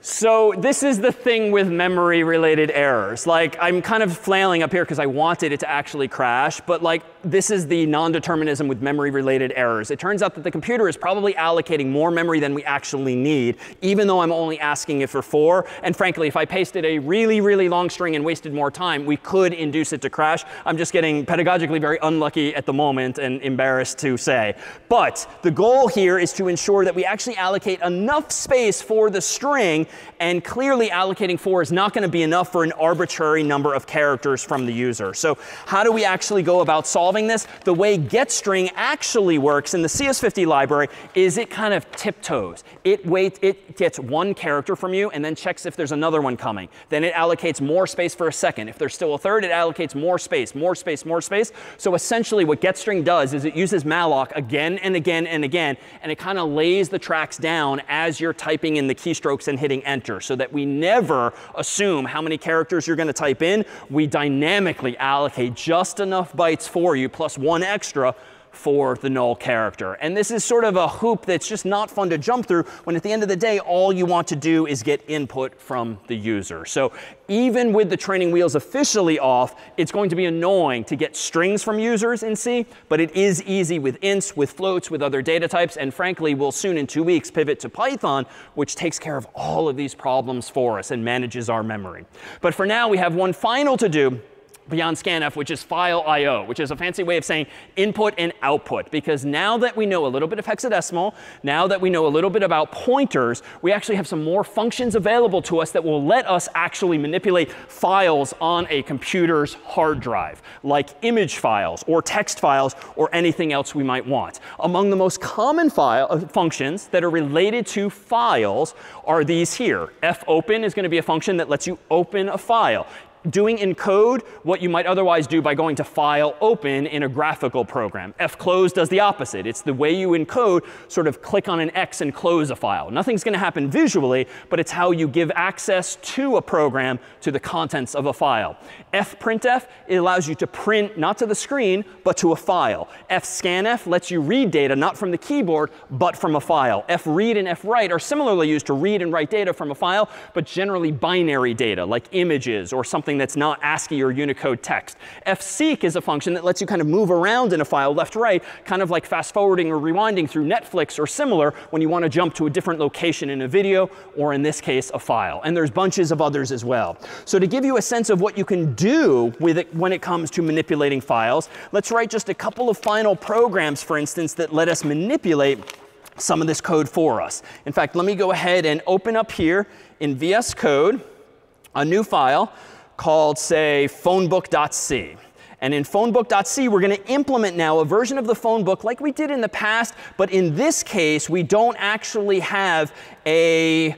So this is the thing with memory related errors. Like I'm kind of flailing up here because I wanted it to actually crash, but like this is the non-determinism with memory related errors. It turns out that the computer is probably allocating more memory than we actually need, even though I'm only asking it for four. And frankly, if I pasted a really, really long string and wasted more time, we could induce it to crash. I'm just getting pedagogically very unlucky at the moment and embarrassed to say. But the goal here is to ensure that we actually allocate enough space for the string and clearly allocating 4 is not going to be enough for an arbitrary number of characters from the user. So how do we actually go about solving this? The way getString actually works in the CS50 library is it kind of tiptoes. It waits, it gets one character from you and then checks if there's another one coming. Then it allocates more space for a second. If there's still a third, it allocates more space, more space, more space. So essentially what getString does is it uses malloc again and again and again, and it kind of lays the tracks down as you're typing in the keystrokes and hitting enter so that we never assume how many characters you're going to type in. We dynamically allocate just enough bytes for you plus one extra for the null character. And this is sort of a hoop that's just not fun to jump through when at the end of the day, all you want to do is get input from the user. So even with the training wheels officially off, it's going to be annoying to get strings from users in C, but it is easy with ints, with floats, with other data types. And frankly, we'll soon in two weeks pivot to Python, which takes care of all of these problems for us and manages our memory. But for now, we have one final to do beyond scanf, which is file IO, which is a fancy way of saying input and output. Because now that we know a little bit of hexadecimal, now that we know a little bit about pointers, we actually have some more functions available to us that will let us actually manipulate files on a computer's hard drive, like image files or text files or anything else we might want. Among the most common file, uh, functions that are related to files are these here. fopen is going to be a function that lets you open a file doing in code what you might otherwise do by going to File, Open in a graphical program. fclose does the opposite. It's the way you encode sort of click on an X and close a file. Nothing's going to happen visually, but it's how you give access to a program to the contents of a file. fprintf it allows you to print not to the screen, but to a file. fscanf lets you read data not from the keyboard, but from a file. fread and fwrite are similarly used to read and write data from a file, but generally binary data, like images or something something that's not ASCII or Unicode text. fseek is a function that lets you kind of move around in a file left right, kind of like fast forwarding or rewinding through Netflix or similar when you want to jump to a different location in a video or in this case a file. And there's bunches of others as well. So to give you a sense of what you can do with it when it comes to manipulating files, let's write just a couple of final programs, for instance, that let us manipulate some of this code for us. In fact, let me go ahead and open up here in VS Code a new file called, say, phonebook.c. And in phonebook.c, we're going to implement now a version of the phone book like we did in the past. But in this case, we don't actually have a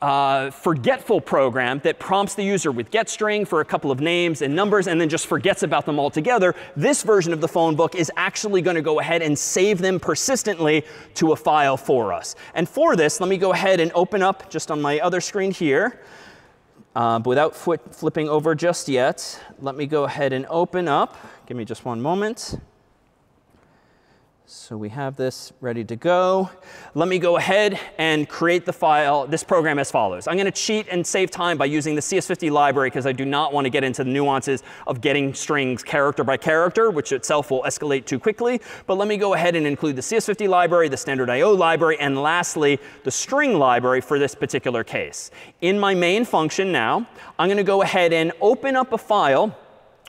uh, forgetful program that prompts the user with getString for a couple of names and numbers and then just forgets about them altogether. This version of the phone book is actually going to go ahead and save them persistently to a file for us. And for this, let me go ahead and open up just on my other screen here. Uh, but without flipping over just yet, let me go ahead and open up. Give me just one moment. So we have this ready to go. Let me go ahead and create the file, this program as follows. I'm going to cheat and save time by using the CS50 library because I do not want to get into the nuances of getting strings character by character, which itself will escalate too quickly. But let me go ahead and include the CS50 library, the standard IO library, and lastly, the string library for this particular case. In my main function now, I'm going to go ahead and open up a file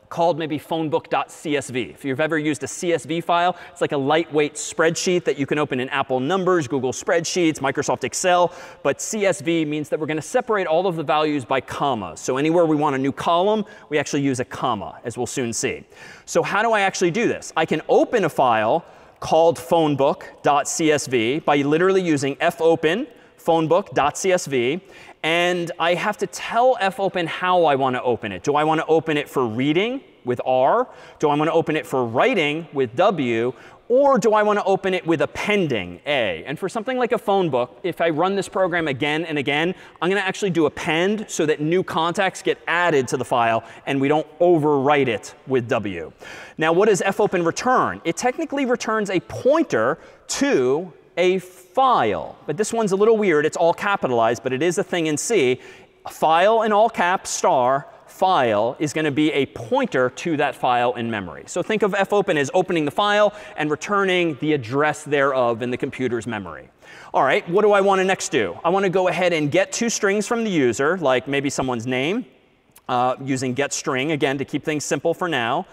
called maybe phonebook.csv. If you've ever used a CSV file, it's like a lightweight spreadsheet that you can open in Apple Numbers, Google Spreadsheets, Microsoft Excel. But CSV means that we're going to separate all of the values by commas. So anywhere we want a new column, we actually use a comma, as we'll soon see. So how do I actually do this? I can open a file called phonebook.csv by literally using fopen phonebook.csv. And I have to tell fopen how I want to open it. Do I want to open it for reading, with R? Do I want to open it for writing with W? Or do I want to open it with appending A? And for something like a phone book, if I run this program again and again, I'm going to actually do append so that new contacts get added to the file and we don't overwrite it with W. Now, what does fopen return? It technically returns a pointer to a file. But this one's a little weird. It's all capitalized, but it is a thing in C. A file in all caps star file is going to be a pointer to that file in memory. So think of fopen as opening the file and returning the address thereof in the computer's memory. All right, what do I want to next do? I want to go ahead and get two strings from the user, like maybe someone's name, uh, using getString, again, to keep things simple for now.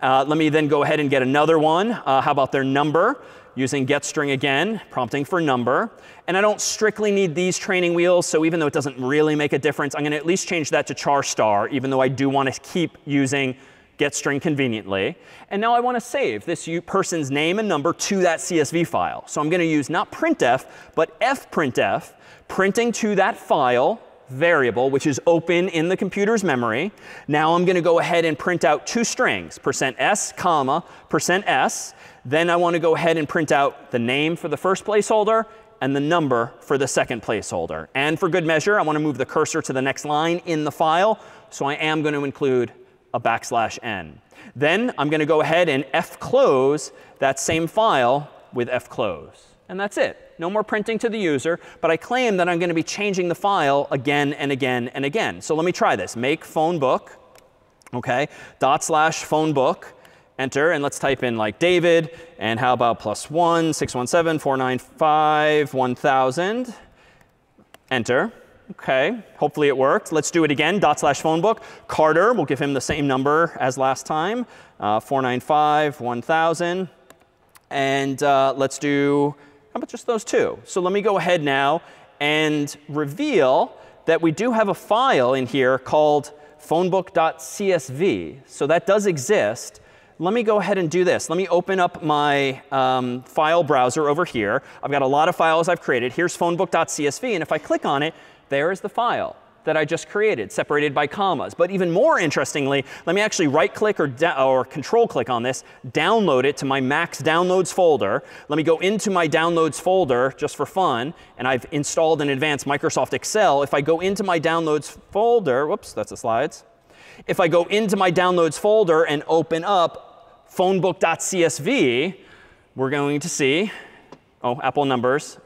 Uh, let me then go ahead and get another one. Uh, how about their number? Using getString again, prompting for number. And I don't strictly need these training wheels, so even though it doesn't really make a difference, I'm going to at least change that to char star, even though I do want to keep using getString conveniently. And now I want to save this person's name and number to that CSV file. So I'm going to use not printf, but fprintf, printing to that file variable, which is open in the computer's memory. Now I'm going to go ahead and print out two strings, percent %s, comma, percent %s. Then I want to go ahead and print out the name for the first placeholder and the number for the second placeholder. And for good measure, I want to move the cursor to the next line in the file. So I am going to include a backslash n. Then I'm going to go ahead and fclose that same file with fclose. And that's it. No more printing to the user. But I claim that I'm going to be changing the file again and again and again. So let me try this. Make phone book, OK, dot slash phone book enter, and let's type in like David, and how about plus 1, 617, 495, 1000. Enter. OK, hopefully it worked. Let's do it again, dot slash phone book. Carter, we'll give him the same number as last time, uh, 495, 1000. And uh, let's do, how about just those two? So let me go ahead now and reveal that we do have a file in here called phonebook.csv. So that does exist let me go ahead and do this. Let me open up my um, file browser over here. I've got a lot of files I've created. Here's phonebook.csv. And if I click on it, there is the file that I just created, separated by commas. But even more interestingly, let me actually right click or, or control click on this, download it to my Mac's downloads folder. Let me go into my downloads folder just for fun. And I've installed in advance Microsoft Excel. If I go into my downloads folder, whoops, that's the slides. If I go into my downloads folder and open up phonebook.csv, we're going to see, oh, Apple numbers,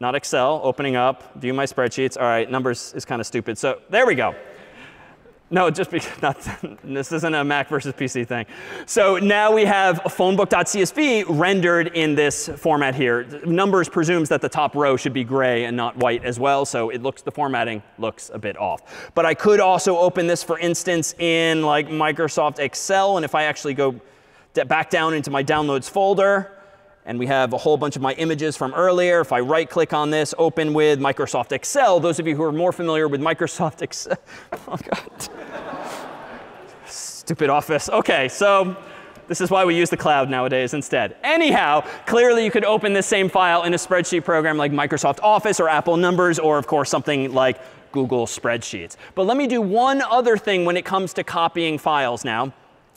not Excel, opening up, view my spreadsheets. All right, numbers is kind of stupid. So there we go. No, just because not, this isn't a Mac versus PC thing. So now we have phonebook.csv rendered in this format here. Numbers presumes that the top row should be gray and not white as well. So it looks the formatting looks a bit off. But I could also open this, for instance, in like Microsoft Excel. And if I actually go back down into my downloads folder. And we have a whole bunch of my images from earlier. If I right click on this, open with Microsoft Excel, those of you who are more familiar with Microsoft Excel, oh God. Stupid Office. OK, so this is why we use the cloud nowadays instead. Anyhow, clearly you could open this same file in a spreadsheet program like Microsoft Office or Apple Numbers or, of course, something like Google Spreadsheets. But let me do one other thing when it comes to copying files now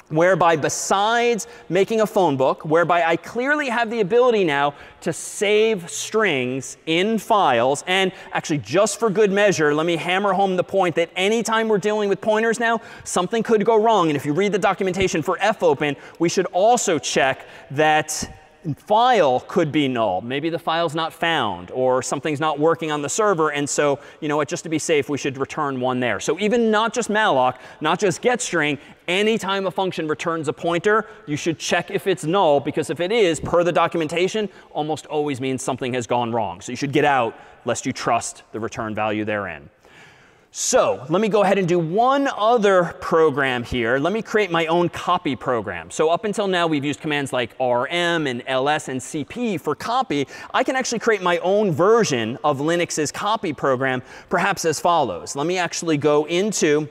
whereby besides making a phone book, whereby I clearly have the ability now to save strings in files. And actually, just for good measure, let me hammer home the point that anytime we're dealing with pointers now, something could go wrong. And if you read the documentation for fopen, we should also check that file could be null. Maybe the file's not found or something's not working on the server. And so, you know what, just to be safe, we should return one there. So even not just malloc, not just getString, anytime a function returns a pointer, you should check if it's null because if it is, per the documentation, almost always means something has gone wrong. So you should get out lest you trust the return value therein. So let me go ahead and do one other program here. Let me create my own copy program. So up until now, we've used commands like rm and ls and cp for copy. I can actually create my own version of Linux's copy program, perhaps as follows. Let me actually go into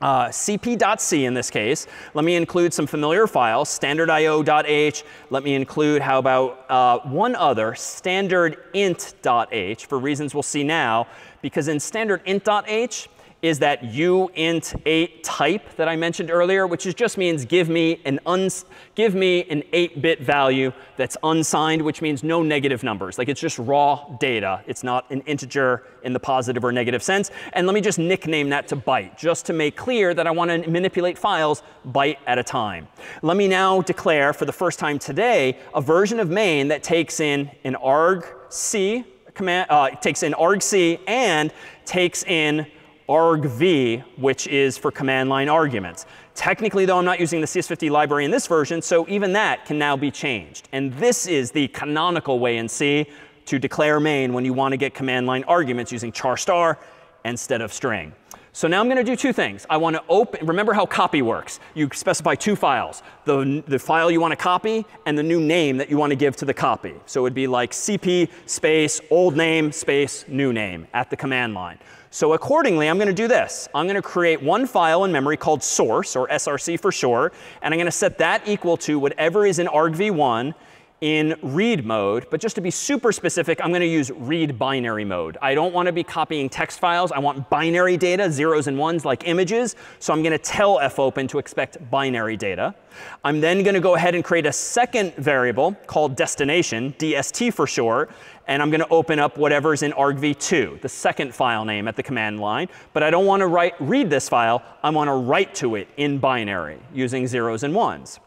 uh, cp.c in this case. Let me include some familiar files, standardio.h. Let me include, how about uh, one other, standardint.h, for reasons we'll see now because in standard int.h, is that uint8 type that I mentioned earlier, which is just means give me an uns give me an 8-bit value that's unsigned, which means no negative numbers. Like it's just raw data. It's not an integer in the positive or negative sense. And let me just nickname that to byte, just to make clear that I want to manipulate files byte at a time. Let me now declare for the first time today a version of main that takes in an argc command, uh, takes in argc and takes in argv, which is for command line arguments. Technically, though, I'm not using the CS50 library in this version, so even that can now be changed. And this is the canonical way in C to declare main when you want to get command line arguments using char star instead of string. So now I'm going to do two things. I want to open, remember how copy works. You specify two files, the, the file you want to copy and the new name that you want to give to the copy. So it would be like cp space old name space new name at the command line. So accordingly, I'm going to do this. I'm going to create one file in memory called source, or src for short, and I'm going to set that equal to whatever is in argv1 in read mode. But just to be super specific, I'm going to use read binary mode. I don't want to be copying text files. I want binary data, zeros and ones like images. So I'm going to tell fopen to expect binary data. I'm then going to go ahead and create a second variable called destination, DST for short. And I'm going to open up whatever's in argv2, the second file name at the command line. But I don't want to write, read this file. I want to write to it in binary using zeros and ones.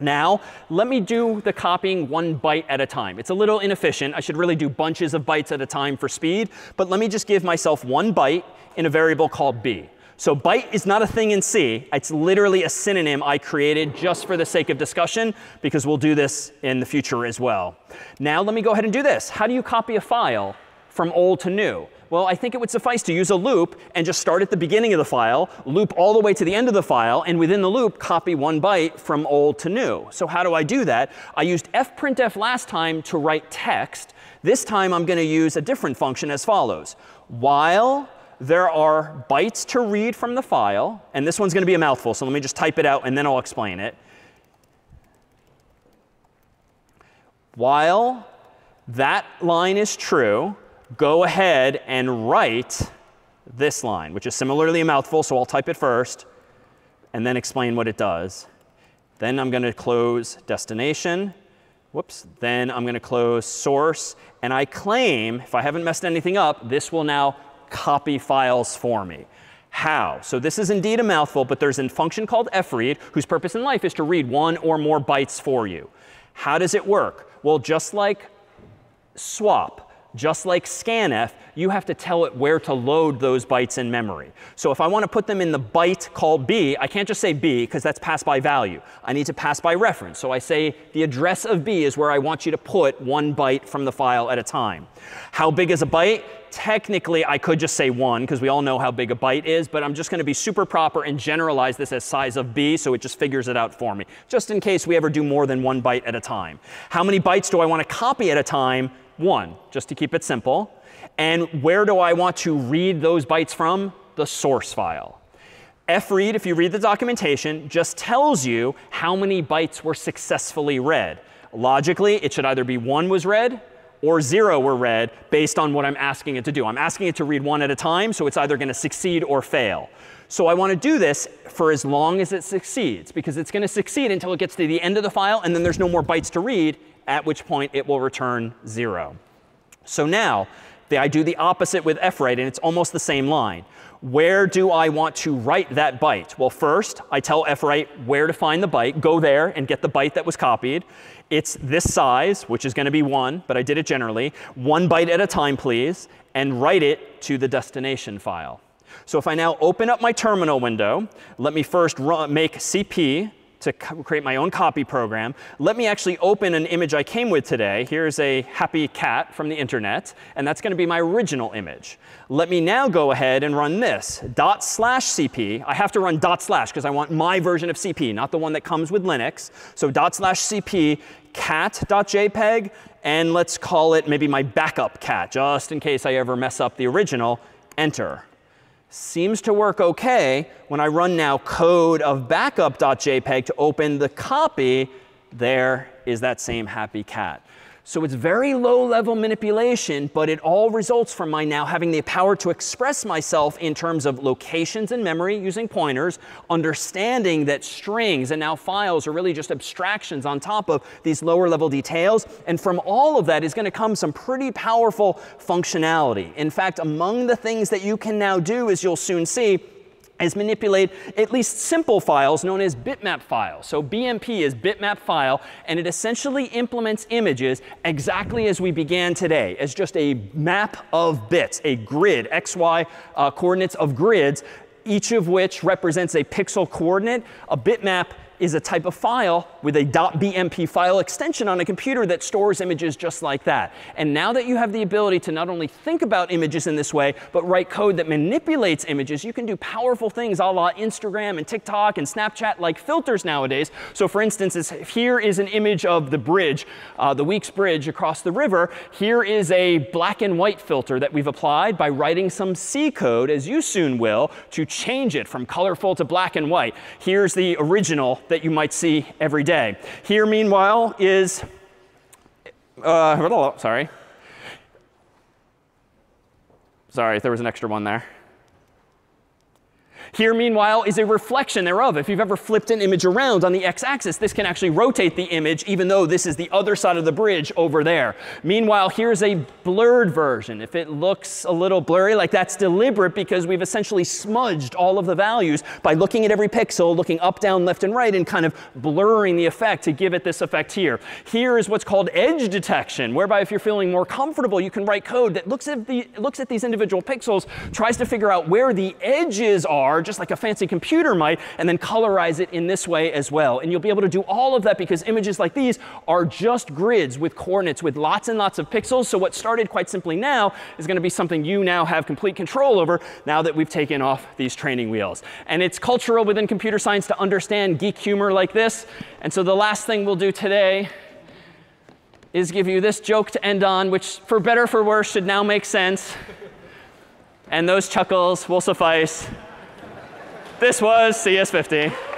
Now, let me do the copying one byte at a time. It's a little inefficient. I should really do bunches of bytes at a time for speed. But let me just give myself one byte in a variable called b. So byte is not a thing in C. It's literally a synonym I created just for the sake of discussion, because we'll do this in the future as well. Now let me go ahead and do this. How do you copy a file from old to new? Well, I think it would suffice to use a loop and just start at the beginning of the file, loop all the way to the end of the file, and within the loop, copy one byte from old to new. So how do I do that? I used fprintf last time to write text. This time, I'm going to use a different function as follows. While there are bytes to read from the file, and this one's going to be a mouthful, so let me just type it out and then I'll explain it. While that line is true, go ahead and write this line, which is similarly a mouthful, so I'll type it first and then explain what it does. Then I'm going to close destination. Whoops. Then I'm going to close source. And I claim, if I haven't messed anything up, this will now copy files for me. How? So this is indeed a mouthful, but there's a function called fread whose purpose in life is to read one or more bytes for you. How does it work? Well, just like swap, just like scanf, you have to tell it where to load those bytes in memory. So if I want to put them in the byte called b, I can't just say b because that's pass by value. I need to pass by reference. So I say the address of b is where I want you to put one byte from the file at a time. How big is a byte? Technically, I could just say 1 because we all know how big a byte is. But I'm just going to be super proper and generalize this as size of b so it just figures it out for me, just in case we ever do more than one byte at a time. How many bytes do I want to copy at a time? 1, just to keep it simple. And where do I want to read those bytes from? The source file. fread, if you read the documentation, just tells you how many bytes were successfully read. Logically, it should either be 1 was read or 0 were read based on what I'm asking it to do. I'm asking it to read one at a time, so it's either going to succeed or fail. So I want to do this for as long as it succeeds, because it's going to succeed until it gets to the end of the file, and then there's no more bytes to read, at which point it will return 0. So now I do the opposite with fread, and it's almost the same line. Where do I want to write that byte? Well, first, I tell fwrite where to find the byte. Go there and get the byte that was copied. It's this size, which is going to be 1, but I did it generally. One byte at a time, please, and write it to the destination file. So if I now open up my terminal window, let me first run, make cp to create my own copy program. Let me actually open an image I came with today. Here's a happy cat from the internet. And that's going to be my original image. Let me now go ahead and run this, dot slash cp. I have to run dot slash because I want my version of cp, not the one that comes with Linux. So dot slash cp cat.jpg. And let's call it maybe my backup cat, just in case I ever mess up the original. Enter seems to work OK. When I run now code of backup.jpg to open the copy, there is that same happy cat. So it's very low level manipulation, but it all results from my now having the power to express myself in terms of locations in memory using pointers, understanding that strings and now files are really just abstractions on top of these lower level details. And from all of that is going to come some pretty powerful functionality. In fact, among the things that you can now do, as you'll soon see, is manipulate at least simple files known as bitmap files. So BMP is bitmap file, and it essentially implements images exactly as we began today, as just a map of bits, a grid, xy uh, coordinates of grids, each of which represents a pixel coordinate. A bitmap is a type of file with a .bmp file extension on a computer that stores images just like that. And now that you have the ability to not only think about images in this way, but write code that manipulates images, you can do powerful things a la Instagram and TikTok and Snapchat like filters nowadays. So for instance, here is an image of the bridge, uh, the Weeks Bridge across the river. Here is a black and white filter that we've applied by writing some C code, as you soon will, to change it from colorful to black and white. Here's the original that you might see every day. Here, meanwhile, is, uh, sorry. Sorry, there was an extra one there. Here, meanwhile, is a reflection thereof. If you've ever flipped an image around on the x-axis, this can actually rotate the image, even though this is the other side of the bridge over there. Meanwhile, here's a blurred version. If it looks a little blurry, like that's deliberate because we've essentially smudged all of the values by looking at every pixel, looking up, down, left, and right, and kind of blurring the effect to give it this effect here. Here is what's called edge detection, whereby if you're feeling more comfortable, you can write code that looks at, the, looks at these individual pixels, tries to figure out where the edges are are, just like a fancy computer might, and then colorize it in this way as well. And you'll be able to do all of that because images like these are just grids with coordinates with lots and lots of pixels. So what started quite simply now is going to be something you now have complete control over now that we've taken off these training wheels. And it's cultural within computer science to understand geek humor like this. And so the last thing we'll do today is give you this joke to end on, which for better for worse should now make sense. And those chuckles will suffice. This was CS50.